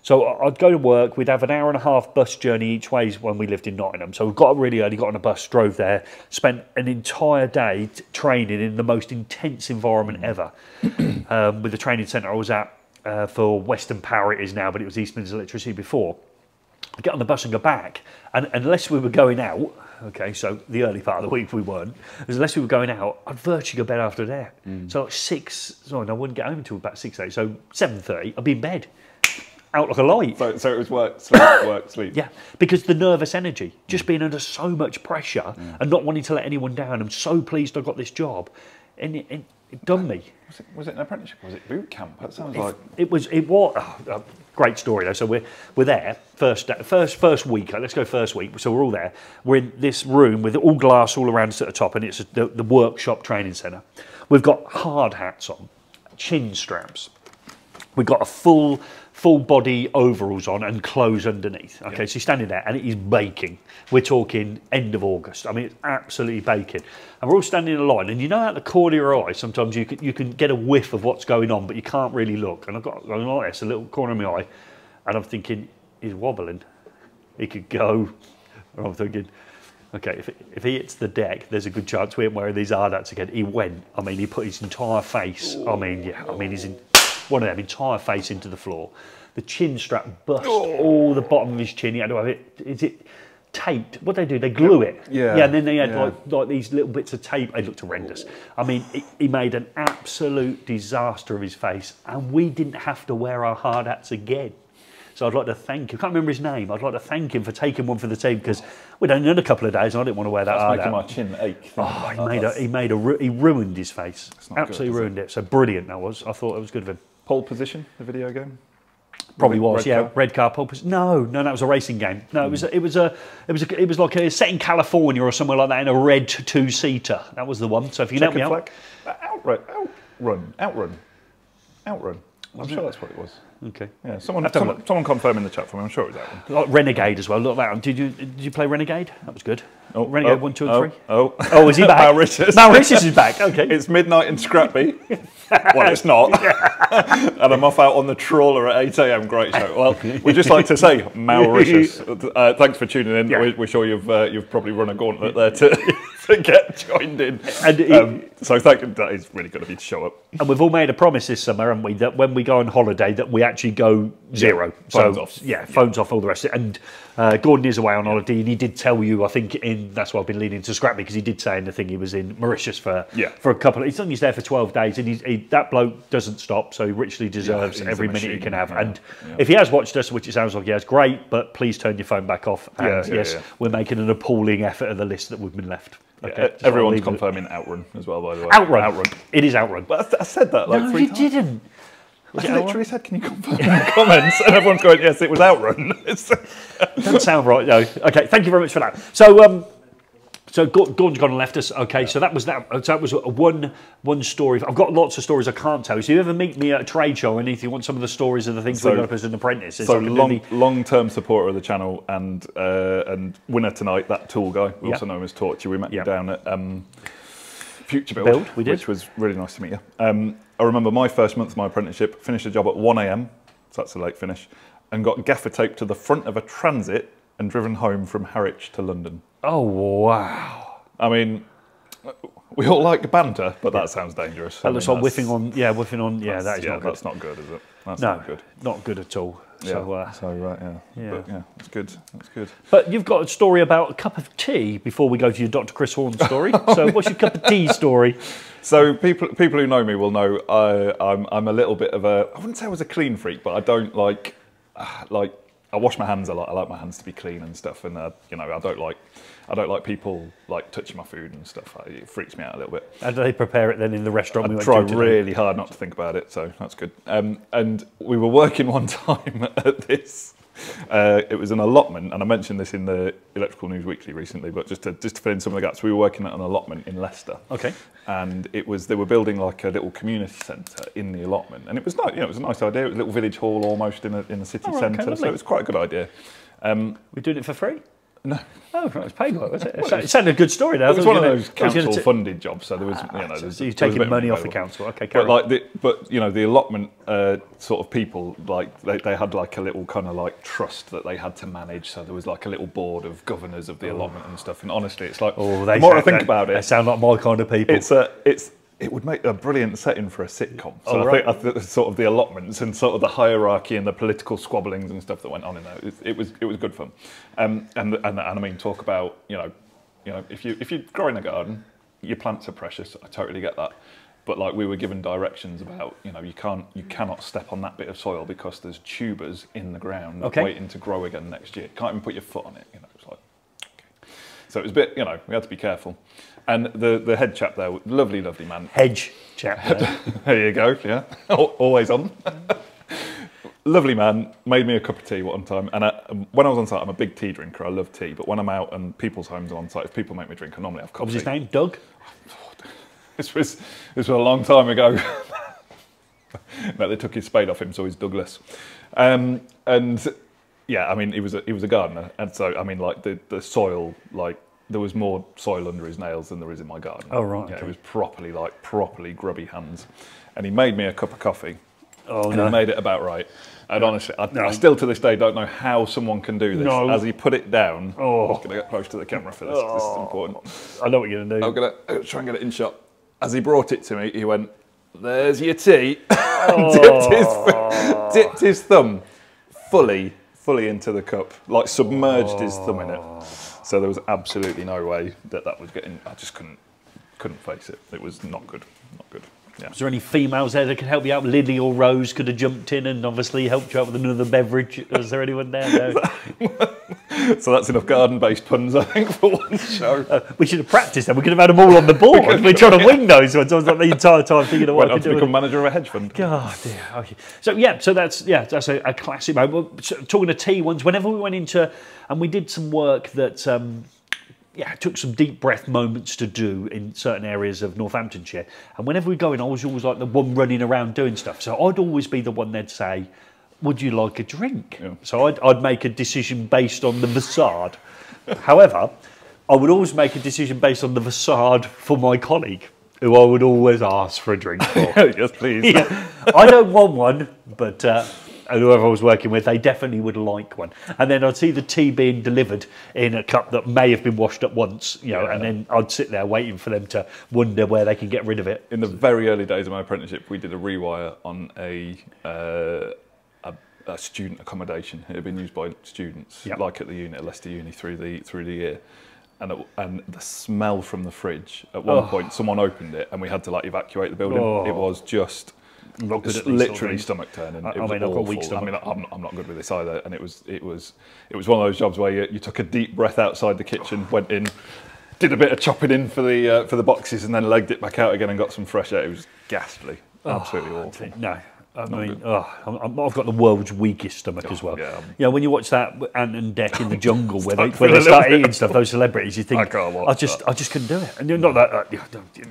So I'd go to work. We'd have an hour and a half bus journey each way when we lived in Nottingham. So we got up really early, got on a bus, drove there, spent an entire day training in the most intense environment ever. um, with the training centre I was at uh, for Western Power, it is now, but it was East Midlands Electricity before. I'd get on the bus and go back. And unless we were going out, okay, so the early part of the week we weren't, unless we were going out, I'd virtually go bed after that. Mm. So like six, sorry, I wouldn't get home until about 6 8. So 7.30, I'd be in bed, out like a light. So, so it was work, sleep, work, sleep. Yeah, because the nervous energy, just mm. being under so much pressure mm. and not wanting to let anyone down. I'm so pleased I got this job. And it, it, it done me. Was it, was it an apprenticeship? Was it boot camp? That sounds like. It was. It was. Oh, great story though. So we're we're there first first first week. Let's go first week. So we're all there. We're in this room with all glass all around us at the top, and it's the, the workshop training centre. We've got hard hats on, chin straps. We've got a full full body overalls on and clothes underneath. Okay, so you're standing there and it is baking. We're talking end of August. I mean, it's absolutely baking. And we're all standing in a line. And you know, out the corner of your eye, sometimes you can, you can get a whiff of what's going on, but you can't really look. And I've got going like this, a little corner of my eye, and I'm thinking, he's wobbling. He could go. And I'm thinking, okay, if, if he hits the deck, there's a good chance we ain't wearing these hard hats again. He went. I mean, he put his entire face. I mean, yeah. I mean, he's in one of them entire face into the floor. The chin strap burst all the bottom of his chin. He had to have it. Is it taped? What they do? They glue it. Yeah. Yeah. And then they had Yeah. like like these little bits of tape. It looked horrendous. I mean, he, he made an absolute disaster of his face, and we didn't have to wear our hard hats again. So I'd like to thank him. I can't remember his name. I'd like to thank him for taking one for the team because we'd only done a couple of days and I didn't want to wear that That's hard making my chin ache. Oh, he made a he made a he ruined his face. not good, Absolutely it? ruined it. So brilliant that was. I thought it was good of him. Pole position, the video game. Probably was, red yeah. car? Red car pole. position. No, no, that was a racing game. No, it was it was a it was a, it was like a set in California or somewhere like that in a red two seater. That was the one. So if you can help me out, flag. Uh, Outrun, outrun, outrun, outrun. I'm sure that's what it was. Okay. Yeah, someone, Have to have a someone, someone confirm in the chat for me. I'm sure it was that one. Like Renegade as well. Look at that one. Did you did you play Renegade? That was good. Oh, Renegade oh, one, two, and oh, three. Oh, Oh, is he back? Mauritius. Mauritius is back. Okay. It's midnight in Scratby. well, it's not. and I'm off out on the trawler at 8 a.m. Great show. Well, we'd just like to say, Mauritius, uh, thanks for tuning in. Yeah. We're, we're sure you've uh, you've probably run a gauntlet there to, to get joined in. And um, so thank you. That is really good of you to show up. And we've all made a promise this summer, haven't we, that when we go on holiday, that we actually go zero. phones so, off. Yeah, phones off, all the rest of it. And uh, Gordon is away on holiday, and he did tell you, I think, in that's why I've been leaning to Scratby because he did say in the thing he was in Mauritius for Yeah. for a couple. Of, he's only there for twelve days, and he's, he, that bloke doesn't stop, so he richly deserves he's every minute he can have. yeah, and yeah. if he has watched us, which it sounds like he has, great. But please turn your phone back off. And Yeah, yeah, yes, yeah. we're making an appalling effort of the list that we've been left. Yeah, Okay, just everyone's leave it. confirming Outrun as well, by the way. Outrun. Outrun. It is outrun. But I, I said that like no, three you times. didn't. I literally said, "Can you confirm in the comments?" And everyone's going, "Yes, it was Outrun." Doesn't sound right. No. Okay. Thank you very much for that. So, um, so Gor- Gordon's gone and left us. Okay. So that was that. So that was a one one story. I've got lots of stories I can't tell you. So you ever meet me at a trade show or anything? You want some of the stories of the things So- we got up as an apprentice? So a long, nearly- long term supporter of the channel and uh, and winner tonight, that tool guy, we Yeah. also know him as Torture. We met Yeah. you down at um, Future Build, Build, we did. which was really nice to meet you. Um, I remember my first month of my apprenticeship, finished the job at 1 a.m., so that's a late finish, and got gaffer taped to the front of a transit and driven home from Harwich to London. Oh wow. I mean, we all like banter, but that sounds dangerous. I That looks mean, like whiffing on. Yeah, whiffing on. Yeah, that is yeah, not good. that's not good, is it? That's no, not good. not good at all. Yeah. So, uh, so right, yeah. yeah. But yeah, it's good. That's good. but you've got a story about a cup of tea before we go to your Dr. Chris Horn story. so, what's your cup of tea story? So people people who know me will know I, I'm I'm a little bit of a I wouldn't say I was a clean freak, but I don't like like I wash my hands a lot. I like my hands to be clean and stuff, and uh, you know I don't like I don't like people like touching my food and stuff. It freaks me out a little bit. How do they prepare it then in the restaurant? I we went try really hard not to think about it, so that's good. Um, and we were working one time at this. Uh, it was an allotment, and I mentioned this in the Electrical News Weekly recently. But just to just to fill in some of the gaps, we were working at an allotment in Leicester. Okay. And it was they were building like a little community centre in the allotment, and it was nice. You know, it was a nice idea. It was a little village hall almost in a in a city Oh, right, okay, centre, so it was quite a good idea. Um, We're doing it for free? No, Oh, right, it's paid it, was it? It sounded- it sounded a good story now. it was one of those council funded. funded jobs, so there was you know there So was, you're a taking money off the council. Okay, But on. like, the, but you know, the allotment uh, sort of people, like they, they had like a little kind of like trust that they had to manage. So there was like a little board of governors of the allotment and stuff. And honestly, it's like Oh, the they more I think they- about They sound like my kind of people. it's a it's it would make a brilliant setting for a sitcom. So Oh, I right. think I think sort of the allotments and sort of the hierarchy and the political squabblings and stuff that went on in there. It, it was it was good fun. Um, and, and and I mean, talk about you know, you know, if you if you're growing a garden, your plants are precious. I totally get that. But like we were given directions about, you know, you can't, you cannot step on that bit of soil because there's tubers in the ground Okay. waiting to grow again next year. Can't even put your foot on it. You know, it's like, okay. So it was a bit, you know, we had to be careful. And the, the head chap there, lovely, lovely man. Hedge chap. there. There you go, yeah. Always on. lovely man, made me a cup of tea one time. And I, when I was on site, I'm a big tea drinker. I love tea. But when I'm out and people's homes are on site, if people make me drink, I normally have What was coffee. his name? Doug? This was, this was a long time ago. but they took his spade off him, so he's Douglas. Um, and yeah, I mean, he was a, he was a gardener, and so I mean, like the, the soil, like there was more soil under his nails than there is in my garden. Oh, right, Yeah, okay. it was properly like properly grubby hands, and he made me a cup of coffee. Oh, and no. he made it about right. And honestly, I, No. I still to this day don't know how someone can do this. No. As he put it down, Oh. I'm just going to get close to the camera for this. 'cause This is oh. important. I know what you're going to do. I'm gonna, uh, try and get it in shot. As he brought it to me, he went, "There's your tea." and oh. dipped his dipped his thumb fully, fully into the cup, like submerged his thumb in it. Oh. So there was absolutely no way that that was getting. I just couldn't, couldn't face it. It was not good, not good. Yeah. Was there any females there that could help you out? Lily or Rose could have jumped in and obviously helped you out with another beverage. Was there anyone there? No. So that's enough garden-based puns, I think, for one show. Uh, we should have practiced them. We could have had them all on the board. We're trying to wing those ones. I was like the entire time thinking of what Went I could to do. become manager of a hedge fund. God dear. Okay. So yeah, so that's yeah, that's a, a classic moment. So talking to tea ones, whenever we went into and we did some work that um, yeah took some deep breath moments to do in certain areas of Northamptonshire. And whenever we go in, I was always like the one running around doing stuff. So I'd always be the one they'd say, "Would you like a drink?" Yeah. So I'd, I'd make a decision based on the facade. However, I would always make a decision based on the facade for my colleague, who I would always ask for a drink for. yes, please. Yeah. I don't want one, but uh, whoever I was working with, they definitely would like one. And then I'd see the tea being delivered in a cup that may have been washed up once, you know, and then I'd sit there waiting for them to wonder where they can get rid of it. in the very early days of my apprenticeship, we did a rewire on a uh, a, a student accommodation. It had been used by students, Yep. like at the unit at Leicester Uni through the through the year. And, it, and the smell from the fridge. At one Oh. point, someone opened it, and we had to like evacuate the building. Oh. It was just Good it's at these sort of literally stomach turning. I- I mean, I've got weak I stomach. mean, I'm, I'm not good with this either. And it was it was it was one of those jobs where you, you took a deep breath outside the kitchen, went in, did a bit of chopping in for the uh, for the boxes and then legged it back out again and got some fresh air. It was ghastly, absolutely awful. No. I mean, oh, I'm- I'm- I've got the world's weakest stomach as well. yeah, I'm- Yeah, when you watch that Ant and Dec in the jungle where they, Start where they start eating stuff, those celebrities, you think, I can't watch I just, I just couldn't do it. And you're not that, uh,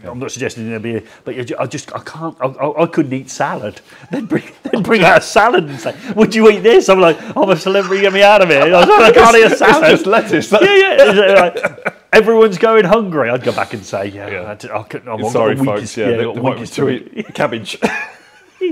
I'm not suggesting there'd be, a, but you I just, I can't, I, I, I couldn't eat salad. They'd bring, they'd bring out a salad and say, "Would you eat this?" I'm like, "I'm a celebrity, get me out of here." I, was like, I can't eat a It's salad. just lettuce. yeah, yeah. Uh, like, everyone's going hungry. I'd go back and say, "Yeah, Yeah. I, I couldn't." I've got Sorry, folks. weakest- Yeah, I've they, got they the want weakest to stomach." eat cabbage.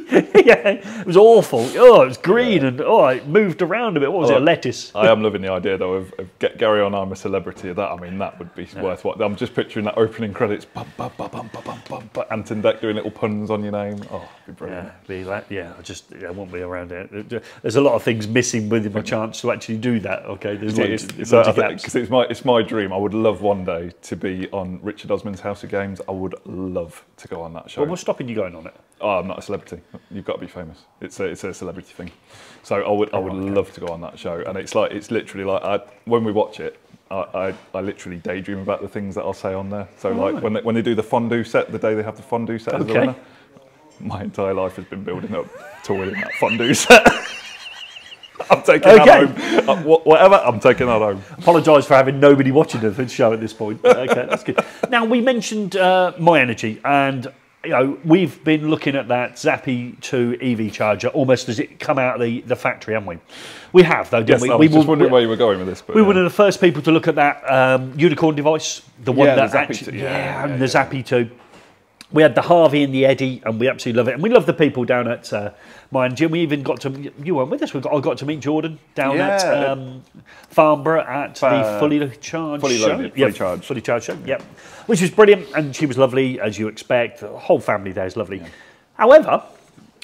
yeah, it was awful. Oh, it was green and oh, it moved around a bit. What was Oh, it? Lettuce. I am loving the idea though of, of get Gary on I'm a celebrity. That I mean that would be worth what I'm just picturing that opening credits. Bum, bum, bum, bum, bum, bum, bum, bum, Ant and Dec doing little puns on your name. Oh, it'd be brilliant. Yeah, be like, yeah. I just, yeah, I won't be around it. There's a lot of things missing with my chance to actually do that. Okay, there's loads, It's, there's it's, loads of think- gaps. 'cause it's my it's my dream. I would love one day to be on Richard Osman's House of Games. I would love to go on that show. Well, what's stopping you going on it? Oh, I'm not a celebrity. You've got to be famous. It's a, it's a celebrity thing. So I would I would love to go on that show. And it's like it's literally like I, when we watch it, I, I, I literally daydream about the things that I'll say on there. So like when they, when they do the fondue set, the day they have the fondue set as the Okay. winner, my entire life has been building up to winning that fondue set. I'm taking Okay. that home. Uh, wha- whatever, I'm taking that home. Apologise for having nobody watching the show at this point. Okay, that's good. Now we mentioned uh, myenergi, and you know we've been looking at that Zappi 2 EV charger almost as it come out of the, the factory, haven't we? We have though, didn't Yes, we? I was we just were- wondering where you were going with this. But We yeah. were one of the first people to look at that um, unicorn device, the one Yeah, the that Zappi actually, two, yeah, yeah, and the. Zappi two. We had the Harvi and the Eddi, and we absolutely love it. And we love the people down at uh, mine. Jim, we even got to you weren't with us. We got I got to meet Jordan down at Yeah. um, Farnborough at the Uh, fully charged Fully show. loaded, Yeah, fully charged. fully charged show. Yep, which was brilliant, and she was lovely as you expect. The whole family there is lovely. However,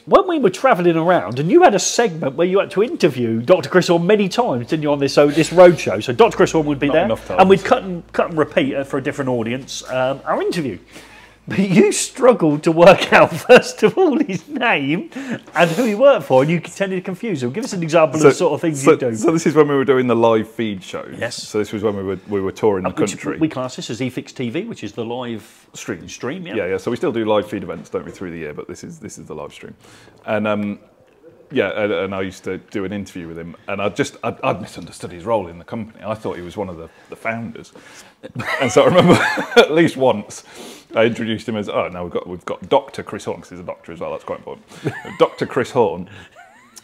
when we were travelling around, and you had a segment where you had to interview Dr. Chris Horn many times, didn't you, on this so this road show? So Dr. Chris Horn would be Not there, and we'd cut and cut and repeat uh, for a different audience um, our interview. But you struggled to work out first of all his name and who he worked for, and you tended to confuse him. Give us an example of the sort of things so, you do. So this is when we were doing the live feed shows. Yes. So this was when we were we were touring the country. we class this as eFIXX TV, which is the live stream. Stream, yeah. yeah, yeah. So we still do live feed events, don't we, through the year? But this is this is the live stream, and um, yeah, and, and I used to do an interview with him, and I just I'd, I'd misunderstood his role in the company. I thought he was one of the, the founders, and so I remember at least once I introduced him as oh now we've got we've got Doctor Chris Horn because he's a doctor as well. That's quite important. Doctor Chris Horn.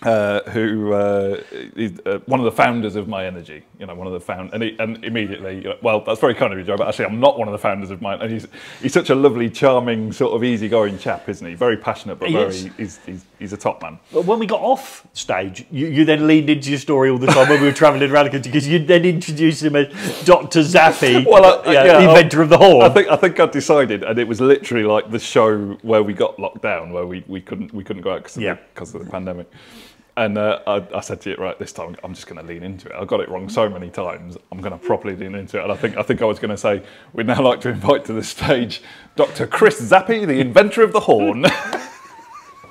Uh, who uh, is uh, one of the founders of myenergi, you know, one of the found, and, he, and immediately, you know, well, that's very kind of you, Joe, but actually, I'm not one of the founders of mine. And he's he's such a lovely, charming, sort of easygoing chap, isn't he? Very passionate, but He very is. he's, he's he's a top man. But when we got off stage, you, you then leaned into your story all the time when we were travelling around the country because you then introduced him as Dr. Zappi, Well, I- yeah, yeah, I- inventor of the horn. I think I think I decided, and it was literally like the show where we got locked down, where we, we couldn't we couldn't go out because of, Yeah. the, 'cause of the pandemic. And uh, I, I said to you, right, this time I'm just going to lean into it. I got it wrong so many times. I'm going to properly lean into it. And I think I think I was going to say we'd now like to invite to the stage Dr. Chris Zappi, the inventor of the horn.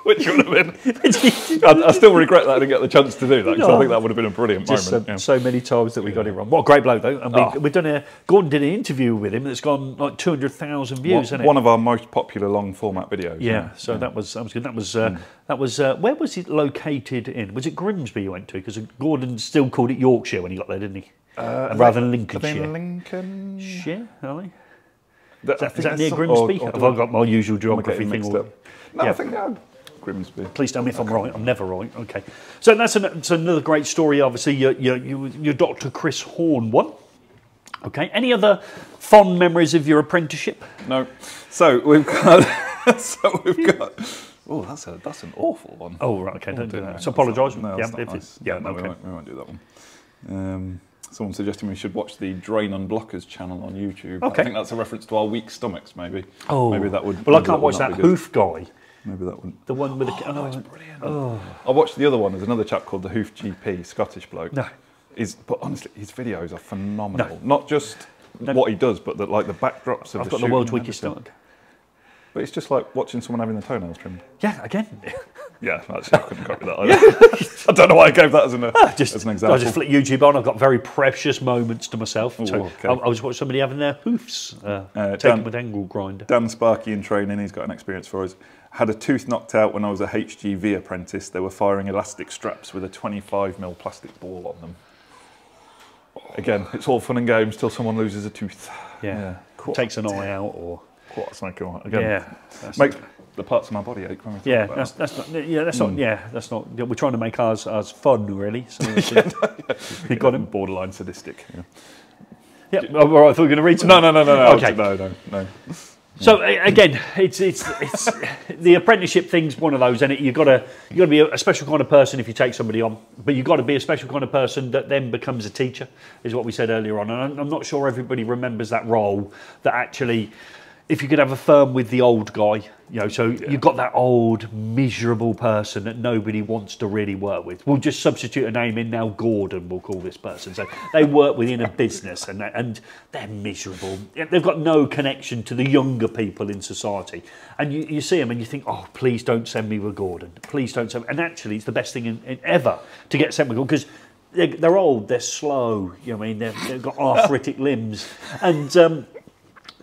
Which would have been. I, I still regret that I didn't get the chance to do that because I think that would have been a brilliant moment. uh, yeah. so many times that we got it wrong. What a great bloke though. And we, Oh. we've done a Gordon did an interview with him that's gone like two hundred thousand views, one, it? one of our most popular long format videos. yeah, so that was that was good. That was uh, that was uh, where was it located in? Was it Grimsby you went to? Because Gordon still called it Yorkshire when he got there, didn't he? Uh, rather than Lincolnshire. Lincolnshire. think Lincoln. Shire, are they? That, Is that, is that near Grimsby? Have I got my usual geography thing? all- No, Yeah. I think they are Grimsby. Please tell me if I'm right. I'm never right. Okay. So that's, an, that's another great story. Obviously, your, your, your, Dr. Chris Horn one. Okay. Any other fond memories of your apprenticeship? No. So we've got. so we've got. Oh, that's a that's an awful one. Oh, right. Okay. Don't do that. So apologise. No, yeah. nice. yeah. no, we, okay. won't, we won't do that one. Um, someone suggested we should watch the Drain Unblockers channel on YouTube. Okay. I think that's a reference to our weak stomachs, maybe. Oh, maybe that would. Well, I can't watch that hoof guy. Maybe that one. The one with the. Oh, oh That's brilliant. Oh. I watched the other one. There's another chap called the Hoof GP, Scottish bloke. No. He's, but honestly, his videos are phenomenal. Not just No. what he does, but the, like the backdrops of I've the got the world's and weakest stomach. But it's just like watching someone having their toenails trimmed. Yeah. Again. Yeah, actually, I couldn't with that either. I don't know why I gave that as an, Just, as an example. I just flick YouTube on. I've got very precious moments to myself. Ooh, so okay. I, I was watching somebody having their hoofs uh, Uh, taken Dan- with angle grinder. Dan Sparky in training, he's got an experience for us. Had a tooth knocked out when I was a HGV apprentice. They were firing elastic straps with a 25mm plastic ball on them. Again, it's all fun and games till someone loses a tooth. Yeah. Quite, Takes an eye out, or quite a snake. Again, yeah, makes the parts of my body ache when we yeah, about that's, that's not. Yeah, that's not. Mm. Yeah, that's not. yeah, We're trying to make ours ours fun, really. So you got him. Borderline sadistic. Yeah. Yeah. Oh, all right, I thought you were going to read. No, no, no, no, no. Okay. No, no, no. So again, it's it's it's the apprenticeship thing's one of those, and it, you've got to you got to be a, special kind of person if you take somebody on, but you've got to be a special kind of person that then becomes a teacher, is what we said earlier on, and I'm not sure everybody remembers that role. That actually, if you could have a firm with the old guy, you know, so you've got that old miserable person that nobody wants to really work with. We'll just substitute a name in now. Gordon, we'll call this person. So they work within a business, and and they're miserable. They've got no connection to the younger people in society. And you, you see them, and you think, oh, please don't send me with Gordon. Please don't send. Me. And actually, it's the best thing in, in ever to get sent with Gordon because. They're, they're old, they're slow, you know what I mean? They've, they've got arthritic limbs. And um,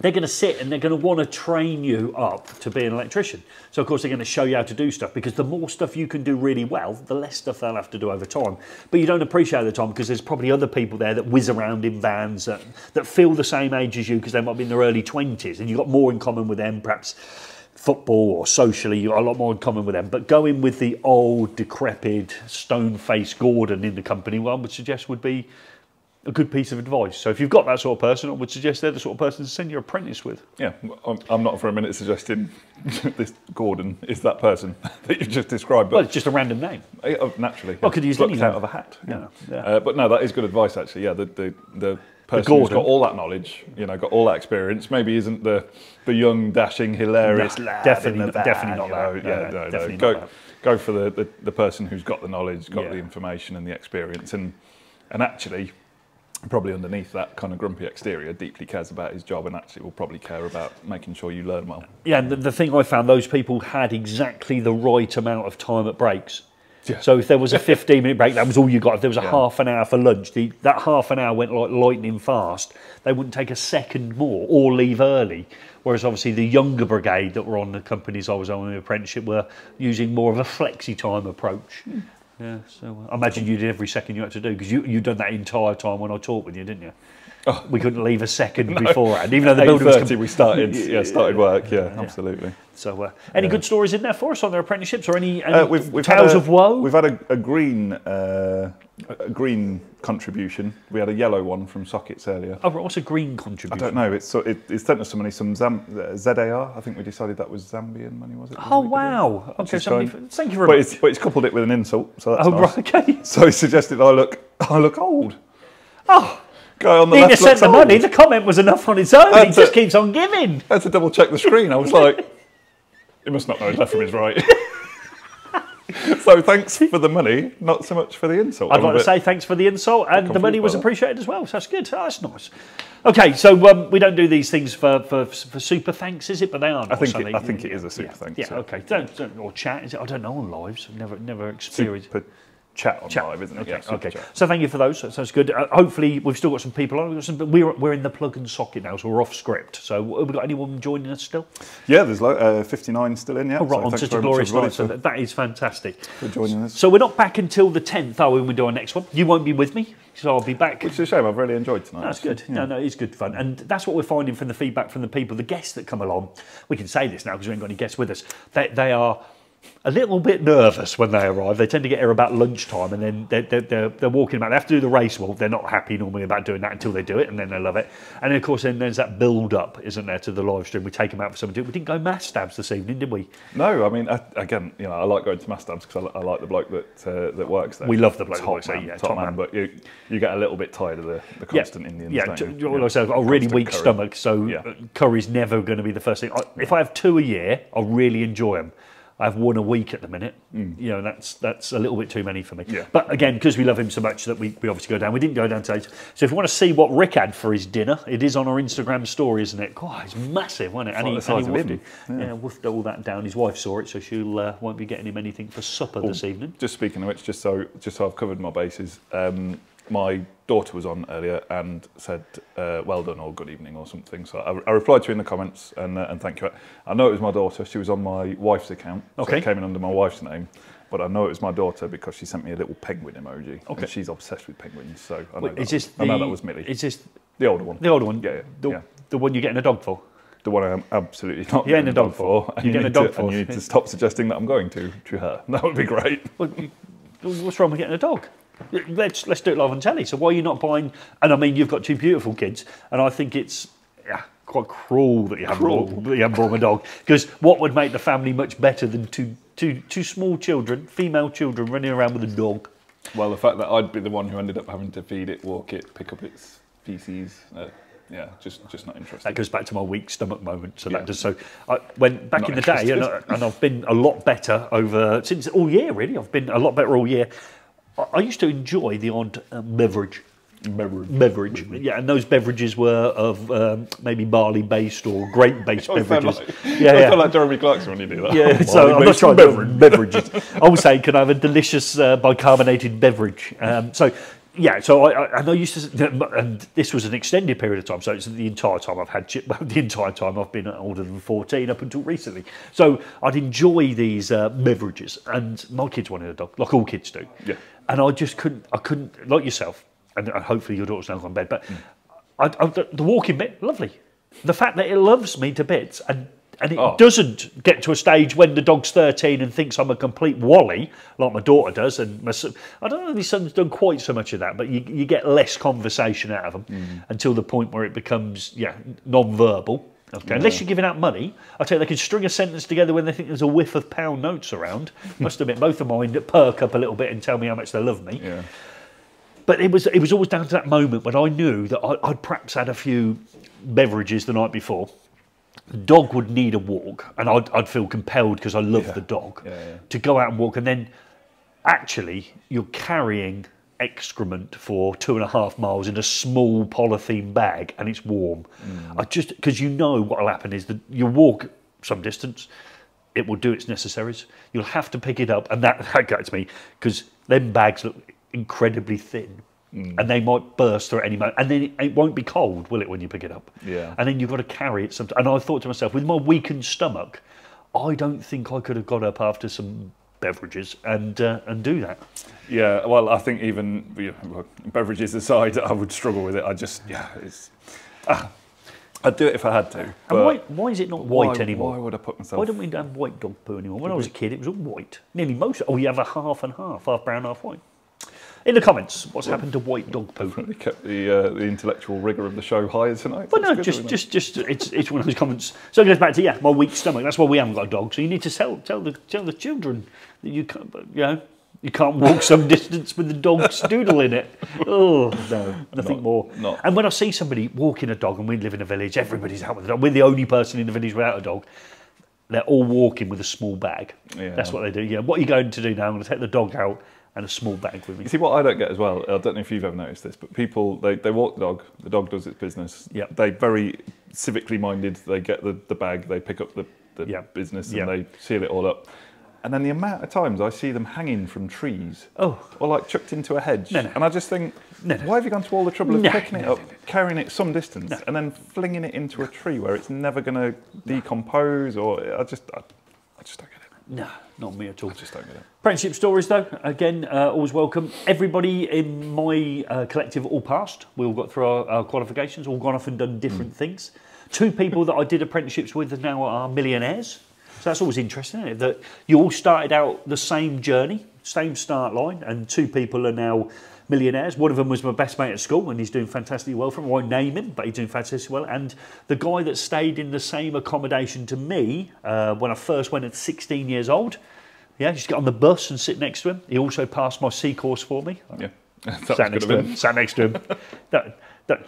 they're going to sit and they're going to want to train you up to be an electrician. So, of course, they're going to show you how to do stuff because the more stuff you can do really well, the less stuff they'll have to do over time. But you don't appreciate the time because there's probably other people there that whiz around in vans that, that feel the same age as you because they might be in their early 20s and you've got more in common with them, perhaps football or socially, you've got a lot more in common with them. But going with the old, decrepit, stone faced Gordon in the company, well, I would suggest would be a good piece of advice. So if you've got that sort of person, I would suggest they're the sort of person to send your apprentice with. Yeah, I'm, not for a minute suggesting this Gordon is that person that you've just described, but Well, it's just a random name. Oh, naturally, Well, could use any out of a hat. Yeah, yeah. Uh, but no, that is good advice actually. Yeah, the the, the person who's got all that knowledge, you know, got all that experience, maybe isn't the the young, dashing, hilarious No, lad definitely not- van, definitely not you know, that. No, yeah, no, no, no. definitely Go that. go for the, the the person who's got the knowledge, got Yeah. the information and the experience, and and actually. Probably underneath that kind of grumpy exterior, deeply cares about his job and actually will probably care about making sure you learn well. Yeah, and the, the thing I found, those people had exactly the right amount of time at breaks. Yeah. So if there was a 15 minute break, that was all you got. If there was a Yeah. half an hour for lunch, the, that half an hour went like lightning fast. They wouldn't take a second more or leave early. Whereas obviously the younger brigade that were on the companies I was on in the apprenticeship were using more of a flexi time approach. Hmm. Yeah, so uh, I imagine you did every second you had to do because you you done that entire time when I talked with you, didn't you? Oh. We couldn't leave a second beforehand, even though the building was 8.30 we started, yeah, started work, yeah, absolutely. So, uh, any good stories in there for us on their apprenticeships, or any, any Uh, we've, we've tales a- of woe? We've had a, a green uh, a green contribution. We had a yellow one from Sockets earlier. Oh, what's a green contribution? I don't know. It's so it, it's sent us some money. Some Zam, uh, ZAR. I think we decided that was Zambian money. Was it? Oh it. wow! Okay, somebody, thank you very But much. it's but it's coupled it with an insult. So that's Oh nice. right, okay. So he suggested I look I look old. Oh, Guy on the he left just sent the old. money. The comment was enough on its own. He just keeps on giving. I had to double check the screen. I was like, he must not know his left from his right. so thanks for the money, not so much for the insult. I'd I'm like to say thanks for the insult, and the money was appreciated as well. So that's good. Oh, that's nice. Okay, so um, we don't do these things for, for, for super thanks, is it? But they are. I think it- I think it is a super yeah, thanks, Yeah, yeah. okay. Don't, don't, or chat is it? I don't know on lives. I've never never experienced. super chat on Chat. live, isn't it? Okay, Yeah, okay. chat. So thank you for those. That sounds good. Uh, hopefully, we've still got some people on. We've some, we're, we're in the plug and socket now, so we're off script. So have we got anyone joining us still? Yeah, there's lo- uh, 59 still in. Yeah, Oh, right, so on such a glorious night. So that, that is fantastic. for joining us. So we're not back until the 10th, are we, when we do our next one? You won't be with me, so I'll be back. Which is a shame. I've really enjoyed tonight. That's good. Yeah. No, no, it's good fun. And that's what we're finding from the feedback from the people, the guests that come along. We can say this now because we ain't got any guests with us. They, they are a little bit nervous when they arrive. They tend to get here about lunchtime and then they're, they're, they're, they're walking about. They have to do the race walk. They're not happy normally about doing that until they do it and then they love it. And then, of course, then there's that build up, isn't there, to the live stream. We take them out for something. We didn't go mass stabs this evening, did we? No, I mean, I, again, you know, I like going to mass stabs because I, I like the bloke that uh, that works there. We love the bloke that top works there, man, yeah, top, top man. man. But you you get a little bit tired of the, the constant Indians. Yeah, t- you? like I said, I've got a really weak curry. stomach, so Yeah. uh, curry's never going to be the first thing. I, if I have two a year, I'll really enjoy them. I have one a week at the minute. You know, that's that's a little bit too many for me. Mm. Yeah. But again, because we love him so much that we, we obviously go down. We didn't go down today. So if you want to see what Rick had for his dinner, it is on our Instagram story, isn't it? God, it's massive, wasn't it? like the and he woofed, him. it. Yeah. woofed all that down. His wife saw it, so she'll uh, won't be getting him anything for supper this evening. Just speaking of which, just so just so I've covered my bases, um, my daughter was on earlier and said uh, well done or good evening or something. So I, I replied to her in the comments and, uh, and thank you. I know it was my daughter. She was on my wife's account. So Okay. it came in under my wife's name. But I know it was my daughter because she sent me a little penguin emoji. Okay. And she's obsessed with penguins. So I know, Wait, that, is was, I know the- that was Millie. Is this the older one. the older one? Yeah, yeah, The, yeah. the one you're getting a dog for? The one I am absolutely not You're getting a dog for. You're you getting a dog to, for. And you need to stop suggesting that I'm going to, to her. That would be great. Well, What's wrong with getting a dog? Let's let's do it live on telly. So why are you not buying? And I mean, you've got two beautiful kids, and I think it's yeah, quite cruel that you haven't bought, that you haven't brought them a dog. Because what would make the family much better than two two two small children, female children, running around with a dog? Well, the fact that I'd be the one who ended up having to feed it, walk it, pick up its feces, uh, yeah, just just not interested. That goes back to my weak stomach moment. So Yeah. that does. So I went back Not in the day, and, I, and I've been a lot better over since all year. Really, I've been a lot better all year. I, used to enjoy the odd um, beverage. Beverage. Beverage, yeah, and those beverages were of um, maybe barley-based or grape-based I sound beverages. like, yeah, I yeah. sound like Jeremy Clarkson when you do that. Yeah, so I'm not trying beverage. beverages. I was saying, can I have a delicious uh, bicarbonated beverage? Um, so, yeah, so I, I, and I used to, and this was an extended period of time. So it's the entire time I've had, the entire time I've been older than 14 up until recently. So I'd enjoy these uh, beverages, and my kids wanted a dog, like all kids do. Yeah. And I just couldn't, I couldn't, like yourself, and hopefully your daughter's now gone to bed, but I, I, the, the walking bit, lovely. The fact that it loves me to bits and and it Oh. doesn't get to a stage when the dog's 13 and thinks I'm a complete wally, like my daughter does. And my son, I don't know if my son's done quite so much of that, but you, you get less conversation out of them Mm. until the point where it becomes, yeah, non-verbal. Okay, unless you're giving out money, I tell you, they can string a sentence together when they think there's a whiff of pound notes around. Must admit, both of mine perk up a little bit and tell me how much they love me. Yeah. But it was it was always down to that moment when I knew that I, I'd perhaps had a few beverages the night before. The dog would need a walk, and I'd, I'd feel compelled because I love Yeah. the dog Yeah, yeah. to go out and walk. And then, actually, you're carrying excrement for two and a half miles in a small polythene bag, and it's warm. Mm. I just because you know what will happen is that you walk some distance, it will do its necessaries. You'll have to pick it up, and that, that gets me because them bags look incredibly thin. Mm. And they might burst through at any moment, and then it, it won't be cold, will it, when you pick it up? Yeah. And then you've got to carry it sometimes. And I thought to myself, with my weakened stomach, I don't think I could have got up after some beverages and uh, and do that. Yeah, well, I think even you know, beverages aside, I would struggle with it. I just, yeah, it's. Ah, I'd do it if I had to. And why, why is it not white why, anymore? Why would I put myself? Why don't we have white dog poo anymore? When I was a kid, it was all white. Nearly most. Oh, you have a half and half, half brown, half white. In the comments, what's happened to white dog poo? They kept the uh, the intellectual rigor of the show higher tonight. Well, no, That's good, just, just, just, it's, it's one of those comments. So it goes back to yeah, my weak stomach. That's why we haven't got a dog. So you need to tell, tell the, tell the children that you can't, you know, you can't walk some distance with the dog's doodle in it. Oh no, nothing Not- more. not- And when I see somebody walking a dog, and we live in a village, everybody's out with a dog. We're the only person in the village without a dog. They're all walking with a small bag. Yeah. That's what they do. Yeah. What are you going to do now? I'm going to take the dog out and a small bag with me. You see, what I don't get as well, I don't know if you've ever noticed this, but people, they, they walk the dog, the dog does its business. Yep. They very civically minded, they get the, the bag, they pick up the, the Yep. business and Yep. they seal it all up. And then the amount of times I see them hanging from trees Oh. or like chucked into a hedge. No, no. And I just think, No, why have you gone to all the trouble of picking it up, carrying it some distance, and then flinging it into a tree where it's never going to decompose? Or I just, I, I just don't get it. No, not me at all. I just don't get it. Apprenticeship stories, though, again, uh, always welcome. Everybody in my uh, collective all passed. We all got through our, our qualifications, all gone off and done different things. Two people that I did apprenticeships with now are millionaires. So that's always interesting, isn't it? That you all started out the same journey, same start line, and two people are now millionaires. One of them was my best mate at school, and he's doing fantastically well. I won't name him, but he's doing fantastically well. And the guy that stayed in the same accommodation to me uh, when I first went at 16 years old, yeah, just get on the bus and sit next to him. He also passed my C course for me. Yeah. That sat next good to of him. him. Sat next to him.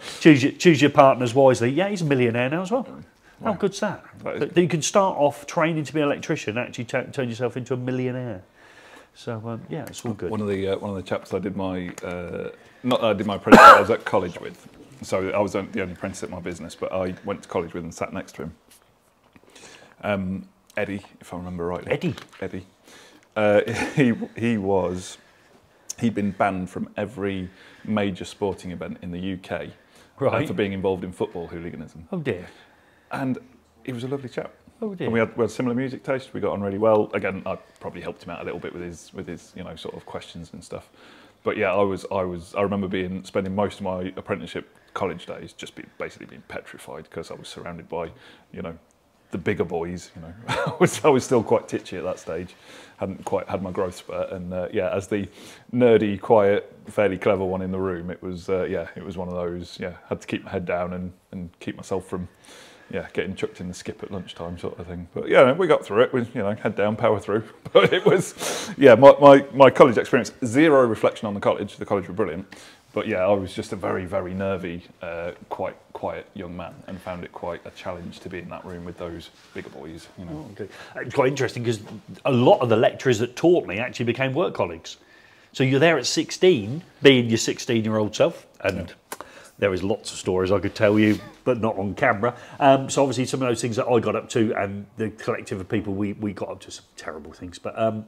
choose your choose your partners wisely. Yeah, he's a millionaire now as well. How good's that? That That you can start off training to be an electrician and actually t- turn yourself into a millionaire. So um, yeah, it's all good. One of the uh, one of the chaps I did my uh, not I did my apprenticeship. I was at college with, so I was the only apprentice at my business. But I went to college with and sat next to him. Um, Eddie, if I remember rightly. Eddie. Eddie. Uh, he he was he'd been banned from every major sporting event in the UK uh, Right. for being involved in football hooliganism, Oh dear. and he was a lovely chap. Oh dear. And we had, we had similar music taste. We got on really well. Again, I probably helped him out a little bit with his with his you know sort of questions and stuff. But yeah, I was I was I remember being spending most of my apprenticeship college days just be, basically being petrified because I was surrounded by you know the bigger boys. You know, I was I was still quite titchy at that stage. Hadn't quite had my growth spurt, and uh, yeah, as the nerdy, quiet, fairly clever one in the room, it was uh, yeah, it was one of those. Yeah, had to keep my head down and and keep myself from yeah, getting chucked in the skip at lunchtime sort of thing. But yeah, we got through it. We, you know, head down, power through. But it was, yeah, my, my, my college experience, zero reflection on the college. The college were brilliant. But yeah, I was just a very, very nervy, uh, quite quiet young man and found it quite a challenge to be in that room with those bigger boys, you know. Okay. It's quite interesting because a lot of the lecturers that taught me actually became work colleagues. So you're there at 16, being your 16 year old self, and there is lots of stories I could tell you, but not on camera. Um, so obviously, some of those things that I got up to, and the collective of people, we, we got up to some terrible things. But um,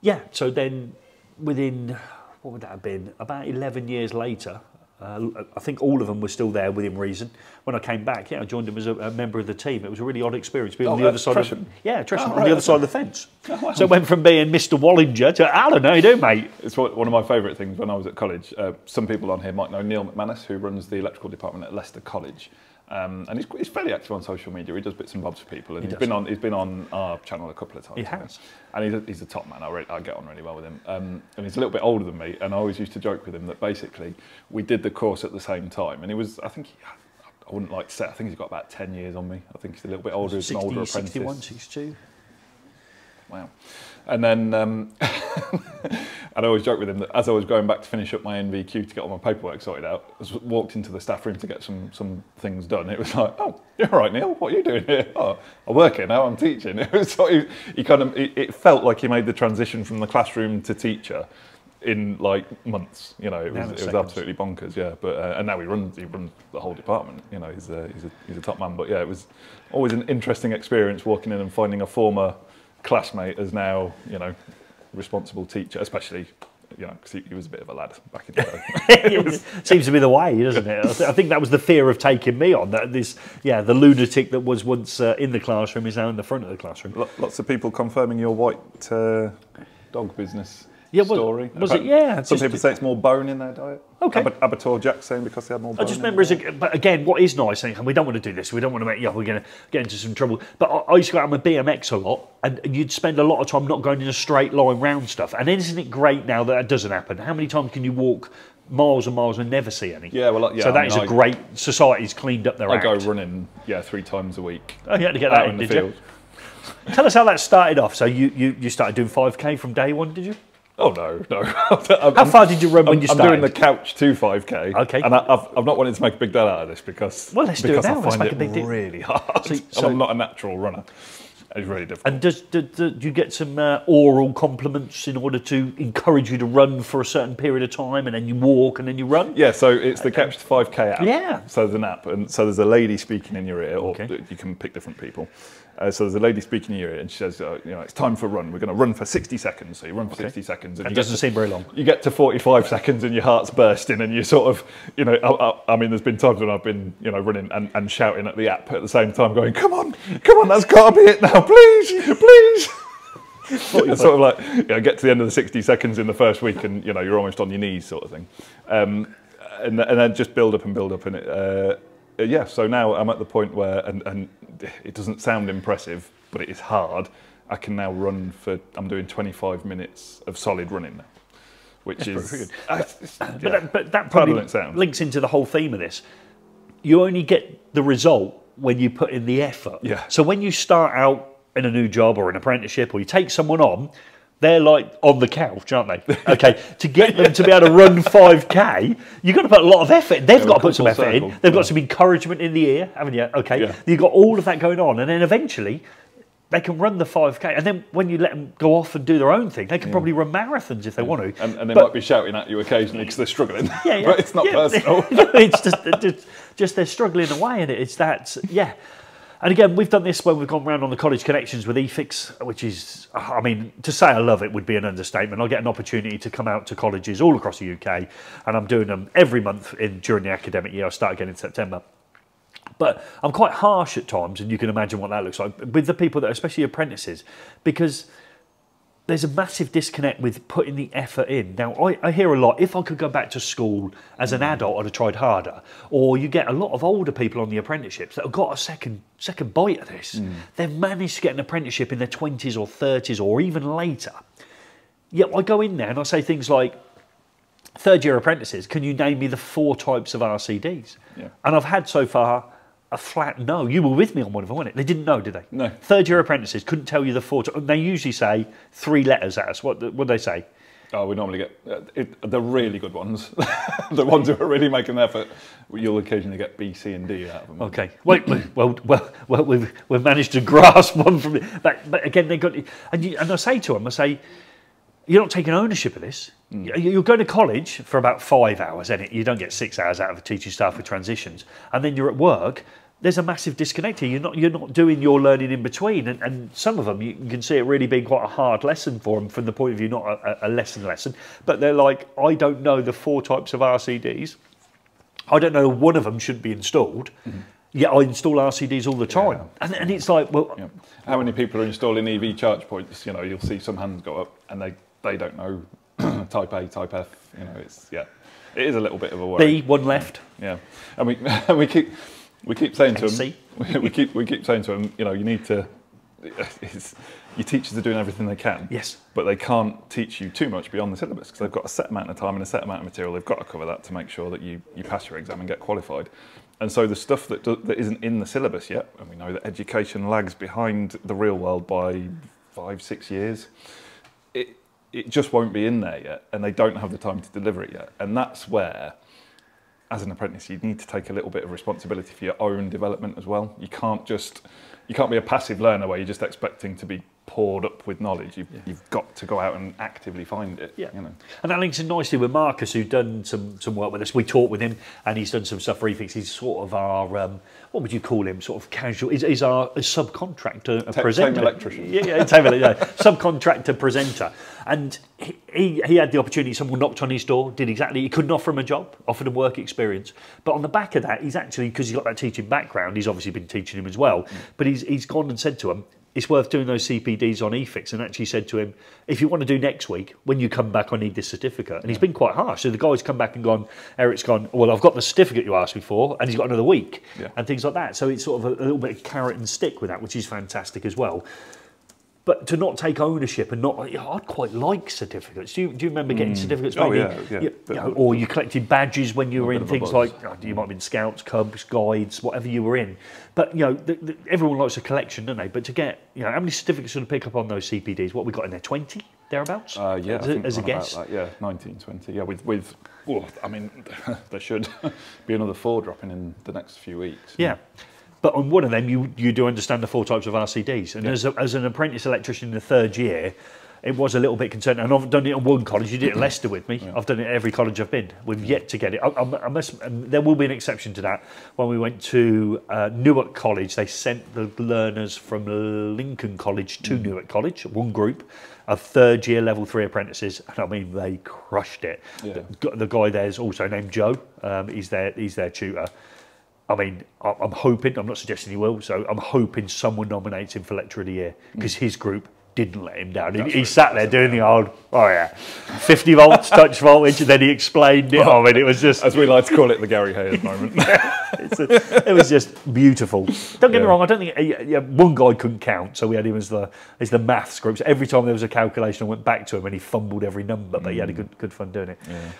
yeah, so then within, what would that have been? About 11 years later, uh, I think all of them were still there within reason. When I came back, yeah, I joined them as a, a member of the team. It was a really odd experience being Oh, on the other side Tresham? of yeah, Tresham, Oh, on the other okay. side of the fence. So it went from being Mr. Wallinger to Alan. How you doing, mate? It's one one of my favourite things when I was at college. Uh, some people on here might know Neil McManus, who runs the electrical department at Leicester College. Um, and he's, he's fairly active on social media. He does bits and bobs for people, and He has been on he's been on our channel a couple of times. He has. and he's a, he's a top man. I, re- I get on really well with him. Um, and he's a little bit older than me, and I always used to joke with him that basically we did the course at the same time. And he was, I think, he, I wouldn't like to say, I think he's got about ten years on me. I think he's a little bit older. He's an older 60, apprentice. 61, 62. Wow. And then um, I'd always joke with him that as I was going back to finish up my NVQ to get all my paperwork sorted out, I was walked into the staff room to get some, some things done. It was like, oh, you're all right, Neil. What are you doing here? Oh, I work here now. I'm teaching. It was sort of, he kind of, it, it felt like he made the transition from the classroom to teacher in like months. You know, it was, it was absolutely bonkers. Yeah, but uh, and now he runs he runs the whole department. You know, he's a, he's a he's a top man. But yeah, it was always an interesting experience walking in and finding a former classmate as now you know responsible teacher, especially you know because he, he was a bit of a lad back in the day. it seems to be the way, doesn't it? I think that was the fear of taking me on. That this, yeah, the lunatic that was once uh, in the classroom is now in the front of the classroom. Lots of people confirming your white uh, dog business Yeah, was- story. was it? Yeah, Some people say it's more bone in their diet. Okay. Ab- Abattoir Jack saying because they had more I just remember, as a, but again, what is nice, and we don't want to do this, we don't want to make, yeah, we're going to get into some trouble. But I, I used to go out on my BMX a lot, and you'd spend a lot of time not going in a straight line round stuff. And isn't it great now that that doesn't happen? How many times can you walk miles and miles and never see any? Yeah, well, yeah, so I that mean, is a I- great society's cleaned up their I act. go running, yeah, three times a week. Oh, you had to get that in in, the did field. you? Tell us how that started off. So you, you, you started doing 5k from day one, did you? Oh no, no. How far did you run when I'm, you I'm doing the couch to 5k. Okay. And I, I've, I've not wanted to make a big deal out of this because Well, let's do it now. I Let's find make it a big deal. really hard. So- so- I'm not a natural runner. It's really difficult. And does do, do, do you get some uh, oral compliments in order to encourage you to run for a certain period of time, and then you walk and then you run? Yeah, so it's the Couch to 5K app. Yeah. So there's an app, and so there's a lady speaking in your ear, or Okay. you can pick different people. Uh, so there's a lady speaking ear, and she says, uh, you know, it's time for a run. We're going to run for 60 seconds. So you run for 60 seconds. And it doesn't to- seem very long. You get to 45 seconds and your heart's bursting, and you sort of, you know, I, I, I mean, there's been times when I've been, you know, running and, and shouting at the app at the same time, going, come on, come on, that's got to be it now, please, please. It's sort of like, you know, get to the end of the 60 seconds in the first week and, you know, you're almost on your knees sort of thing. Um, and, and then just build up and build up. And it, uh, yeah, so now I'm at the point where, and, and it doesn't sound impressive, but it is hard. I can now run for, I'm doing 25 minutes of solid running now, which is, pretty good. Uh, it's- But that, but that probably links into the whole theme of this. You only get the result when you put in the effort. Yeah. So when you start out in a new job or an apprenticeship, or you take someone on, They're like on the couch, aren't they? Okay, to get them to be able to run 5k, you've got to put a lot of effort. They've Yeah, got to put some effort full in. They've got Yeah. some encouragement in the ear, haven't you? Okay, Yeah. you've got all of that going on, and then eventually they can run the 5k. And then when you let them go off and do their own thing, they can probably run marathons if they want to. And, and they But- might be shouting at you occasionally because they're struggling. yeah, yeah. but it's not yeah. personal. it's just, just, just they're struggling away in it. It's that, yeah. And again, we've done this when we've gone round on the college connections with eFIXX, which is, I mean, to say I love it would be an understatement. I get an opportunity to come out to colleges all across the UK, and I'm doing them every month in during the academic year. I start again in September. But I'm quite harsh at times, and you can imagine what that looks like with the people that, are especially apprentices, because there's a massive disconnect with putting the effort in. Now, I, I hear a lot, if I could go back to school as an adult, I'd have tried harder. Or you get a lot of older people on the apprenticeships that have got a second second bite at this. Mm. They've managed to get an apprenticeship in their 20s or 30s or even later. Yet I go in there and I say things like, third year apprentices, can you name me the four types of RCDs? Yeah. And I've had so far a flat no. You were with me on one of them, weren't it? They didn't know, did they? No. Third year apprentices couldn't tell you the four. Ty- they usually say three letters at us. What what do they say? Oh, we normally get uh, it, the really good ones, the ones who are really making an effort. You'll occasionally get B, C, and D out of them. Okay. Wait. Well, well, well. We've we've managed to grasp one from. it. But, but again, they got. And you, and I say to them, I say, you're not taking ownership of this. You- You're going to college for about five hours, and it you don't get six hours out of a teaching staff with transitions, and then you're at work. There's a massive disconnect here. You're not you're not doing your learning in between, and, and some of them you can see it really being quite a hard lesson for them from the point of view not a, a lesson lesson, but they're like I don't know the four types of RCDs. I don't know one of them should be installed. Mm-hmm. Yet I install RCDs all the time, and, and it's like well, Yeah. How many people are installing EV charge points? You know, you'll see some hands go up, and they they don't know type A, type F. You know, it's yeah, it is a little bit of a worry. B one left. Yeah, and we and we keep we keep saying to them, we keep we keep saying to them, you know, you need to. It's, your teachers are doing everything they can. Yes. But they can't teach you too much beyond the syllabus because they've got a set amount of time and a set amount of material. They've got to cover that to make sure that you, you pass your exam and get qualified. And so the stuff that, do, that isn't in the syllabus yet, and we know that education lags behind the real world by five, six years, it, it just won't be in there yet, and they don't have the time to deliver it yet. And that's where as an apprentice, you need to take a little bit of responsibility for your own development as well. You can't just, you can't be a passive learner where you're just expecting to be poured up with knowledge. You've, you've got to go out and actively find it. Yeah. You know. And that links in nicely with Marcus, who's done some, some work with us. We talked with him, and he's done some stuff for eFIXX. He's sort of our, um, what would you call him? Sort of casual. He's, he's our a subcontractor, a Ta- presenter. tame electrician. Yeah, yeah, tame yeah. subcontractor presenter. And he, he, he had the opportunity. Someone knocked on his door, did exactly. He couldn't offer him a job, offered him work experience. But on the back of that, he's actually because he's got that teaching background. He's obviously been teaching him as well. But he's he's gone and said to him, it's worth doing those CPDs on eFIXX and actually said to him, if you want to do next week, when you come back, I need this certificate. And he's been quite harsh. So the guy's come back and gone, Eric's gone, well, I've got the certificate you asked me for, and he's got another week Yeah. and things like that. So it's sort of a, a little bit of carrot and stick with that, which is fantastic as well. But to not take ownership and not, you know, I'd quite like certificates. Do you, do you remember getting certificates? Oh, maybe, yeah, yeah. you- you know, or you collected badges when you were in things like oh, you might have been scouts, cubs, guides, whatever you were in. But you know, the, the, everyone likes a collection, don't they? But to get, you know, how many certificates should I pick up on those CPDs? What we got in there, twenty thereabouts? Uh, yeah, as, I a, think as a guess. that, yeah, 19, 20. Yeah, with, with oh, I mean, there should be another four dropping in the next few weeks. Yeah. But on one of them, you, you do understand the four types of RCDs. And Yeah. as, a, as an apprentice electrician in the third year, it was a little bit concerning. And I've done it at one college. You did it at Leicester with me. I've done it at every college I've been. We've yet to get it. I, I, I must, there will be an exception to that. When we went to uh, Newark College, they sent the learners from Lincoln College to Newark College, one group of third year level three apprentices. And I mean, they crushed it. Yeah. The, the guy there's also named Joe. Um, he's, their, he's their tutor. I mean, I'm hoping, I'm not suggesting he will, so I'm hoping someone nominates him for Lecturer of the Year because his group didn't let him down. He, he sat there doing the old, oh yeah, 50 volts touch voltage, and then he explained it. I mean, it was just, As we like to call it, the Gary Hayes moment. it's a- it was just beautiful. Don't get me wrong, I don't think, yeah, one guy couldn't count, so we had him as the, as the maths group. So every time there was a calculation, I went back to him and he fumbled every number, but he had a mm. good, good fun doing it. Yeah.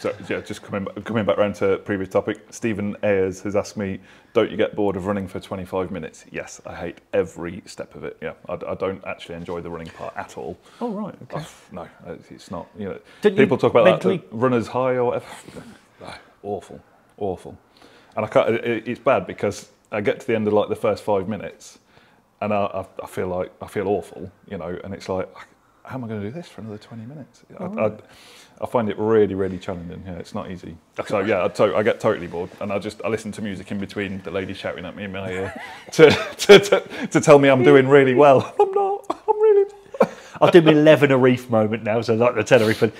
So yeah, just coming coming back around to previous topic. Stephen Ayers has asked me, "Don't you get bored of running for 25 minutes?" Yes, I hate every step of it. Yeah, I, I don't actually enjoy the running part at all. Oh right. Okay. Oh, no, it's- it's not. You know, Didn't you people talk about mentally- that runners high or whatever. Awful, awful. And I can't. It, it's bad because I get to the end of like the first five minutes, and I, I, feel like I feel awful. You know, and it's like, how am I going to do this for another 20 minutes? I, I, I find it really, really challenging. Yeah, it's not easy. So yeah, I, to, I get totally bored, and I just I listen to music in between the lady shouting at me in my ear to, to, to, to tell me I'm doing really well. I'm not. I'm really. Not. I'll do my eleven a reef moment now, so like the Tenerife. And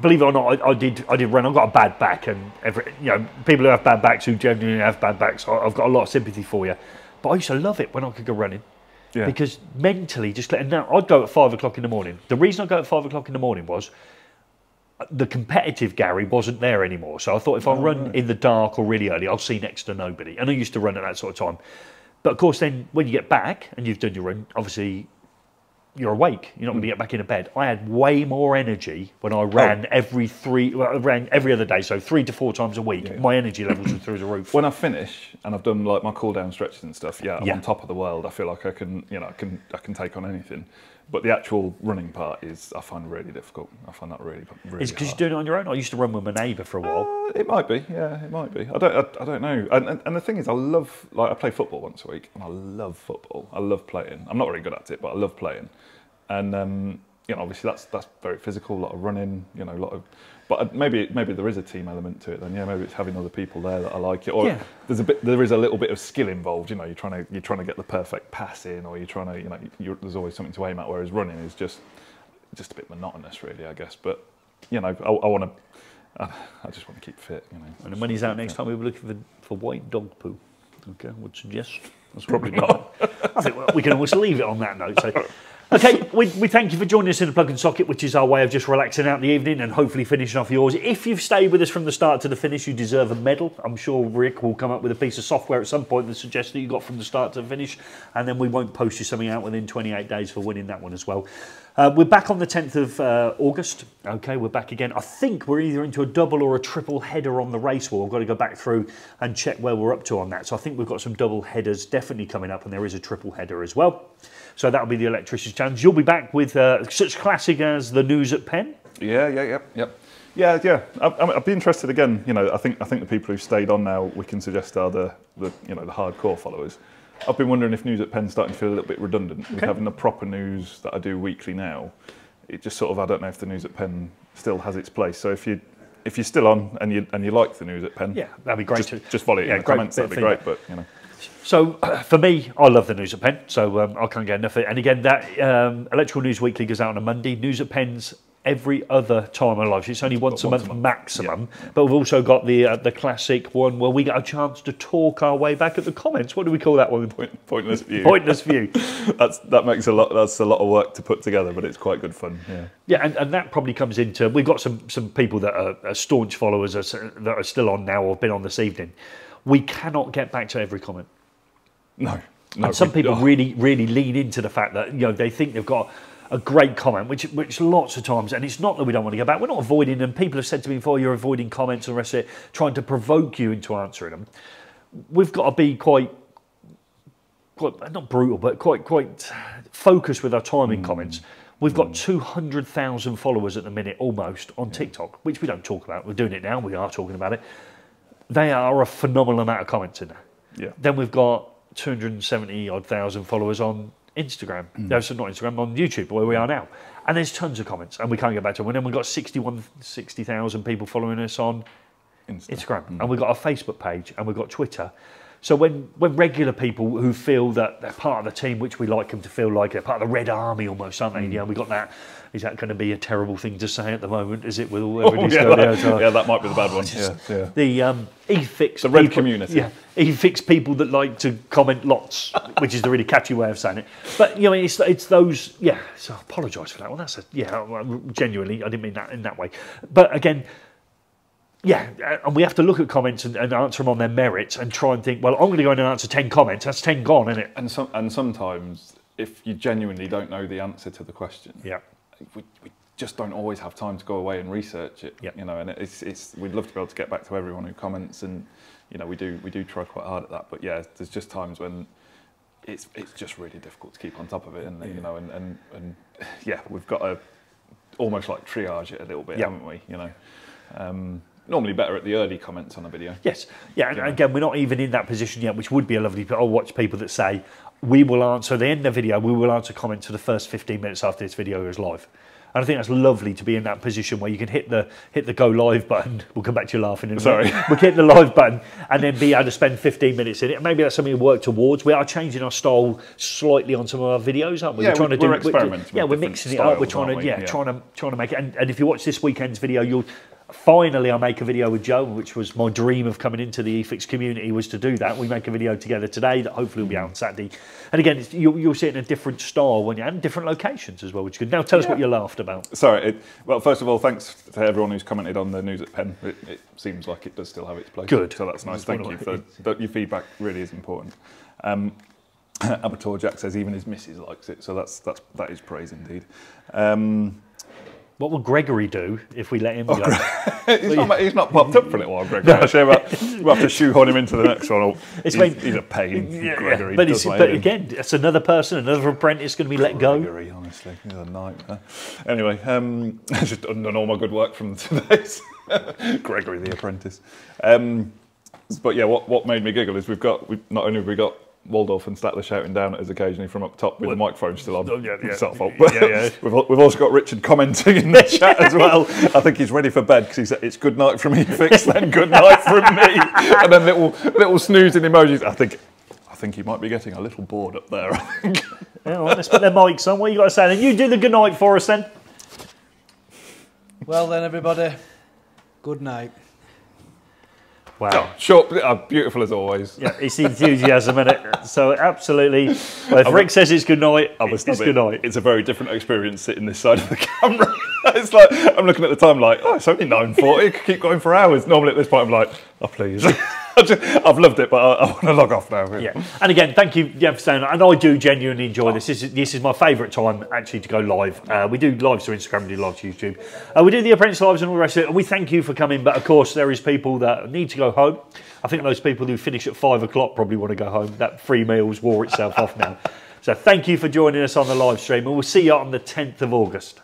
believe it or not, I, I did. I did run. I've got a bad back, and every you know people who have bad backs who genuinely have bad backs, I- I've got a lot of sympathy for you. But I used to love it when I could go running. Yeah. Because mentally, just and now I'd go at five o'clock in the morning. The reason I go at five o'clock in the morning was the competitive Gary wasn't there anymore. So I thought if I oh, run in the dark or really early, I'll see next to nobody. And I used to run at that sort of time. But of course, then when you get back and you've done your run, obviously you're awake. You're not going to get back into bed. I had way more energy when I oh. ran every three, well, I ran every other day, so three to four times a week. My energy levels were through the roof. when I finish and I've done like my cool down stretches and stuff, yeah, I'm Yeah. on top of the world. I feel like I can, you know, I can, I can take on anything. But the actual running part is, I find really difficult. I find that really, really. It's because you're doing it on your own. I used to run with my neighbour for a while. Uh, it might be, yeah, it might be. I don't, I, I don't know. And, and, and the thing is, I love, like, I play football once a week, and I love football. I love playing. I'm not very good at it, but I love playing. And um, you know, obviously, that's that's very physical. A lot of running, you know, a lot of. But maybe maybe there is a team element to it. Then yeah, maybe it's having other people there that I like it. Or Yeah. there's a bit, there is a little bit of skill involved. You know, you're trying to you're trying to get the perfect pass in, or you're trying to, you know, you're, there's always something to aim at. Whereas running is just just a bit monotonous, really, I guess. But you know, I, I want to. I, just want to keep fit, you know. And when he's out next time, we'll be looking for, for white dog poo. Okay, I would suggest. That's Probably not. I think well, we can almost leave it on that note. So. Okay, we, we thank you for joining us in the plug and socket, which is our way of just relaxing out the evening and hopefully finishing off yours. If you've stayed with us from the start to the finish, you deserve a medal. I'm sure Rick will come up with a piece of software at some point that suggests that you got from the start to the finish, and then we won't post you something out within 28 days for winning that one as well. Uh, we're back on the 10th of uh, August. Okay, we're back again. I think we're either into a double or a triple header on the race wall. I've got to go back through and check where we're up to on that. So I think we've got some double headers definitely coming up, and there is a triple header as well. So that'll be the Electrician's Challenge. You'll be back with uh, such classic as the news at Penn. Yeah, yeah, yeah, yep. Yeah, yeah. I, I- I'd be interested again. You know, I think I think the people who've stayed on now, we can suggest are the, the you know the hardcore followers. I've been wondering if news at Penn's starting to feel a little bit redundant. With having the proper news that I do weekly now, it just sort of I don't know if the news at Penn still has its place. So if you if you're still on and you and you like the news at Penn, Yeah, that'd be great Just, to- just follow it yeah, in the comments. bit of That'd be great. But you know, So for me, I love the News at Penn, so um, I can't get enough of it. And again, that um, Electrical News Weekly goes out on a Monday. News at Penn's every other time of life. It's only once a once month, a month. maximum. But we've also got the uh, the classic one where we get a chance to talk our way back at the comments. What do we call that one? point, pointless view. Pointless view. That's that makes a lot. That's a lot of work to put together, but it's quite good fun. Yeah. Yeah, and, and that probably comes into. We've got some some people that are, are staunch followers that are still on now or have been on this evening. We cannot get back to every comment. No. No. and some we- people oh. really, really lean into the fact that you know they think they've got a great comment, which which lots of times, and it's not that we don't want to go back. We're not avoiding them. People have said to me before, "You're avoiding comments and the rest of it, trying to provoke you into answering them." We've got to be quite, quite not brutal, but quite quite focused with our time in hmm. comments. We've got hmm. 200,000 followers at the minute, almost, on TikTok, which we don't talk about. We're doing it now. We are talking about it. They are a phenomenal amount of comments in there. Yeah. Then we've got 270 odd thousand followers on Instagram. Hmm. No, so not Instagram, on YouTube, where we hmm. are now. And there's tons of comments, and we can't get back to them. And then we've got 61, 60,000 people following us on Insta. Instagram, hmm. and we've got a Facebook page, and we've got Twitter. So when, when regular people who feel that they're part of the team, which we like them to feel like they're part of the Red Army almost, aren't they? Yeah, we've got that. Is that going to be a terrible thing to say at the moment? Is it with all Oh, everybody's yeah, going that, yeah, that might be the bad one. Yeah, yeah. the um, eFIXX The red community. Yeah, eFIXX people that like to comment lots, which is the really catchy way of saying it. But you know, it's it's those. Yeah, so I apologise for that one. That's a yeah. Genuinely, I didn't mean that in that way. But again. Yeah, uh, and we have to look at comments and, and answer them on their merits and try and think, well, I'm going to go in and answer 10 comments. That's 10 gone, isn't it? And some, and sometimes, if you genuinely don't know the answer to the question, Yeah. We, we just don't always have time to go away and research it. Yep. You know, and it's it's we'd love to be able to get back to everyone who comments, and you know, we do we do try quite hard at that. But yeah, there's just times when it's it's just really difficult to keep on top of it, and you know, and, and and yeah, we've got to almost like triage it a little bit, Yep. haven't we? You know, um, normally better at the early comments on a video. Yes, yeah, and again, we're not even in that position yet, which would be a lovely. I'll watch people that say we will answer at the end of the video. We will answer comments to the first 15 minutes after this video is live. And I think that's lovely to be in that position where you can hit the hit the go live button. We'll come back to you laughing in a Sorry. We'll hit the live button and then be able to spend 15 minutes in it. Maybe that's something we work towards. We are changing our style slightly on some of our videos, aren't we? Yeah, we're trying to we're do experimenting Yeah, with we're mixing it up. We're trying to we? yeah, Yeah. trying to trying to make it. And, and if you watch this weekend's video, you'll finally I make a video with Joe, which was my dream of coming into the eFIXX community was to do that. We make a video together today that hopefully will be out on Saturday. And again, it's, you'll, you'll see it in a different style when you're and different locations as well, which is good. Now tell us what you laughed about. Sorry. It, well, first of all, thanks to everyone who's commented on the news at Penn. It, it seems like it does still have its place. Good. So that's nice. Thank you for. Your feedback really is important. Um, Abator Jack says even his missus likes it, so that's that's that is praise indeed. Um, What will Gregory do if we let him go? he's, not, he's not popped up for a little while, Greg. Actually, but we'll have to shoehorn him into the next one. It's he's, he's a pain, Yeah, Gregory. but, but again, it's another person, another apprentice going to be let go. Gregory, honestly, he's a nightmare. Anyway, um, just undone all my good work from today's Gregory the Apprentice. Um, but yeah, what, what made me giggle is we've got we've, not only have we got Waldorf and Statler shouting down at us occasionally from up top with the microphone still on. Yeah, yeah. It's our fault. But Yeah, yeah. we've, we've also got Richard commenting in the chat as well. I think he's ready for bed because he said it's good night from eFIXX, then good night from me, and then little little snoozing emojis. I think I think he might be getting a little bored up there. I think. Yeah, all right, let's put their mics on. What you got to say then? You do the good night for us then. Well then, everybody, good night. Wow. Oh, short, uh, beautiful as always. Yeah, it's the enthusiasm in it. So absolutely. Well, if Rick says it's good night, I'm it's must good night. It's a very different experience sitting this side of the camera. it's like I'm looking at the time like, oh, it's only 9:40. It could keep going for hours. Normally at this point I'm like, oh please. I've loved it, but I, I want to log off now. Yeah, and again, thank you yeah, for saying that. And I do genuinely enjoy this. This is, this is my favourite time actually to go live. Uh, we do lives to Instagram, we do lives to YouTube. Uh, we do the Apprentice lives and all the rest of it. And we thank you for coming. But of course, there is people that need to go home. I think those people who finish at five o'clock probably want to go home. That free meals wore itself off now. So thank you for joining us on the live stream, and we'll see you on the 10th of August.